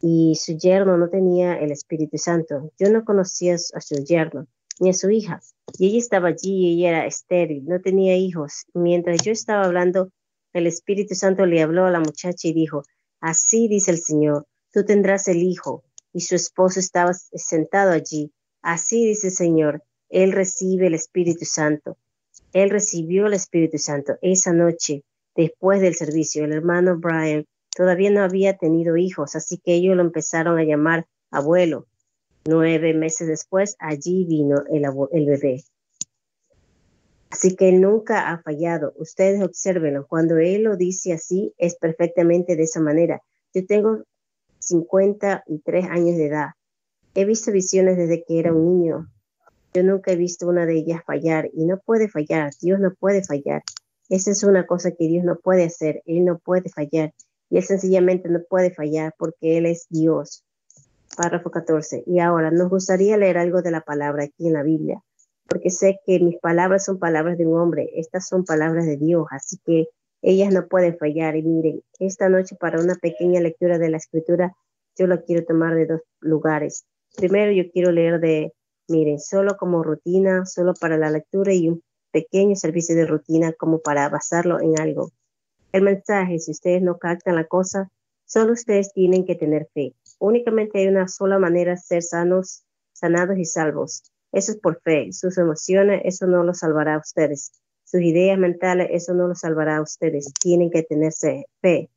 [SPEAKER 5] y su yerno no tenía el Espíritu Santo. Yo no conocía a su yerno ni a su hija. Y ella estaba allí y ella era estéril, no tenía hijos. Mientras yo estaba hablando, el Espíritu Santo le habló a la muchacha y dijo, así dice el Señor, tú tendrás el hijo. Y su esposo estaba sentado allí Así dice el Señor, Él recibe el Espíritu Santo. Él recibió el Espíritu Santo esa noche después del servicio. El hermano Brian todavía no había tenido hijos, así que ellos lo empezaron a llamar abuelo. Nueve meses después, allí vino el, bebé. Así que nunca ha fallado. Ustedes observenlo. Cuando él lo dice así, es perfectamente de esa manera. Yo tengo 53 años de edad. He visto visiones desde que era un niño. Yo nunca he visto una de ellas fallar y no puede fallar. Dios no puede fallar. Esa es una cosa que Dios no puede hacer. Él no puede fallar. Y él sencillamente no puede fallar porque Él es Dios. Párrafo 14. Y ahora nos gustaría leer algo de la palabra aquí en la Biblia, porque sé que mis palabras son palabras de un hombre. Estas son palabras de Dios, así que ellas no pueden fallar. Y miren, esta noche para una pequeña lectura de la escritura, yo la quiero tomar de dos lugares. Primero yo quiero leer de, miren, solo como rutina, solo para la lectura y un pequeño servicio de rutina como para basarlo en algo. El mensaje, si ustedes no captan la cosa, solo ustedes tienen que tener fe. Únicamente hay una sola manera de ser sanos, sanados y salvos. Eso es por fe. Sus emociones, eso no los salvará a ustedes. Sus ideas mentales, eso no los salvará a ustedes. Tienen que tenerse fe.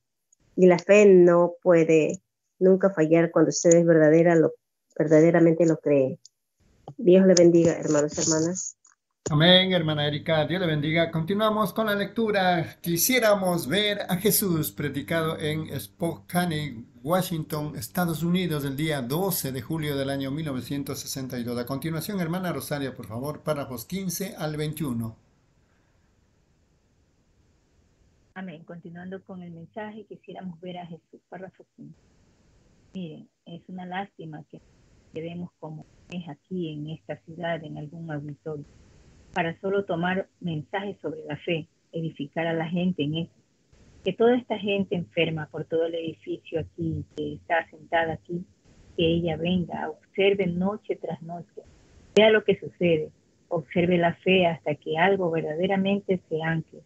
[SPEAKER 5] Y la fe no puede nunca fallar cuando ustedes verdaderamente lo cree. Dios le bendiga, hermanos y hermanas.
[SPEAKER 3] Amén, hermana Erika, Dios le bendiga. Continuamos con la lectura. Quisiéramos ver a Jesús predicado en Spokane, Washington, Estados Unidos, el día 12 de julio del año 1962. A continuación, hermana Rosaria, por favor, párrafos 15 al 21.
[SPEAKER 8] Amén. Continuando con el mensaje, quisiéramos ver a Jesús, párrafo 15. Miren, es una lástima que vemos como es aquí en esta ciudad, en algún auditorio, para solo tomar mensajes sobre la fe, edificar a la gente en eso. Que toda esta gente enferma por todo el edificio aquí, que está sentada aquí, que ella venga, observe noche tras noche, vea lo que sucede, observe la fe hasta que algo verdaderamente se ancle.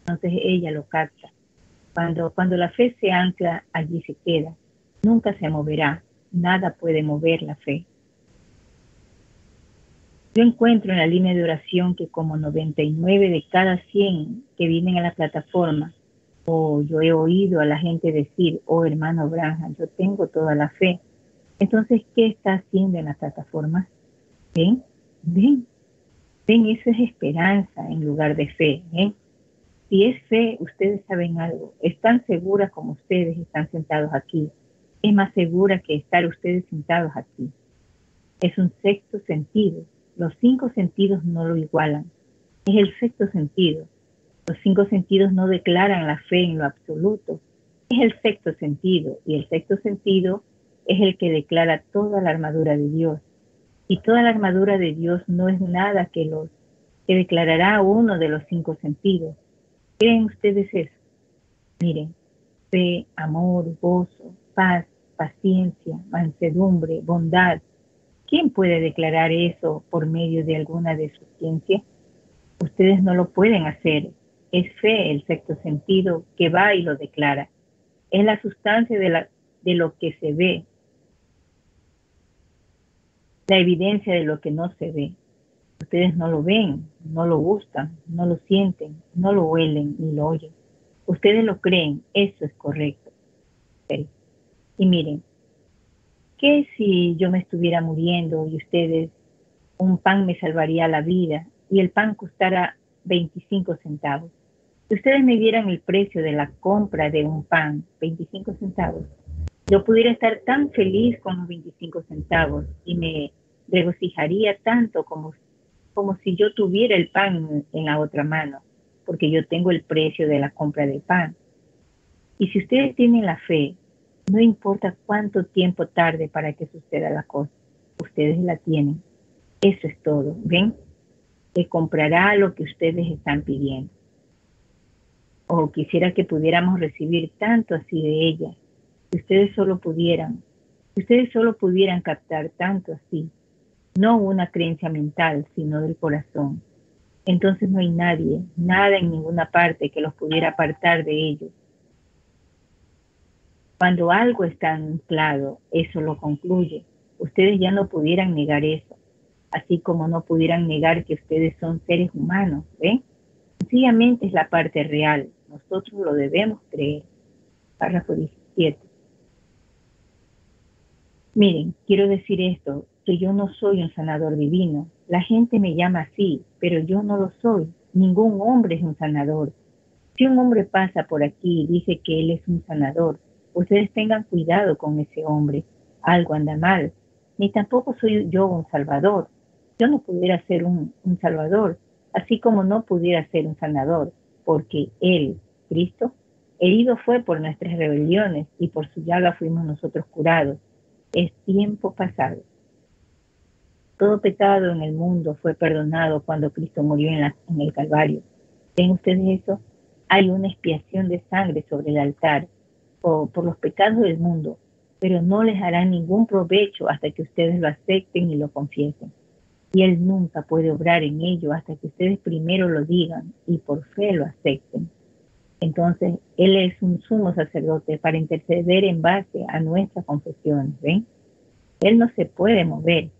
[SPEAKER 8] Entonces ella lo capta. Cuando, cuando la fe se ancla, allí se queda, nunca se moverá, nada puede mover la fe. Yo encuentro en la línea de oración que como 99 de cada 100 que vienen a la plataforma, o yo he oído a la gente decir, oh hermano Branja, yo tengo toda la fe,
[SPEAKER 4] Entonces, ¿qué está haciendo en la plataforma? ¿Ven? ¿Ven? ¿Ven? Eso es esperanza en lugar de fe. ¿ven? Si es fe, ustedes saben algo. Están seguras como ustedes están sentados aquí. Es más segura que estar ustedes sentados aquí. Es un sexto sentido. Los cinco sentidos no lo igualan. Es el sexto sentido. Los cinco sentidos no declaran la fe en lo absoluto. Es el sexto sentido. Y el sexto sentido es el que declara toda la armadura de Dios. Y toda la armadura de Dios no es nada que los que declarará uno de los cinco sentidos. ¿Creen ustedes eso? Miren, fe, amor, gozo, paz, paciencia, mansedumbre, bondad. ¿Quién puede declarar eso por medio de alguna de sus ciencias? Ustedes no lo pueden hacer. Es fe el sexto sentido que va y lo declara. Es la sustancia de, lo que se ve, la evidencia de lo que no se ve. Ustedes no lo ven, no lo gustan, no lo sienten, no lo huelen ni lo oyen. Ustedes lo creen, eso es correcto. Y miren, ¿qué si yo me estuviera muriendo y ustedes, un pan me salvaría la vida y el pan costara 25 centavos? Si ustedes me dieran el precio de la compra de un pan, 25 centavos, yo pudiera estar tan feliz con los 25 centavos y me regocijaría tanto como, como si yo tuviera el pan en la otra mano, porque yo tengo el precio de la compra del pan. Y si ustedes tienen la fe, no importa cuánto tiempo tarde para que suceda la cosa, ustedes la tienen. Eso es todo, ¿ven? Que comprará lo que ustedes están pidiendo. O quisiera que pudiéramos recibir tanto así de ella, si ustedes solo pudieran, si ustedes solo pudieran captar tanto así, no una creencia mental, sino del corazón. Entonces no hay nadie, nada en ninguna parte que los pudiera apartar de ellos. Cuando algo está anclado, eso lo concluye. Ustedes ya no pudieran negar eso, así como no pudieran negar que ustedes son seres humanos, ¿ven? Sencillamente es la parte real, nosotros lo debemos creer. Párrafo 17. Miren, quiero decir esto, que yo no soy un sanador divino. La gente me llama así, pero yo no lo soy. Ningún hombre es un sanador. Si un hombre pasa por aquí y dice que él es un sanador, ustedes tengan cuidado con ese hombre. Algo anda mal. Ni tampoco soy yo un salvador. Yo no pudiera ser un, salvador, así como no pudiera ser un sanador, porque Él, Cristo, herido fue por nuestras rebeliones y por su llaga fuimos nosotros curados es tiempo pasado. Todo pecado en el mundo fue perdonado cuando Cristo murió en, el Calvario. ¿Ven ustedes eso? Hay una expiación de sangre sobre el altar por, los pecados del mundo, pero no les hará ningún provecho hasta que ustedes lo acepten y lo confiesen. Y Él nunca puede obrar en ello hasta que ustedes primero lo digan y por fe lo acepten. Entonces, Él es un sumo sacerdote para interceder en base a nuestras confesiones, ¿ven? Él no se puede mover,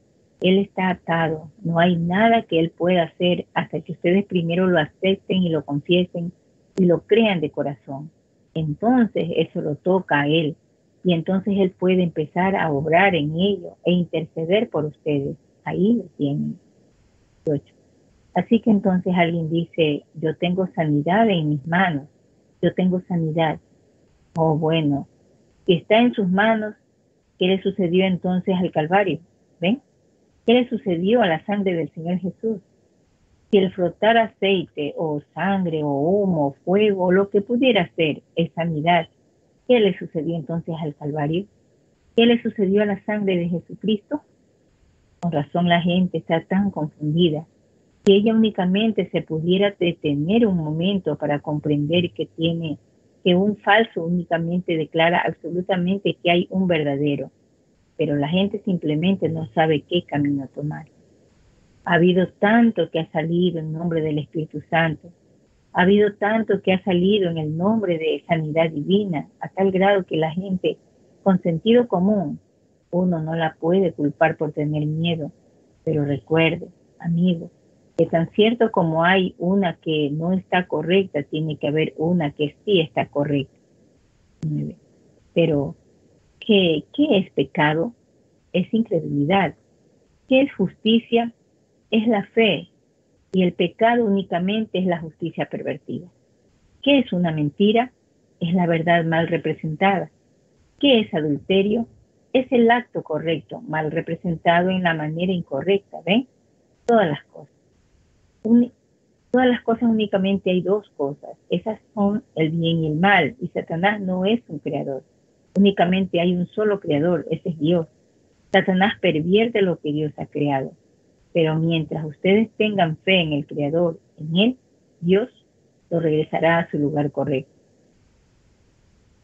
[SPEAKER 4] Él está atado, no hay nada que Él pueda hacer hasta que ustedes primero lo acepten y lo confiesen y lo crean de corazón. Entonces eso lo toca a Él y entonces Él puede empezar a obrar en ello e interceder por ustedes. Ahí lo tienen. Así que entonces alguien dice, yo tengo sanidad en mis manos yo tengo sanidad. Oh, bueno, está en sus manos, ¿qué le sucedió entonces al Calvario? ¿Ven? ¿Qué le sucedió a la sangre del Señor Jesús? Si el frotar aceite o sangre o humo fuego o lo que pudiera ser es sanidad, ¿qué le sucedió entonces al Calvario? ¿Qué le sucedió a la sangre de Jesucristo? Con razón la gente está tan confundida si ella únicamente se pudiera detener un momento para comprender que tiene que un falso únicamente declara absolutamente que hay un verdadero, pero la gente simplemente no sabe qué camino tomar. Ha habido tanto que ha salido en nombre del Espíritu Santo, ha habido tanto que ha salido en el nombre de sanidad divina, a tal grado que la gente con sentido común, uno no la puede culpar por tener miedo, pero recuerde, amigos, que tan cierto como hay una que no está correcta, tiene que haber una que sí está correcta. Pero, ¿qué, qué es pecado? es incredulidad. ¿Qué es justicia? Es la fe. Y el pecado únicamente es la justicia pervertida. ¿Qué es una mentira? Es la verdad mal representada. ¿Qué es adulterio? Es el acto correcto, mal representado en la manera incorrecta, ¿ven? Todas las cosas. todas las cosas únicamente hay dos cosas. Esas son el bien y el mal. Y Satanás no es un creador. Únicamente hay un solo creador, ese es Dios. Satanás pervierte lo que Dios ha creado. Pero mientras ustedes tengan fe en el creador, en él, Dios lo regresará a su lugar correcto.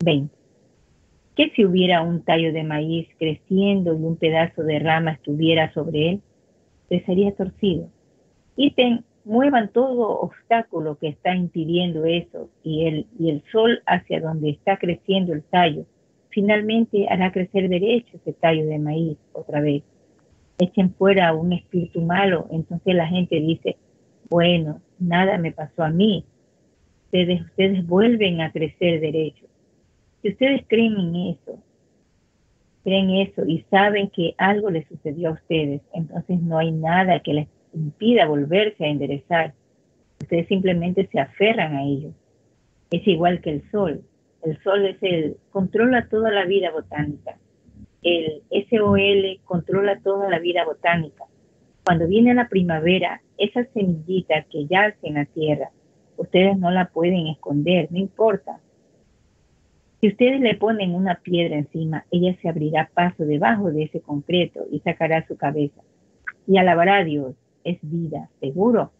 [SPEAKER 4] 20. ¿Qué si hubiera un tallo de maíz creciendo y un pedazo de rama estuviera sobre él? Se sería torcido. Y muevan todo obstáculo que está impidiendo eso y el, y el sol hacia donde está creciendo el tallo finalmente hará crecer derecho ese tallo de maíz otra vez. Echen fuera un espíritu malo, entonces la gente dice, bueno, nada me pasó a mí. Ustedes, ustedes vuelven a crecer derecho. Si ustedes creen en eso, creen eso y saben que algo les sucedió a ustedes, entonces no hay nada que les impida volverse a enderezar. Ustedes simplemente se aferran a ello. Es igual que el sol. El Sol es el, controla toda la vida botánica. El SOL controla toda la vida botánica. Cuando viene la primavera, esa semillita que yace en la tierra, ustedes no la pueden esconder, no importa. Si ustedes le ponen una piedra encima, ella se abrirá paso debajo de ese concreto y sacará su cabeza. Y alabará a Dios. Es vida, seguro.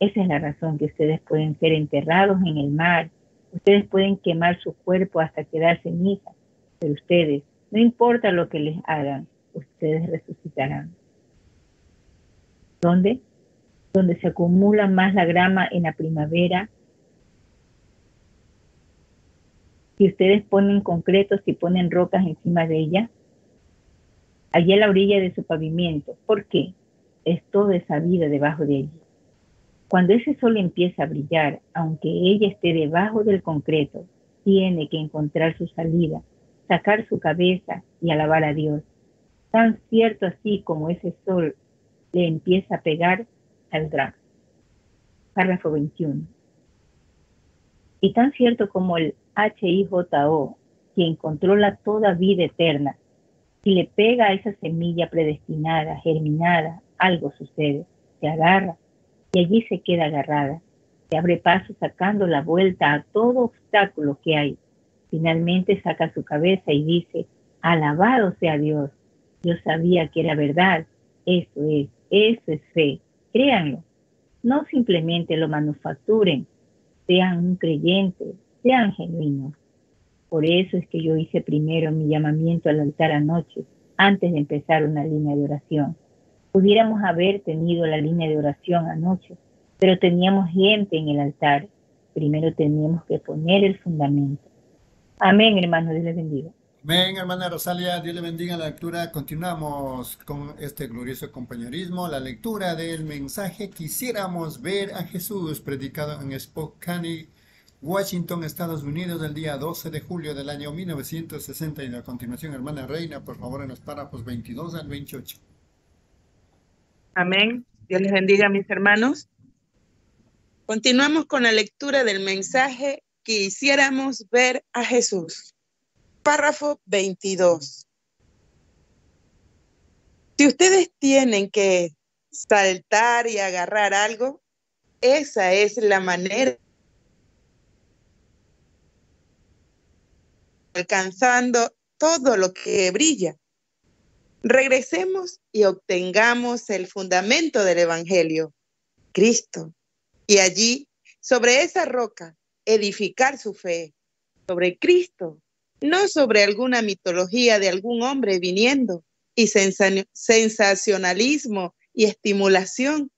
[SPEAKER 4] Esa es la razón que ustedes pueden ser enterrados en el mar Ustedes pueden quemar su cuerpo hasta quedar ceniza, pero ustedes, no importa lo que les hagan, ustedes resucitarán. ¿Dónde? Donde se acumula más la grama en la primavera. Si ustedes ponen concretos y ponen rocas encima de ella, allí a la orilla de su pavimento. ¿Por qué? Es toda esa vida debajo de allí. Cuando ese sol empieza a brillar, aunque ella esté debajo del concreto, tiene que encontrar su salida, sacar su cabeza y alabar a Dios. Tan cierto así como ese sol le empieza a pegar, al drag. Párrafo 21. Y tan cierto como el HIJO, quien controla toda vida eterna, si le pega a esa semilla predestinada, germinada, algo sucede, se agarra y allí se queda agarrada. Se abre paso sacando la vuelta a todo obstáculo que hay. Finalmente saca su cabeza y dice, alabado sea Dios. Yo sabía que era verdad. Eso es, eso es fe. Créanlo. No simplemente lo manufacturen. Sean un creyente, sean genuinos. Por eso es que yo hice primero mi llamamiento al altar anoche, antes de empezar una línea de oración Pudiéramos haber tenido la línea de oración anoche, pero teníamos gente en el altar. Primero teníamos que poner el fundamento. Amén, hermano, Dios le bendiga.
[SPEAKER 3] Amén, hermana Rosalia, Dios le bendiga la lectura. Continuamos con este glorioso compañerismo, la lectura del mensaje. Quisiéramos ver a Jesús predicado en Spokane, Washington, Estados Unidos, el día 12 de julio del año 1960. Y a continuación, hermana Reina, por favor, en los párrafos 22 al 28.
[SPEAKER 6] Amén. Dios les bendiga, mis hermanos. Continuamos con la lectura del mensaje que hiciéramos ver a Jesús. Párrafo 22. Si ustedes tienen que saltar y agarrar algo, esa es la manera alcanzando todo lo que brilla. Regresemos y obtengamos el fundamento del Evangelio, Cristo. Y allí, sobre esa roca, edificar su fe, sobre Cristo, no sobre alguna mitología de algún hombre viniendo y sensacionalismo y estimulación.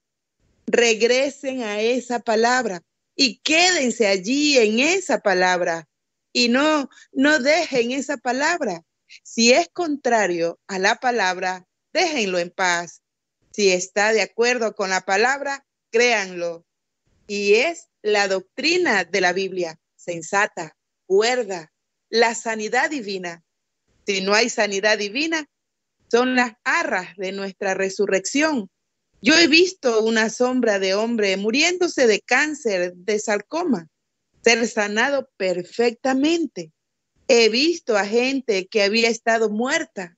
[SPEAKER 6] Regresen a esa palabra y quédense allí en esa palabra y no, no dejen esa palabra si es contrario a la palabra, déjenlo en paz. Si está de acuerdo con la palabra, créanlo. Y es la doctrina de la Biblia, sensata, cuerda, la sanidad divina. Si no hay sanidad divina, son las arras de nuestra resurrección. Yo he visto una sombra de hombre muriéndose de cáncer, de sarcoma, ser sanado perfectamente. He visto a gente que había estado muerta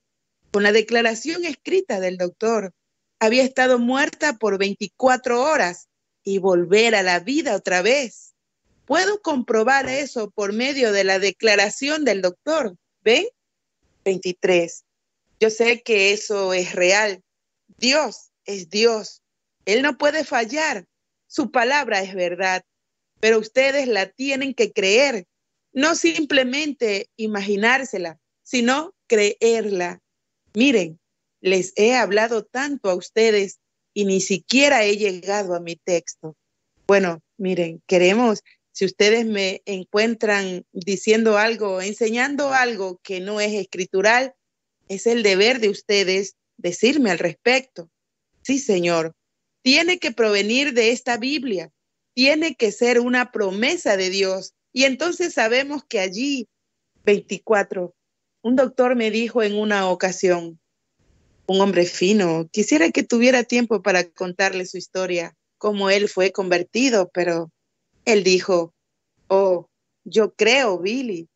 [SPEAKER 6] con la declaración escrita del doctor. Había estado muerta por 24 horas y volver a la vida otra vez. Puedo comprobar eso por medio de la declaración del doctor. ¿Ven? 23. Yo sé que eso es real. Dios es Dios. Él no puede fallar. Su palabra es verdad, pero ustedes la tienen que creer, no simplemente imaginársela, sino creerla. Miren, les he hablado tanto a ustedes y ni siquiera he llegado a mi texto. Bueno, miren, queremos, si ustedes me encuentran diciendo algo, enseñando algo que no es escritural, es el deber de ustedes decirme al respecto. Sí, Señor, tiene que provenir de esta Biblia, tiene que ser una promesa de Dios. Y entonces sabemos que allí, 24, un doctor me dijo en una ocasión, un hombre fino, quisiera que tuviera tiempo para contarle su historia, cómo él fue convertido, pero él dijo, oh, yo creo, Billy,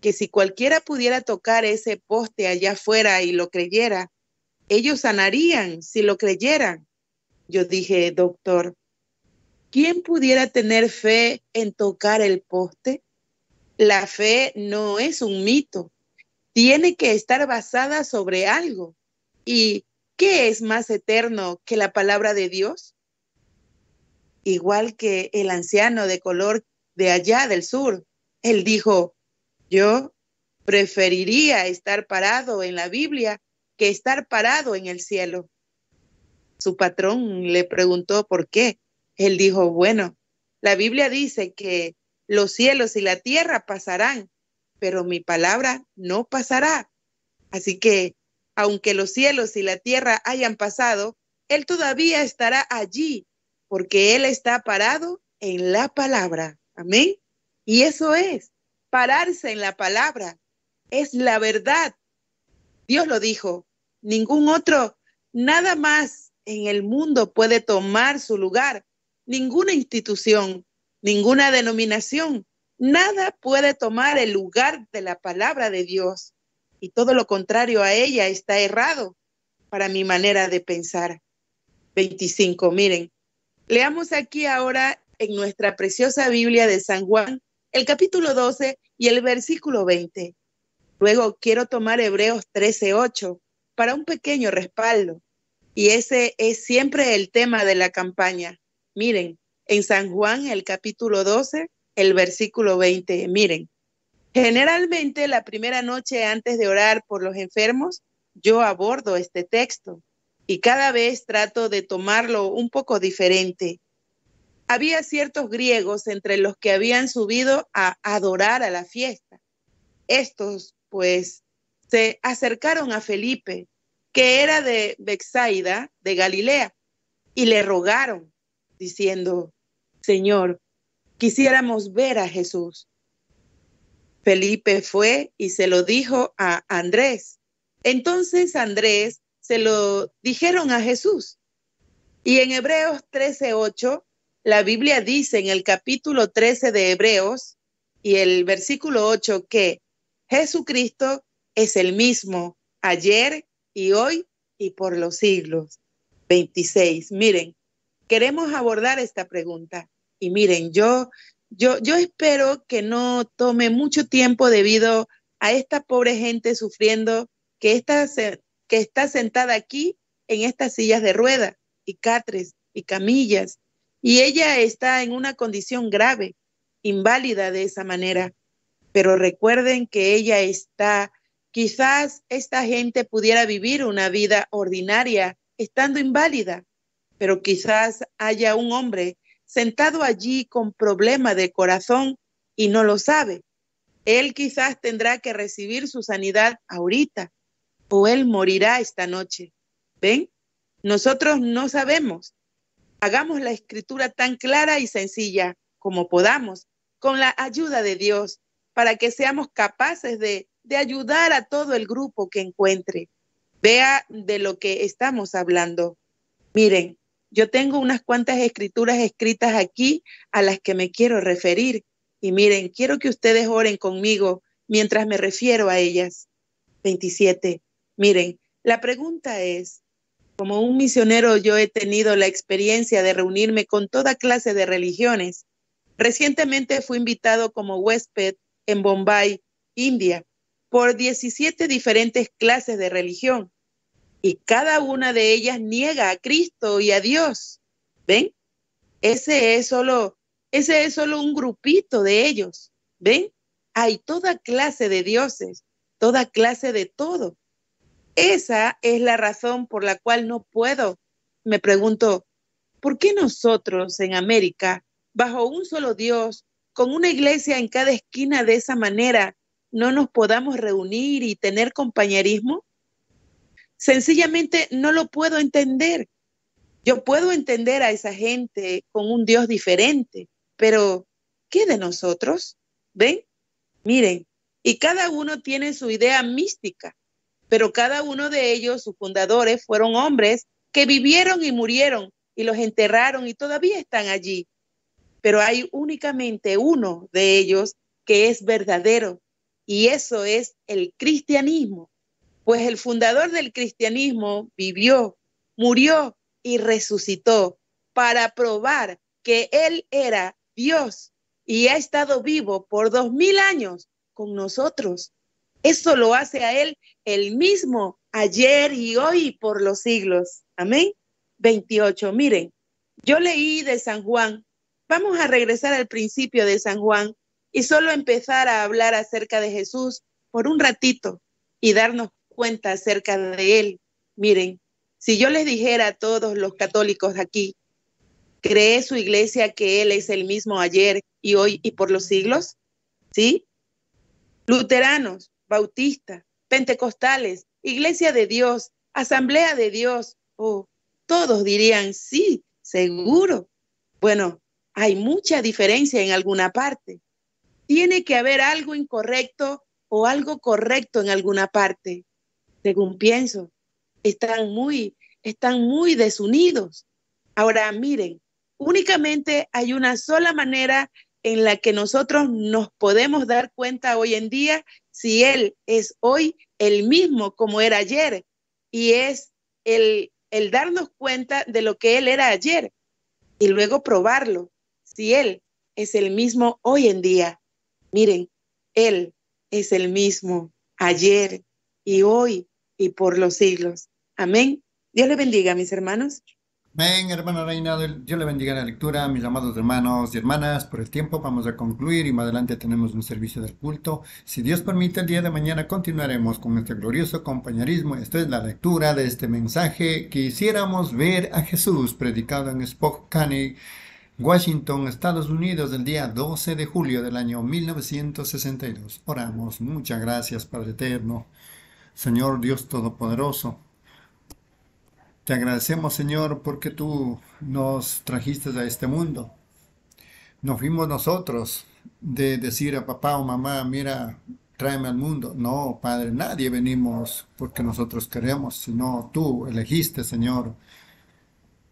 [SPEAKER 6] que si cualquiera pudiera tocar ese poste allá afuera y lo creyera, ellos sanarían si lo creyeran. Yo dije, doctor, ¿quién pudiera tener fe en tocar el poste? La fe no es un mito, tiene que estar basada sobre algo. ¿Y qué es más eterno que la palabra de Dios? Igual que el anciano de color de allá del sur, él dijo, yo preferiría estar parado en la Biblia que estar parado en el cielo. Su patrón le preguntó por qué. Él dijo, bueno, la Biblia dice que los cielos y la tierra pasarán, pero mi palabra no pasará. Así que, aunque los cielos y la tierra hayan pasado, Él todavía estará allí, porque Él está parado en la palabra. Amén. Y eso es pararse en la palabra. Es la verdad. Dios lo dijo. Ningún otro, nada más en el mundo puede tomar su lugar. Ninguna institución, ninguna denominación, nada puede tomar el lugar de la palabra de Dios. Y todo lo contrario a ella está errado para mi manera de pensar. 25, miren, leamos aquí ahora en nuestra preciosa Biblia de San Juan el capítulo 12 y el versículo 20. Luego quiero tomar Hebreos 13, 8 para un pequeño respaldo. Y ese es siempre el tema de la campaña. Miren, en San Juan, el capítulo 12, el versículo 20, miren, generalmente la primera noche antes de orar por los enfermos, yo abordo este texto y cada vez trato de tomarlo un poco diferente había ciertos griegos entre los que habían subido a adorar a la fiesta. Estos, pues, se acercaron a Felipe, que era de Bexaida, de Galilea, y le rogaron, diciendo, Señor, quisiéramos ver a Jesús. Felipe fue y se lo dijo a Andrés. Entonces Andrés se lo dijeron a Jesús. Y en Hebreos 13:8 la Biblia dice en el capítulo 13 de Hebreos y el versículo 8 que Jesucristo es el mismo ayer y hoy y por los siglos. 26. Miren, queremos abordar esta pregunta. Y miren, yo, yo, espero que no tome mucho tiempo debido a esta pobre gente sufriendo que está sentada aquí en estas sillas de rueda y catres y camillas y ella está en una condición grave, inválida de esa manera. Pero recuerden que ella está, quizás esta gente pudiera vivir una vida ordinaria estando inválida, pero quizás haya un hombre sentado allí con problema de corazón y no lo sabe. Él quizás tendrá que recibir su sanidad ahorita o él morirá esta noche. ¿Ven? Nosotros no sabemos, Hagamos la escritura tan clara y sencilla como podamos, con la ayuda de Dios, para que seamos capaces de, ayudar a todo el grupo que encuentre. Vea de lo que estamos hablando. Miren, yo tengo unas cuantas escrituras escritas aquí a las que me quiero referir. Y miren, quiero que ustedes oren conmigo mientras me refiero a ellas. 27. Miren, la pregunta es, como un misionero yo he tenido la experiencia de reunirme con toda clase de religiones. Recientemente fui invitado como huésped en Bombay, India, por 17 diferentes clases de religión y cada una de ellas niega a Cristo y a Dios. ¿Ven? Ese es solo, ese es solo un grupito de ellos. ¿Ven? Hay toda clase de dioses, toda clase de todo. Esa es la razón por la cual no puedo. Me pregunto, ¿por qué nosotros en América, bajo un solo Dios, con una iglesia en cada esquina de esa manera, no nos podamos reunir y tener compañerismo? Sencillamente no lo puedo entender. Yo puedo entender a esa gente con un Dios diferente, pero ¿qué de nosotros? ¿Ven? Miren, y cada uno tiene su idea mística, pero cada uno de ellos, sus fundadores, fueron hombres que vivieron y murieron y los enterraron y todavía están allí. Pero hay únicamente uno de ellos que es verdadero y eso es el cristianismo. Pues el fundador del cristianismo vivió, murió y resucitó para probar que Él era Dios y ha estado vivo por dos mil años con nosotros. Eso lo hace a Él el mismo ayer y hoy por los siglos. Amén. 28. Miren, yo leí de San Juan. Vamos a regresar al principio de San Juan y solo empezar a hablar acerca de Jesús por un ratito y darnos cuenta acerca de él. Miren, si yo les dijera a todos los católicos aquí, ¿cree su iglesia que él es el mismo ayer y hoy y por los siglos? ¿Sí? Luteranos, bautistas, pentecostales, iglesia de Dios, asamblea de Dios, oh, todos dirían sí, seguro. Bueno, hay mucha diferencia en alguna parte. Tiene que haber algo incorrecto o algo correcto en alguna parte según pienso, están muy, están muy desunidos. Ahora, miren, únicamente hay una sola manera en la que nosotros nos podemos dar cuenta hoy en día si Él es hoy el mismo como era ayer, y es el, el darnos cuenta de lo que Él era ayer y luego probarlo, si Él es el mismo hoy en día. Miren, Él es el mismo ayer y hoy y por los siglos. Amén. Dios le bendiga, mis hermanos.
[SPEAKER 3] Amén, hermana Reina. Dios le bendiga la lectura, mis amados hermanos y hermanas. Por el tiempo vamos a concluir y más adelante tenemos un servicio del culto. Si Dios permite, el día de mañana continuaremos con este glorioso compañerismo. Esta es la lectura de este mensaje. Quisiéramos ver a Jesús predicado en Spokane, Washington, Estados Unidos, el día 12 de julio del año 1962. Oramos. Muchas gracias, Padre Eterno. Señor Dios Todopoderoso. Te agradecemos, Señor, porque tú nos trajiste a este mundo. No fuimos nosotros de decir a papá o mamá, mira, tráeme al mundo. No, Padre, nadie venimos porque nosotros queremos, sino tú elegiste, Señor.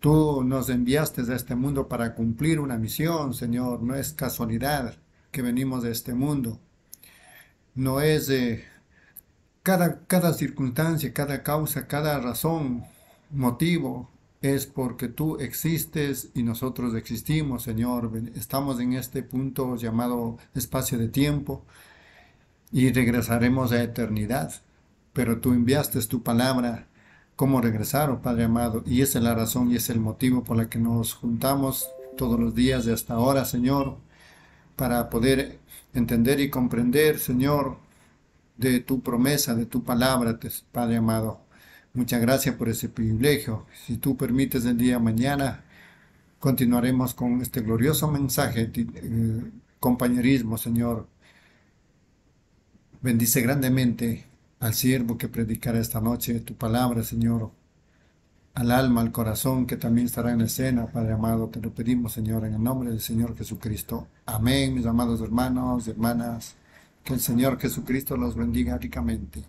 [SPEAKER 3] Tú nos enviaste a este mundo para cumplir una misión, Señor. No es casualidad que venimos de este mundo. No es de cada, cada circunstancia, cada causa, cada razón, motivo, es porque tú existes y nosotros existimos, Señor. Estamos en este punto llamado espacio de tiempo y regresaremos a eternidad. Pero tú enviaste tu palabra, cómo regresar, oh Padre amado, y esa es la razón y es el motivo por la que nos juntamos todos los días de hasta ahora, Señor, para poder entender y comprender, Señor, de tu promesa, de tu palabra, Padre amado. Muchas gracias por ese privilegio. Si tú permites el día mañana, continuaremos con este glorioso mensaje, eh, compañerismo, Señor. Bendice grandemente al siervo que predicará esta noche tu palabra, Señor. Al alma, al corazón que también estará en escena, Padre amado, te lo pedimos, Señor, en el nombre del Señor Jesucristo. Amén, mis amados hermanos y hermanas. Que el Señor Jesucristo los bendiga ricamente.